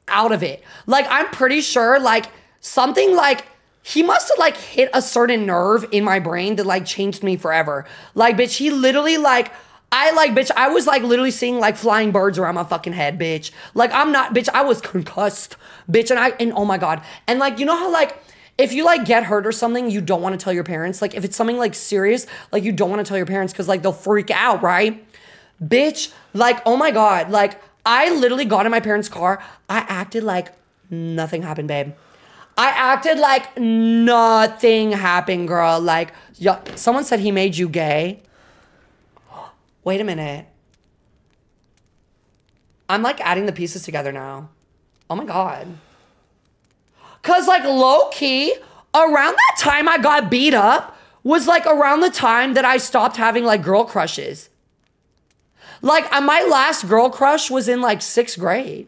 out of it. Like, I'm pretty sure, like, something like, he must have like hit a certain nerve in my brain that like changed me forever. Like, bitch, he literally like, I like, bitch, I was like literally seeing like flying birds around my fucking head, bitch. Like, I'm not, bitch, I was concussed, bitch. And I, and oh my God. And like, you know how like, if you like get hurt or something, you don't want to tell your parents. Like, if it's something like serious, like, you don't want to tell your parents because like they'll freak out, right? Bitch, like, oh my God. Like, I literally got in my parents' car. I acted like nothing happened, babe. I acted like nothing happened, girl. Like, yeah, someone said he made you gay. Wait a minute. I'm like adding the pieces together now. Oh my God. Cause like low key, around that time I got beat up was like around the time that I stopped having like girl crushes. Like uh, my last girl crush was in like sixth grade.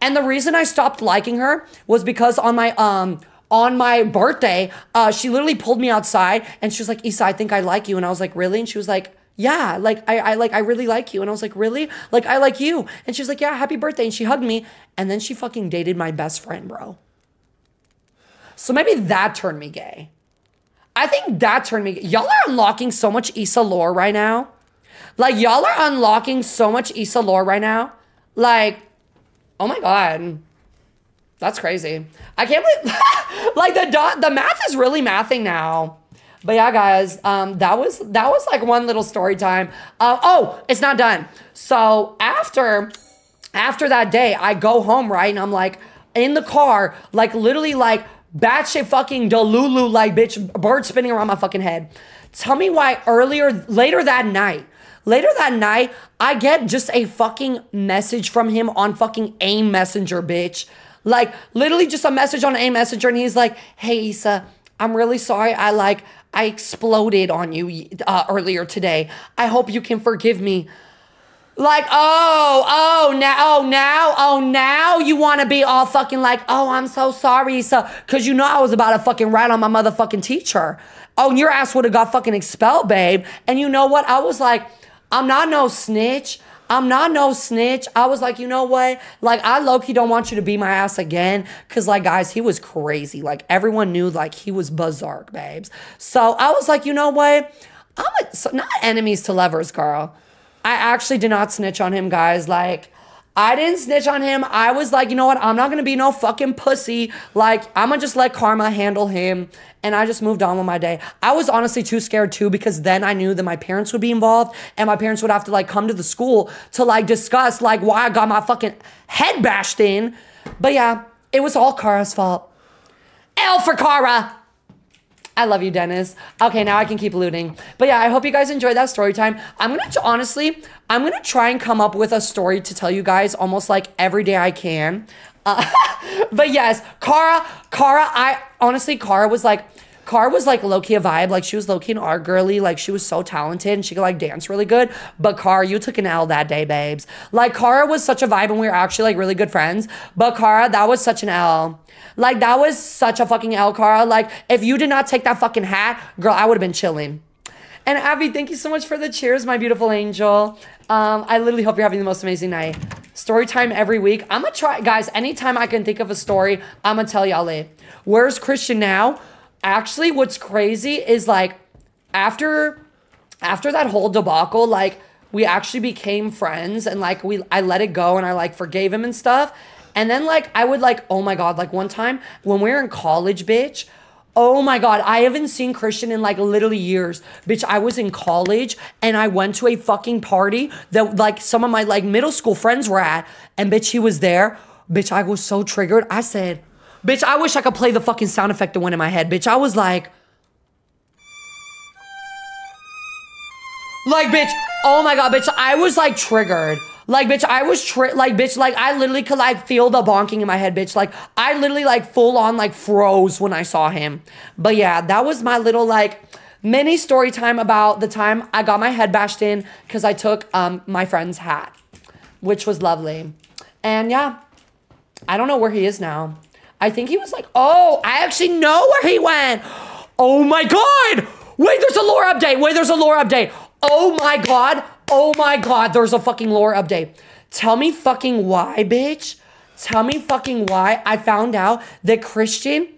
And the reason I stopped liking her was because on my um on my birthday, uh, she literally pulled me outside and she was like, Issa, I think I like you. And I was like, really? And she was like, yeah, like I, I like I really like you. And I was like, really? Like I like you. And she was like, yeah, happy birthday. And she hugged me. And then she fucking dated my best friend, bro. So maybe that turned me gay. I think that turned me. Y'all are unlocking so much Issa lore right now. Like y'all are unlocking so much Issa lore right now. Like, oh my god. That's crazy. I can't believe like the dot the math is really mathing now. But yeah, guys, um, that was that was like one little story time. Uh, oh, it's not done. So after after that day, I go home right, and I'm like in the car, like literally like batshit fucking delulu, like bitch, bird spinning around my fucking head. Tell me why earlier later that night. Later that night, I get just a fucking message from him on fucking AIM Messenger, bitch. Like literally just a message on AIM Messenger, and he's like, "Hey Issa, I'm really sorry. I like I exploded on you uh, earlier today. I hope you can forgive me." Like, oh, oh, now, oh, now, oh, now you want to be all fucking like, oh, I'm so sorry, so, cause you know I was about to fucking rat on my motherfucking teacher. Oh, your ass would have got fucking expelled, babe. And you know what? I was like, I'm not no snitch. I'm not no snitch. I was like, you know what? Like, I low key don't want you to be my ass again. Cause, like, guys, he was crazy. Like, everyone knew, like, he was bizarre, babes. So I was like, you know what? I'm a, so not enemies to lovers, girl. I actually did not snitch on him, guys. Like, I didn't snitch on him. I was like, you know what? I'm not gonna be no fucking pussy. Like, I'm gonna just let karma handle him. And I just moved on with my day. I was honestly too scared too because then I knew that my parents would be involved and my parents would have to like come to the school to like discuss like why I got my fucking head bashed in. But yeah, it was all Cara's fault. L for Cara. I love you, Dennis. Okay, now I can keep looting. But yeah, I hope you guys enjoyed that story time. I'm gonna, honestly, I'm gonna try and come up with a story to tell you guys almost like every day I can. But yes, Cara, Cara, I, honestly, Cara was like, Cara was like low key a vibe. Like she was low key an art girly. Like she was so talented and she could like dance really good. But Cara, you took an L that day, babes. Like Cara was such a vibe and we were actually like really good friends. But Cara, that was such an L. Like that was such a fucking L, Cara. Like if you did not take that fucking hat, girl, I would have been chilling. And Abby, thank you so much for the cheers, my beautiful angel. Um, I literally hope you're having the most amazing night. Story time every week. I'm gonna try, guys. Anytime I can think of a story, I'm gonna tell y'all it. Where's Christian now? Actually, what's crazy is like after after that whole debacle, like we actually became friends and like we I let it go and I like forgave him and stuff. And then like I would like, oh my god, like one time when we were in college, bitch. Oh my God, I haven't seen Christian in like literally years. Bitch, I was in college and I went to a fucking party that like some of my like middle school friends were at. And bitch, he was there. Bitch, I was so triggered. I said, bitch, I wish I could play the fucking sound effect that went in my head. Bitch, I was like, like, bitch, oh my God, bitch, I was like triggered. Like, bitch, I was tri- like, bitch, like, I literally could like feel the bonking in my head, bitch. Like, I literally like full on like froze when I saw him. But yeah, that was my little like mini story time about the time I got my head bashed in because I took um my friend's hat, which was lovely. And yeah, I don't know where he is now. I think he was like, oh, I actually know where he went. Oh my god! Wait, there's a lore update. Wait, there's a lore update. Oh my god. Oh my god, there's a fucking lore update. Tell me fucking why, bitch. Tell me fucking why I found out that Christian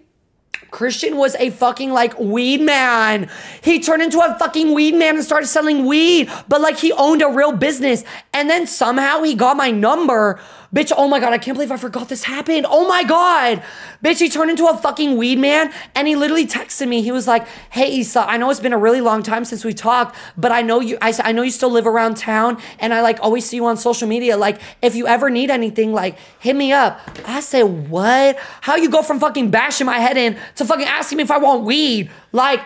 Christian was a fucking like weed man. He turned into a fucking weed man and started selling weed, but like he owned a real business. And then somehow he got my number. Bitch, oh my God, I can't believe I forgot this happened. Oh my God. Bitch, he turned into a fucking weed man and he literally texted me. He was like, Hey, Issa, I know it's been a really long time since we talked, but I know you, I, I know you still live around town and I like always see you on social media. Like, if you ever need anything, like, hit me up. I said, What? How you go from fucking bashing my head in to fucking asking me if I want weed? Like,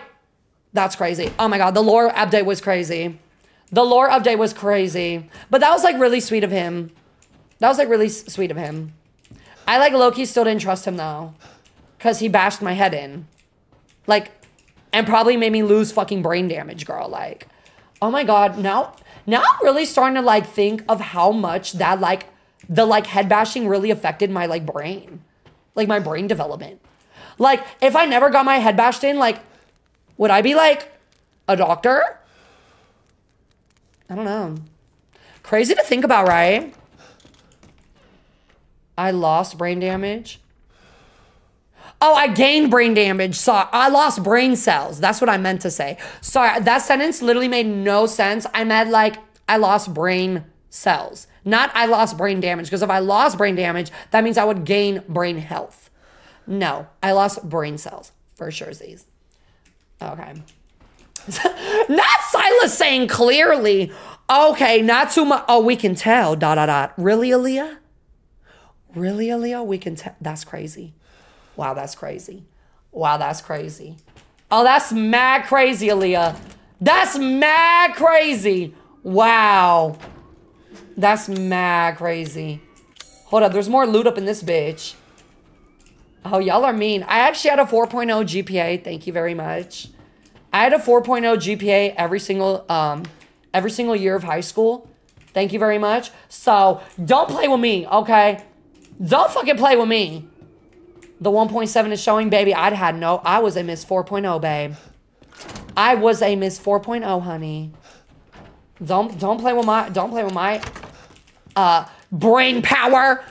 that's crazy. Oh my God, the lore update was crazy. The lore update was crazy. But that was like really sweet of him. That was like really sweet of him. I like low-key still didn't trust him though. Cause he bashed my head in. Like, and probably made me lose fucking brain damage, girl. Like, oh my god, now now I'm really starting to like think of how much that like the like head bashing really affected my like brain. Like my brain development. Like, if I never got my head bashed in, like, would I be like a doctor? I don't know. Crazy to think about, right? I lost brain damage. Oh, I gained brain damage. Sorry, I lost brain cells. That's what I meant to say. Sorry, that sentence literally made no sense. I meant like I lost brain cells, not I lost brain damage. Because if I lost brain damage, that means I would gain brain health. No, I lost brain cells for sure. Z's. Okay. not Silas saying clearly. Okay, not too much. Oh, we can tell. Dot dot dot. Really, Aaliyah? Really, Aaliyah? We can tell. That's crazy. Wow, that's crazy. Wow, that's crazy. Oh, that's mad crazy, Aaliyah. That's mad crazy. Wow. That's mad crazy. Hold up, there's more loot up in this bitch. Oh, y'all are mean. I actually had a 4.0 GPA. Thank you very much. I had a 4.0 GPA every single um every single year of high school. Thank you very much. So don't play with me, okay? Don't fucking play with me. The 1.7 is showing, baby. I'd had no, I was a Miss 4.0, babe. I was a Miss 4.0, honey. Don't don't play with my don't play with my uh brain power.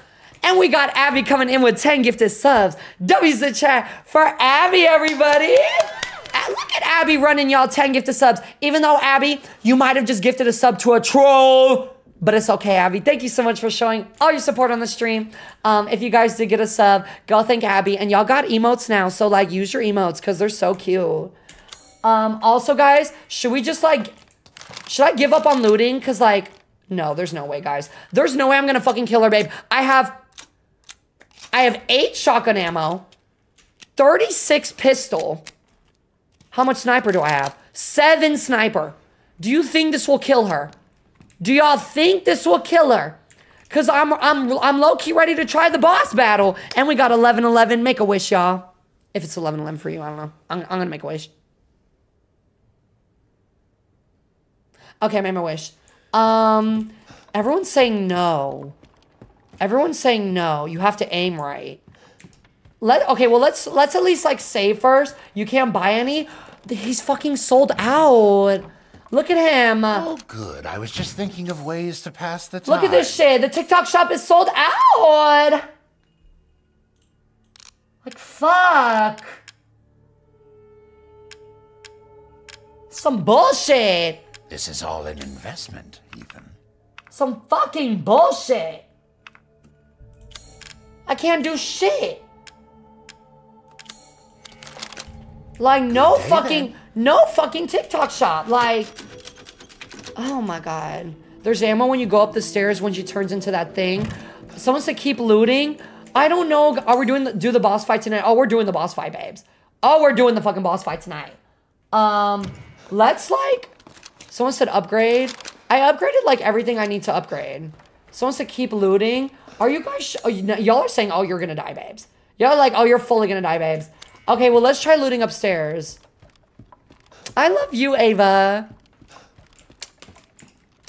And we got Abby coming in with 10 gifted subs. W's the chat for Abby, everybody. Uh, Look at Abby running y'all 10 gifted subs. Even though, Abby, you might have just gifted a sub to a troll. But it's okay, Abby. Thank you so much for showing all your support on the stream. Um, if you guys did get a sub, go thank Abby. And y'all got emotes now, so like use your emotes because they're so cute. Um, also, guys, should we just like, should I give up on looting? Because like, no, there's no way, guys. There's no way I'm gonna fucking kill her, babe. I have, I have eight shotgun ammo, 36 pistol. How much sniper do I have? Seven sniper. Do you think this will kill her? Do y'all think this will kill her? Cause I'm I'm I'm low key ready to try the boss battle, and we got 11 11. Make a wish, y'all. If it's 11 11 for you, I don't know. I'm, I'm gonna make a wish. Okay, I made my wish. Um, everyone's saying no. Everyone's saying no. You have to aim right. Let okay, well let's let's at least like save first. You can't buy any. He's fucking sold out. Look at him. Oh, good. I was just thinking of ways to pass the time. Look at this shit. The TikTok shop is sold out. Like fuck. Some bullshit. This is all an investment, Ethan. Some fucking bullshit. I can't do shit. Like no fucking then. No fucking TikTok shop. Like Oh my god. There's ammo when you go up the stairs when she turns into that thing. Someone said keep looting. I don't know. Are we doing the, do the boss fight tonight? Oh, we're doing the boss fight, babes. Oh, we're doing the fucking boss fight tonight. Um, let's like. Someone said upgrade. I upgraded like everything I need to upgrade. Someone said keep looting. Are you guys? Oh, y'all are saying, oh, you're gonna die, babes. Y'all like, oh, you're fully gonna die, babes. Okay, well, let's try looting upstairs. I love you, Ava.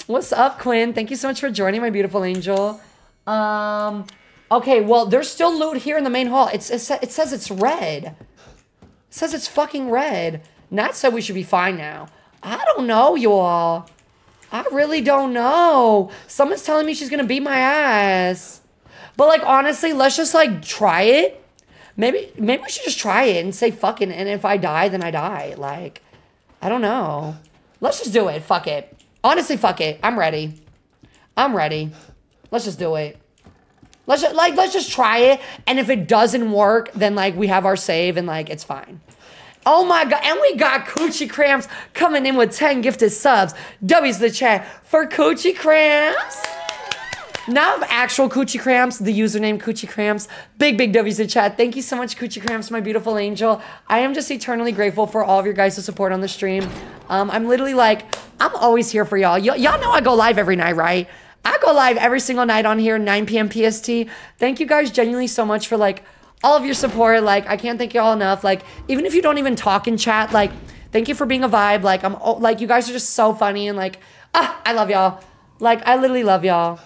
What's up, Quinn? Thank you so much for joining, my beautiful angel. Um, okay, well, there's still loot here in the main hall. It's, it's it says it's red. It says it's fucking red. Nat said we should be fine now. I don't know, you all. I really don't know. Someone's telling me she's gonna beat my ass. But like honestly, let's just like try it. Maybe maybe we should just try it and say fucking and if I die, then I die. Like, I don't know. Let's just do it. Fuck it. Honestly, fuck it. I'm ready. I'm ready. Let's just do it. Let's just, like let's just try it. And if it doesn't work, then like we have our save and like it's fine. Oh my god, and we got Coochie Cramps coming in with 10 gifted subs. W's the chat for Coochie Cramps. Now of actual Coochie Cramps, the username Coochie Cramps. Big, big W's chat. Thank you so much, Coochie Cramps, my beautiful angel. I am just eternally grateful for all of your guys' support on the stream. Um, I'm literally like, I'm always here for y'all. Y'all know I go live every night, right? I go live every single night on here, 9 p.m. PST. Thank you guys genuinely so much for like all of your support. Like, I can't thank you all enough. Like, even if you don't even talk in chat, like, thank you for being a vibe. Like, I'm oh, like, you guys are just so funny and like, ah, I love y'all. Like, I literally love y'all.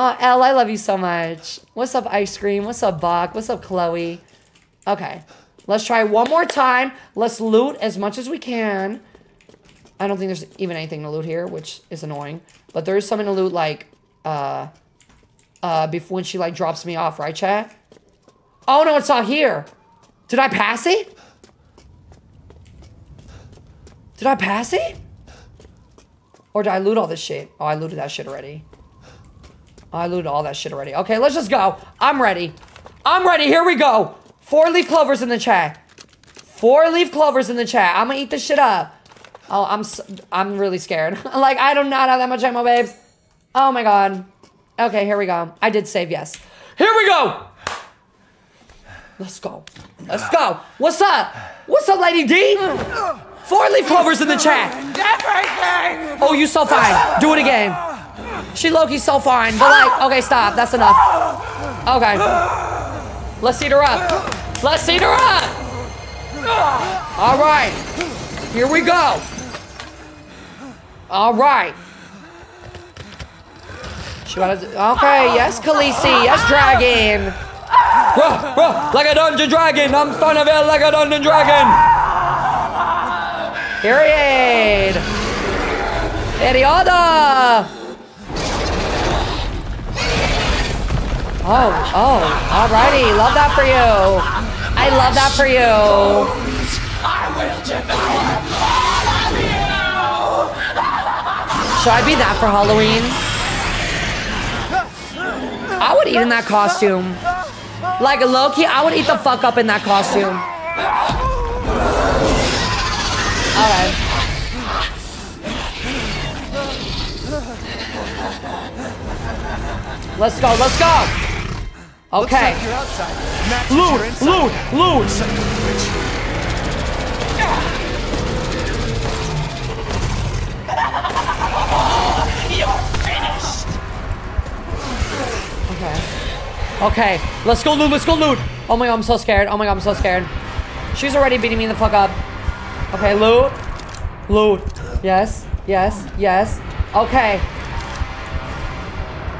Oh, Elle, I love you so much. What's up, Ice Cream? What's up, Bach? What's up, Chloe? Okay, let's try one more time. Let's loot as much as we can. I don't think there's even anything to loot here, which is annoying. But there is something to loot, like, uh, uh, before when she, like, drops me off, right, chat? Oh, no, it's not here. Did I pass it? Did I pass it? Or did I loot all this shit? Oh, I looted that shit already. I looted all that shit already. Okay, let's just go. I'm ready. I'm ready. Here we go. Four leaf clovers in the chat. Four leaf clovers in the chat. I'm gonna eat this shit up. Oh, I'm I'm really scared. like, I do not have that much ammo, babes. Oh my god. Okay, here we go. I did save, yes. Here we go! Let's go. Let's go. What's up? What's up, Lady D? Four leaf clovers in the chat. Everything! Oh, you so fine. Do it again. She low-key's so fine. But like, okay, stop. That's enough. Okay. Let's eat her up. Let's eat her up. All right. Here we go. All right. She wanna, okay, yes, Khaleesi. Yes, Dragon. Ruh, ruh, like a dungeon dragon. I'm starting to feel like a dungeon dragon. Period. Perioda. Oh, oh, alrighty. Love that for you. I love that for you! Should I be that for Halloween? I would eat in that costume. Like low-key, I would eat the fuck up in that costume. Alright. Let's go, let's go! Okay. like you're outside. Matches your Loot, loot, loot. Son of a bitch. You're finished! Okay. Okay, let's go loot, let's go loot. Oh my god, I'm so scared. Oh my god, I'm so scared. She's already beating me the fuck up. Okay, loot. Loot. Yes, yes, yes. Okay.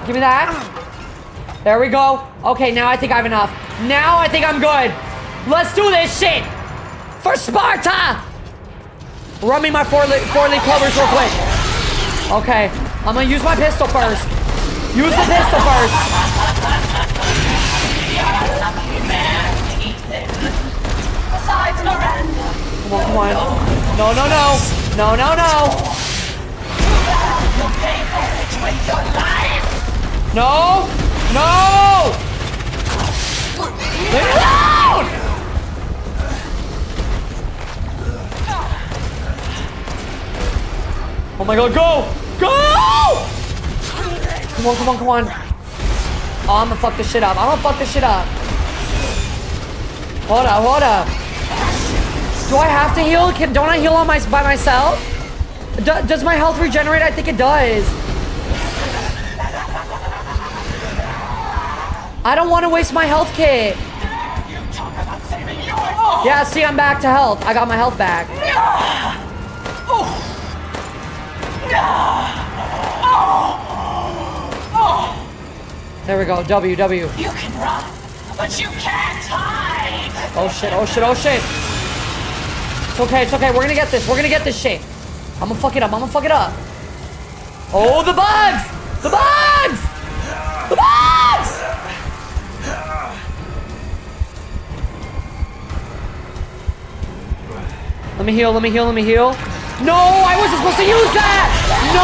Give me that. There we go. Okay, now I think I have enough. Now I think I'm good. Let's do this shit. For Sparta. Run me my four, li four clovers real quick. Okay, I'm gonna use my pistol first. Use the pistol first. Besides, Miranda, Come on, come on. No, no, no. No, no, no. it! No. No. Leave me alone. Oh my god, go! Go! Come on, come on, come on. Oh, I'm gonna fuck this shit up. I'm gonna fuck this shit up. Hold up, hold up. Do I have to heal? Can, don't I heal on my, by myself? Do, does my health regenerate? I think it does. I don't want to waste my health kit. Yeah, see, I'm back to health. I got my health back. There we go. W, W. You can run, but you can't hide! Oh shit, oh shit, oh shit. It's okay, it's okay. We're gonna get this. We're gonna get this shit. I'm gonna fuck it up. I'm gonna fuck it up. Oh, the bugs! The bugs! The bugs! Let me heal, let me heal, let me heal. No, I wasn't supposed to use that! No!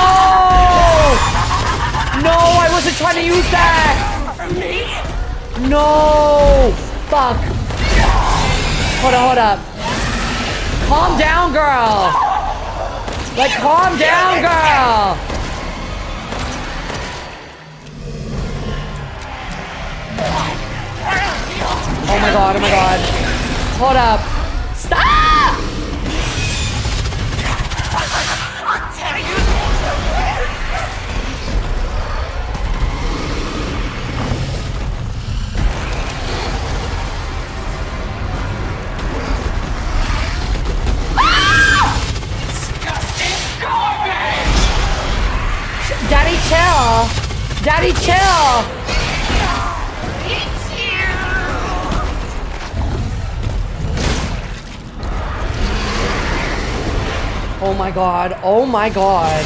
No, I wasn't trying to use that! No! Fuck. Hold up, hold up. Calm down, girl. Like, calm down, girl. Oh my god, oh my god. Hold up. Daddy, chill. Daddy, chill. Oh my god. Oh my god.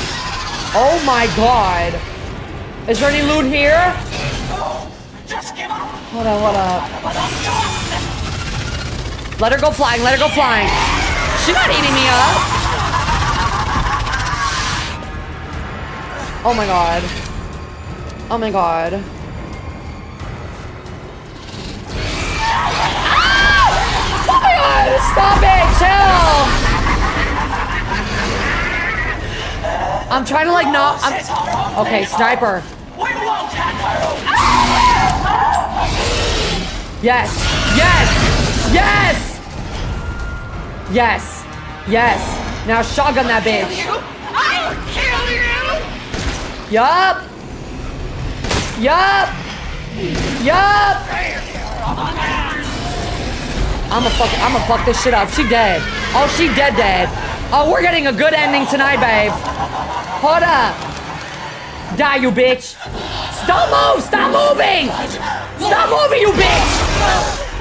Oh my god. Is there any loot here? Hold up, hold up. Let her go flying. Let her go flying. She's not eating me up. Oh my god. Oh my god. Ah! Oh my god! Stop it! Chill! I'm trying to like not. I'm, okay, sniper. Yes. Yes. Yes. Yes. Yes. Now shotgun that bitch. Yup. Yup. Yup. I'ma fuck. I'ma fuck this shit up. She dead. Oh, she dead. Dead. Oh, we're getting a good ending tonight, babe. Hold up. Die, you bitch. Stop move. Stop moving. Stop moving, you bitch.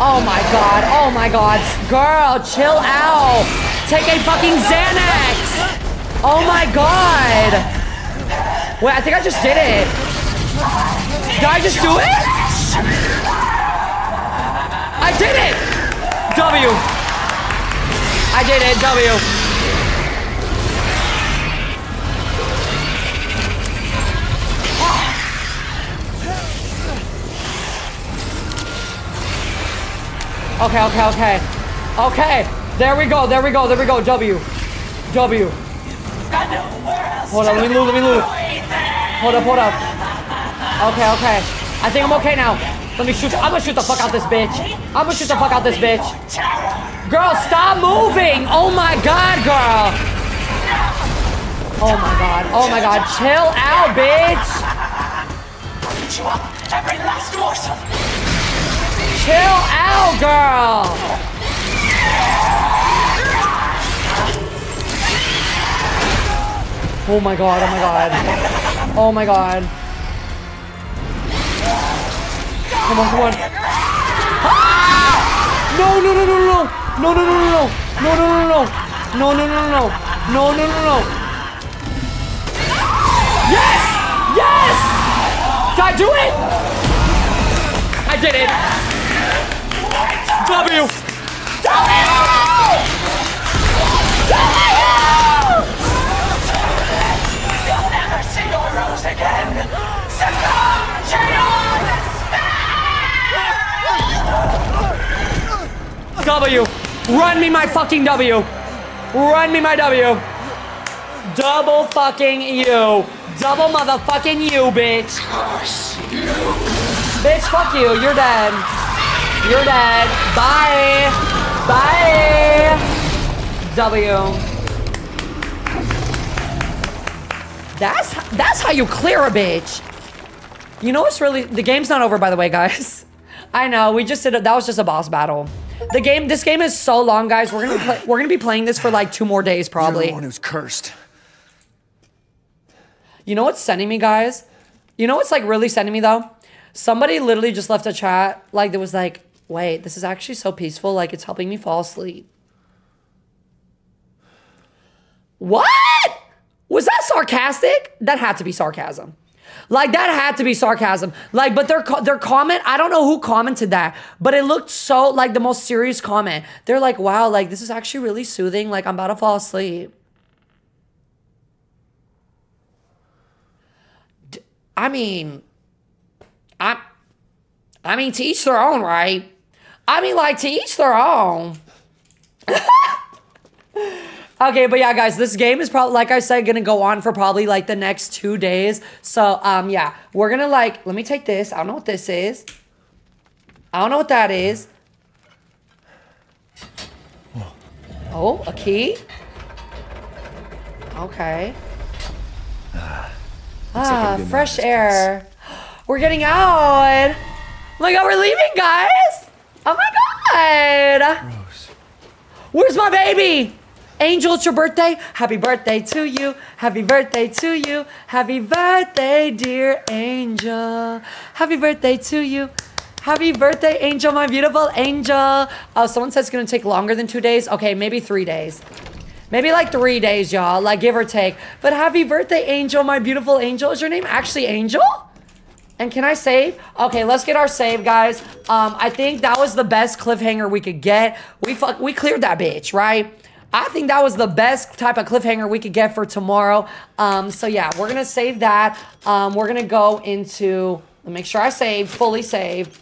Oh my god. Oh my god. Girl, chill out. Take a fucking Xanax. Oh my god. Wait, I think I just did it. Did I just do it? I did it. W. I did it. W. Okay, okay, okay. Okay. There we go, there we go, there we go. W. W. Hold on, let me loot, let me loot. Hold up, hold up. Okay, okay. I think I'm okay now. Let me shoot. I'm gonna shoot the fuck out this bitch. I'm gonna shoot the fuck out this bitch. Girl, stop moving. Oh my god, girl. Oh my god. Oh my god. Chill out, bitch. Chill out, girl. Oh my god, oh my god. Oh my god. Come on, come on. Ah! No, no, no, no, no. No, no, no, no, no. No, no, no, no. No, no, no, no. No, no, no, no. Yes! Yes! Did I do it? I did it. W. W! Again. Succumb to W. Run me my fucking W. Run me my W. Double fucking you. Double motherfucking you, bitch. Bitch, fuck you. You're dead. You're dead. Bye. Bye. W. That's that's how you clear a bitch. You know what's really the game's not over by the way, guys. I know we just did it. That was just a boss battle. The game, this game is so long, guys. We're gonna play, we're gonna be playing this for like two more days, probably. You're the one who's cursed. You know what's sending me, guys? You know what's like really sending me though? Somebody literally just left a chat like there was like, wait, this is actually so peaceful. Like it's helping me fall asleep. What? Was that sarcastic? That had to be sarcasm. Like that had to be sarcasm. Like, but their their comment, I don't know who commented that, but it looked so like the most serious comment. They're like, "Wow, like this is actually really soothing. Like I'm about to fall asleep." D- I mean, I, I mean, to each their own, right? I mean, like to each their own. Okay, but yeah, guys, this game is probably, like I said, gonna go on for probably like the next two days. So, um, yeah, we're gonna like, let me take this. I don't know what this is. I don't know what that is. Oh, a key? Okay. Ah, fresh air. We're getting out. Look how we're leaving, guys. Oh my god. Where's my baby? Angel, it's your birthday. Happy birthday to you. Happy birthday to you. Happy birthday, dear Angel. Happy birthday to you. Happy birthday, Angel, my beautiful angel. Oh, someone says it's gonna take longer than two days. Okay, maybe three days. Maybe like three days, y'all, like give or take. But happy birthday, Angel, my beautiful angel. Is your name actually Angel? And can I save? Okay, let's get our save, guys. Um, I think that was the best cliffhanger we could get. We fuck, we cleared that bitch, right? I think that was the best type of cliffhanger we could get for tomorrow. Um, so yeah, we're gonna save that. Um, we're gonna go into. Let me make sure I saved, fully saved.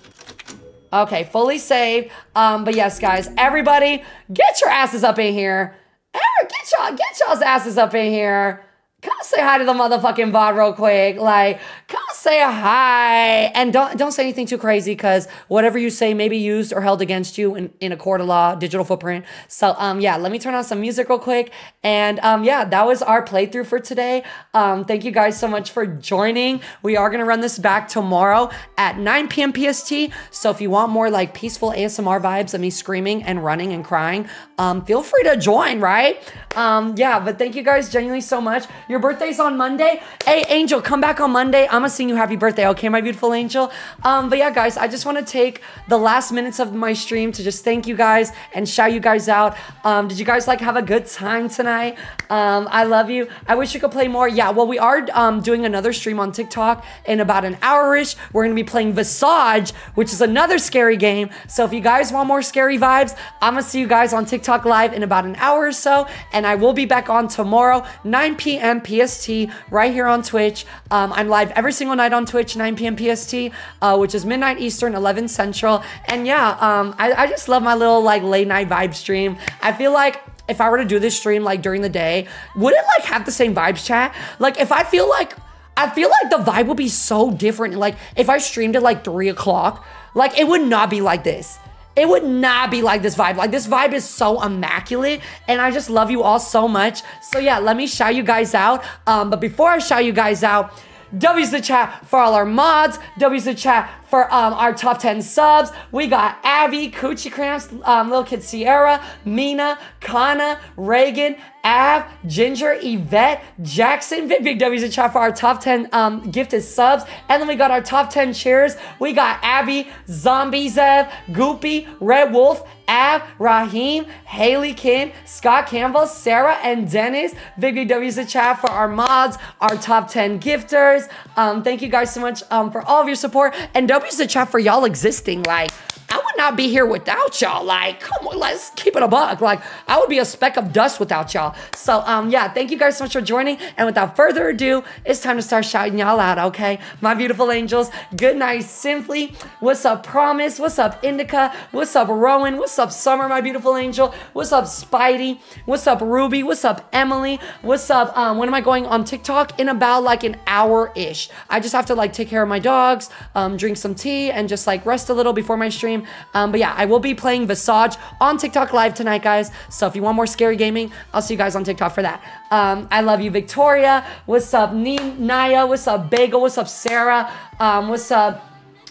Okay, fully saved. Um, but yes, guys, everybody, get your asses up in here. Get y'all, get y'all's asses up in here. Come say hi to the motherfucking VOD real quick. Like, come say hi. And don't don't say anything too crazy because whatever you say may be used or held against you in, in a court of law, digital footprint. So um yeah, let me turn on some music real quick. And um yeah, that was our playthrough for today. Um thank you guys so much for joining. We are gonna run this back tomorrow at 9 p.m. PST. So if you want more like peaceful ASMR vibes of me screaming and running and crying, um feel free to join, right? Um yeah, but thank you guys genuinely so much. Your birthday's on Monday. Hey, Angel, come back on Monday. I'm gonna sing you happy birthday, okay, my beautiful angel? Um, but yeah, guys, I just wanna take the last minutes of my stream to just thank you guys and shout you guys out. Um, did you guys like have a good time tonight? Um, I love you. I wish you could play more. Yeah, well, we are um, doing another stream on TikTok in about an hour-ish. We're gonna be playing Visage, which is another scary game. So if you guys want more scary vibes, I'm gonna see you guys on TikTok live in about an hour or so. And I will be back on tomorrow, 9 p.m. PST right here on Twitch. Um, I'm live every single night on Twitch, 9 p.m. PST, uh, which is midnight Eastern, 11 Central. And yeah, um, I, I just love my little like late night vibe stream. I feel like if I were to do this stream like during the day, would it like have the same vibes chat? Like if I feel like I feel like the vibe would be so different. Like if I streamed at like three o'clock, like it would not be like this. It would not be like this vibe. Like this vibe is so immaculate and I just love you all so much. So yeah, let me shout you guys out. Um, but before I shout you guys out, W's the chat for all our mods. W's the chat for um, our top 10 subs. We got Abby, Coochie Cramps, um, Little Kid Sierra, Mina, Kana, Reagan, Av, Ginger, Yvette, Jackson. Big, big W's in chat for our top 10 um, gifted subs. And then we got our top 10 cheers. We got Abby, Zombie Zev, Goopy, Red Wolf, Av, Raheem, Haley Kin, Scott Campbell, Sarah, and Dennis. Big, big W's in chat for our mods, our top 10 gifters. Um, thank you guys so much um, for all of your support. And W's in chat for y'all existing. Like, I would not be here without y'all. Like, come on, let's keep it a buck. Like, I would be a speck of dust without y'all. So, um, yeah, thank you guys so much for joining. And without further ado, it's time to start shouting y'all out, okay? My beautiful angels, good night, Simply. What's up, Promise? What's up, Indica? What's up, Rowan? What's up, Summer, my beautiful angel? What's up, Spidey? What's up, Ruby? What's up, Emily? What's up? Um, when am I going on TikTok? In about like an hour-ish. I just have to like take care of my dogs, um, drink some tea, and just like rest a little before my stream. Um, but yeah, I will be playing Visage on TikTok live tonight, guys. So if you want more scary gaming, I'll see you guys on TikTok for that. Um, I love you, Victoria. What's up, Naya? What's up, Bagel? What's up, Sarah? Um, what's up?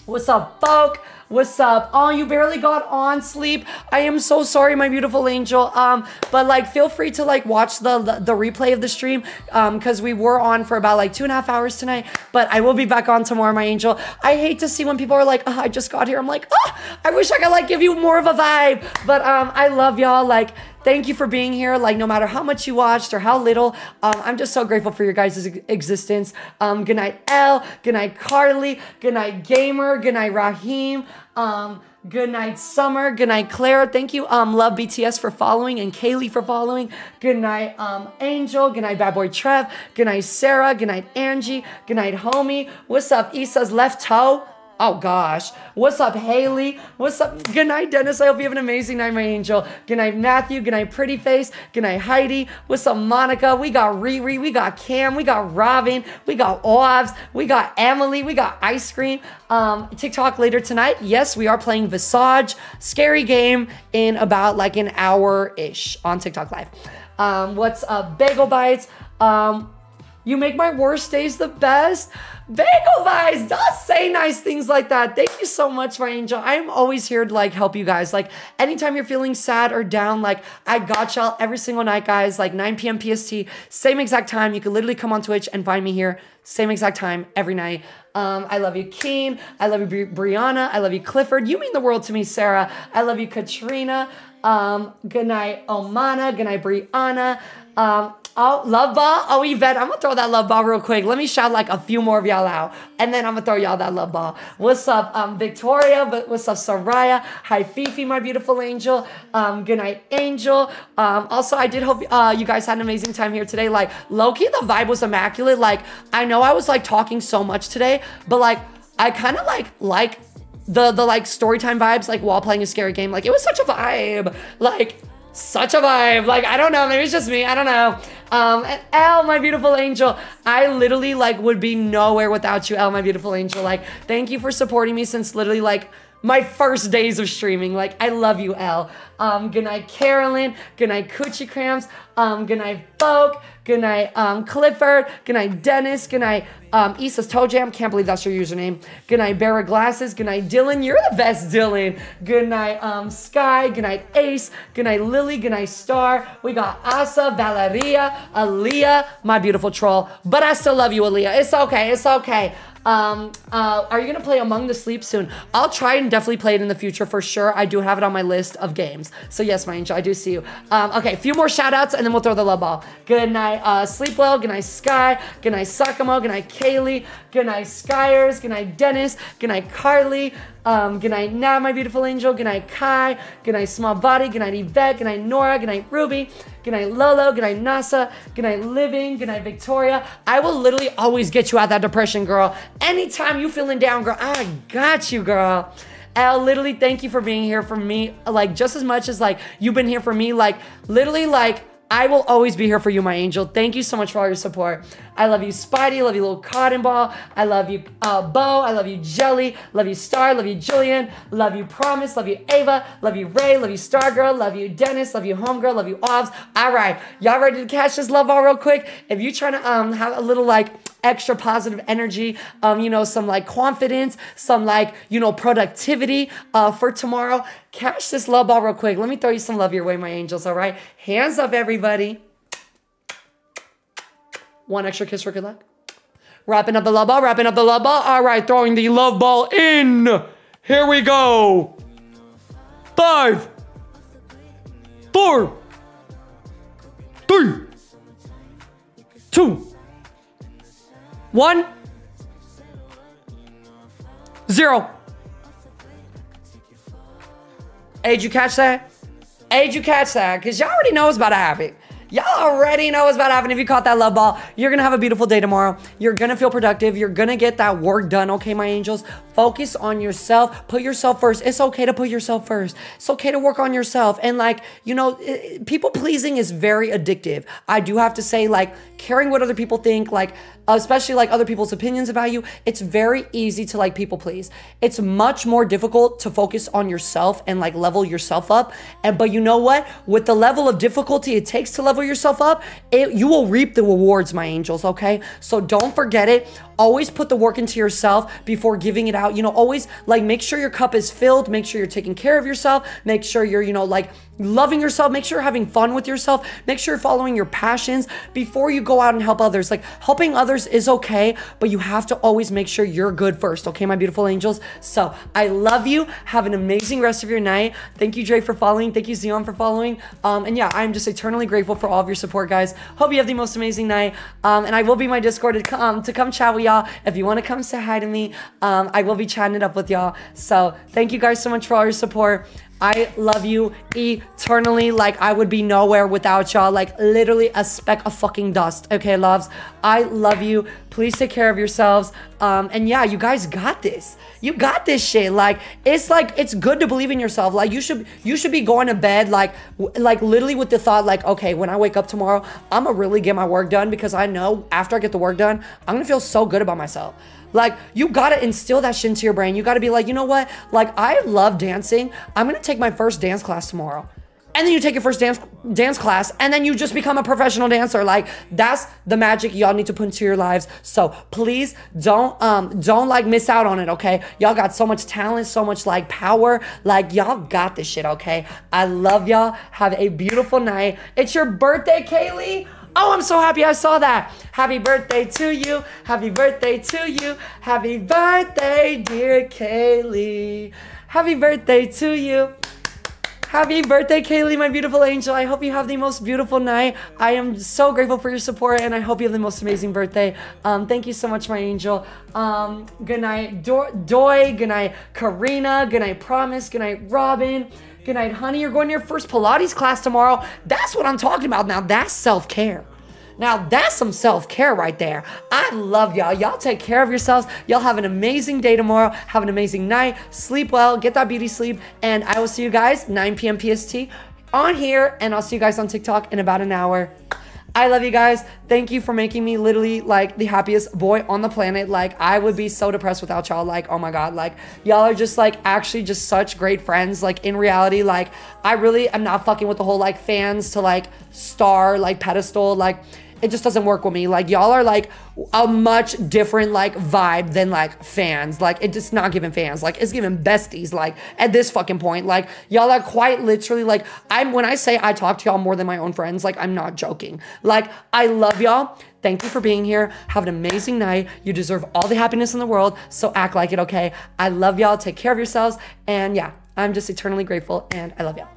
What's up, folk? What's up? Oh, you barely got on sleep. I am so sorry, my beautiful angel. Um, but like, feel free to like watch the the, the replay of the stream. Um, because we were on for about like two and a half hours tonight. But I will be back on tomorrow, my angel. I hate to see when people are like, oh, I just got here. I'm like, oh, I wish I could like give you more of a vibe. But um, I love y'all. Like, thank you for being here. Like, no matter how much you watched or how little, um, I'm just so grateful for your guys' existence. Um, good night, Elle. Good night, Carly. Good night, Gamer. Good night, Raheem. Um, good night, Summer. Good night, Clara. Thank you, um, Love BTS for following and Kaylee for following. Good night, um, Angel. Good night, Bad Boy Trev. Good night, Sarah. Good night, Angie. Good night, Homie. What's up, Issa's left toe? Oh gosh. What's up, Haley? What's up? Good night, Dennis. I hope you have an amazing night, my angel. Good night, Matthew. Good night, Pretty Face. Good night, Heidi. What's up, Monica? We got Riri. We got Cam. We got Robin. We got Oavs. We got Emily. We got Ice Cream. Um, TikTok later tonight. Yes, we are playing Visage. Scary game in about like an hour-ish on TikTok Live. Um, what's up, Bagel Bites? Um, you make my worst days the best. Bagel Vibes does say nice things like that. Thank you so much, my angel. I'm always here to like help you guys. Like anytime you're feeling sad or down, like I got y'all every single night, guys. Like 9 p.m. PST, same exact time. You can literally come on Twitch and find me here, same exact time every night. Um, I love you, Keen. I love you, Bri- Brianna. I love you, Clifford. You mean the world to me, Sarah. I love you, Katrina. Um, good night, Omana. Good night, Brianna. Um, Oh, love ball. Oh, Yvette, I'm gonna throw that love ball real quick. Let me shout like a few more of y'all out, and then I'm gonna throw y'all that love ball. What's up, um, Victoria? But what's up, Soraya? Hi, Fifi, my beautiful angel. Um, good night, Angel. Um, also, I did hope uh, you guys had an amazing time here today. Like, low-key, the vibe was immaculate. Like, I know I was like talking so much today, but like, I kind of like like the the like story time vibes like while playing a scary game. Like, it was such a vibe. Like such a vibe. Like, I don't know. Maybe it's just me. I don't know. Um, and Elle, my beautiful angel. I literally like would be nowhere without you, Elle, my beautiful angel. Like, thank you for supporting me since literally like my first days of streaming. Like, I love you, Elle. Um, good night, Carolyn. Good night, Coochie Cramps. Um, good night, Folk. Good night, um, Clifford. Good night, Dennis. Good night, um, Issa's Toe Jam. Can't believe that's your username. Good night, Glasses. Good night, Dylan. You're the best, Dylan. Good night, um, Sky. Good night, Ace. Good night, Lily. Good night, Star. We got Asa, Valeria, Aaliyah, my beautiful troll. But I still love you, Aaliyah. It's okay. It's okay. Um, uh, are you gonna play Among the Sleep soon? I'll try and definitely play it in the future for sure. I do have it on my list of games. So yes, my angel, I do see you. Um, okay, a few more shout outs and then we'll throw the love ball. Good night, uh, Sleep Well. Good night, Sky. Good night, Sakamo. Good night, Kaylee. Good night, Skyers. Good night, Dennis. Good night, Carly. Um, good night, now, my beautiful angel. Good night, Kai. Good night, Small Body. Good night, Yvette. Good night, Nora. Good night, Ruby. Good night, Lolo. Good night, Nasa. Good night, Living. Good night, Victoria. I will literally always get you out that depression, girl. Anytime you feeling down, girl, I got you, girl. Al, literally, thank you for being here for me. Like, just as much as like you've been here for me. Like, literally, like I will always be here for you, my angel. Thank you so much for all your support. I love you, Spidey. Love you, little cotton ball. I love you, uh, Bo. I love you, Jelly. Love you, Star. Love you, Julian. Love you, Promise. Love you, Ava. Love you, Ray. Love you, Stargirl. Love you, Dennis. Love you, Homegirl. Love you, Obs. All right, y'all ready to catch this love ball real quick? If you're trying to um have a little like extra positive energy, um, you know, some like confidence, some like, you know, productivity uh, for tomorrow. Catch this love ball real quick. Let me throw you some love your way, my angels, all right? Hands up, everybody. One extra kiss for good luck. Wrapping up the love ball, wrapping up the love ball. All right, throwing the love ball in. Here we go. Five, four, three, two, one, zero. Hey, did you catch that? Hey, did you catch that? Because y'all already know what's about to happen. Y'all already know what's about to happen. If you caught that love ball, you're gonna have a beautiful day tomorrow. You're gonna feel productive. You're gonna get that work done, okay, my angels? Focus on yourself. Put yourself first. It's okay to put yourself first. It's okay to work on yourself. And, like, you know, people pleasing is very addictive. I do have to say, like, caring what other people think, like, especially like other people's opinions about you, it's very easy to like people please. It's much more difficult to focus on yourself and like level yourself up. And but you know what? With the level of difficulty it takes to level yourself up, it, you will reap the rewards, my angels, okay? So don't forget it. Always put the work into yourself before giving it out. You know, always like make sure your cup is filled, make sure you're taking care of yourself, make sure you're, you know, like loving yourself, make sure you're having fun with yourself, make sure you're following your passions before you go out and help others. Like helping others is okay, but you have to always make sure you're good first, okay, my beautiful angels? So I love you. Have an amazing rest of your night. Thank you, Dre, for following. Thank you, Zion, for following. Um, and yeah, I'm just eternally grateful for all of your support, guys. Hope you have the most amazing night. Um, and I will be my Discord to come, to come chat with y'all. If you want to come say hi to me, um, I will be chatting it up with y'all. So thank you guys so much for all your support. I love you eternally. Like, I would be nowhere without y'all. Like, literally a speck of fucking dust. Okay, loves? I love you. Please take care of yourselves. Um, and yeah, you guys got this. You got this shit. Like, it's like, it's good to believe in yourself. Like, you should, you should be going to bed, like, like literally with the thought, like, okay, when I wake up tomorrow, I'm gonna really get my work done because I know after I get the work done, I'm gonna feel so good about myself. Like, you gotta instill that shit into your brain. You gotta be like, you know what? Like, I love dancing. I'm gonna take my first dance class tomorrow. And then you take your first dance dance class, and then you just become a professional dancer. Like that's the magic y'all need to put into your lives. So please don't um don't like miss out on it. Okay, y'all got so much talent, so much like power. Like y'all got this shit. Okay, I love y'all. Have a beautiful night. It's your birthday, Kaylee. Oh, I'm so happy I saw that. Happy birthday to you. Happy birthday to you. Happy birthday, dear Kaylee. Happy birthday to you. Happy birthday, Kaylee, my beautiful angel. I hope you have the most beautiful night. I am so grateful for your support and I hope you have the most amazing birthday. Um, thank you so much, my angel. Um, good night, Do- Doy. Good night, Karina. Good night, Promise. Good night, Robin. Good night, honey. You're going to your first Pilates class tomorrow. That's what I'm talking about now. That's self care. Now that's some self-care right there. I love y'all. Y'all take care of yourselves. Y'all have an amazing day tomorrow. Have an amazing night. Sleep well. Get that beauty sleep. And I will see you guys 9 p.m. PST on here. And I'll see you guys on TikTok in about an hour. I love you guys. Thank you for making me literally like the happiest boy on the planet. Like I would be so depressed without y'all. Like, oh my God, like y'all are just like actually just such great friends. Like in reality, like I really am not fucking with the whole like fans to like star, like pedestal. Like it just doesn't work with me. Like y'all are like a much different like vibe than like fans. Like it's just not giving fans. Like it's giving besties. Like at this fucking point, like y'all are quite literally like I'm when I say I talk to y'all more than my own friends. Like I'm not joking. Like I love y'all. Thank you for being here. Have an amazing night. You deserve all the happiness in the world. So act like it, okay? I love y'all. Take care of yourselves. And yeah, I'm just eternally grateful and I love y'all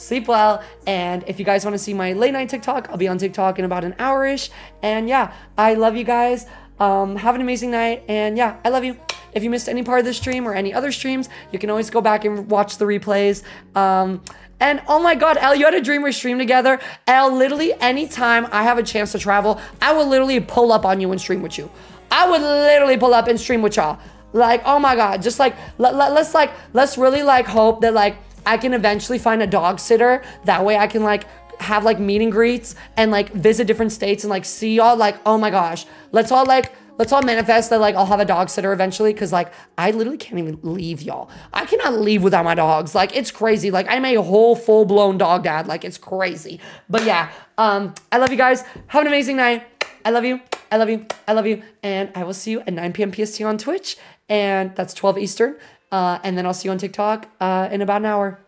sleep well. And if you guys want to see my late night TikTok, I'll be on TikTok in about an hour ish. And yeah, I love you guys. Um, have an amazing night. And yeah, I love you. If you missed any part of the stream or any other streams, you can always go back and watch the replays. Um, and oh my God, El, you had a dream we stream together. El, literally anytime I have a chance to travel, I will literally pull up on you and stream with you. I would literally pull up and stream with y'all. Like, oh my God, just like, let, let, let's like, let's really like hope that like, I can eventually find a dog sitter. That way I can like have like meet and greets and like visit different states and like see y'all like, oh my gosh, let's all like, let's all manifest that like I'll have a dog sitter eventually because like I literally can't even leave y'all. I cannot leave without my dogs. Like it's crazy. Like I'm a whole full blown dog dad. Like it's crazy. But yeah, um, I love you guys. Have an amazing night. I love you. I love you. I love you. And I will see you at 9 p.m. PST on Twitch. And that's 12 Eastern. Uh, and then I'll see you on TikTok uh, in about an hour.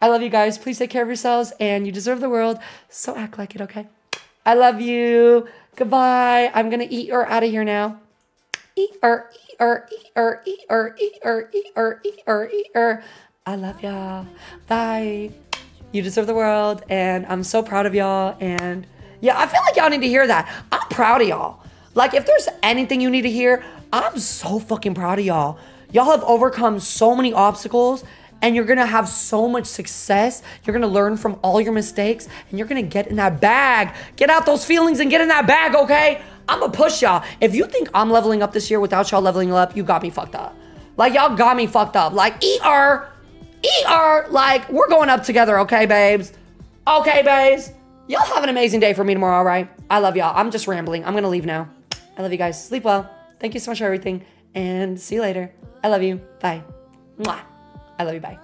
I love you guys. Please take care of yourselves and you deserve the world. So act like it, okay? I love you. Goodbye. I'm going to eat or out of here now. Eat or eat or eat or eat or eat or eat or eat or eat or. I love y'all. Bye. You deserve the world. And I'm so proud of y'all. And yeah, I feel like y'all need to hear that. I'm proud of y'all. Like, if there's anything you need to hear, I'm so fucking proud of y'all. Y'all have overcome so many obstacles and you're gonna have so much success. You're gonna learn from all your mistakes and you're gonna get in that bag. Get out those feelings and get in that bag, okay? I'm gonna push y'all. If you think I'm leveling up this year without y'all leveling up, you got me fucked up. Like, y'all got me fucked up. Like, ER, ER, like, we're going up together, okay, babes? Okay, babes? Y'all have an amazing day for me tomorrow, all right? I love y'all. I'm just rambling. I'm gonna leave now. I love you guys. Sleep well. Thank you so much for everything and see you later. I love you. Bye. Mwah. I love you. Bye.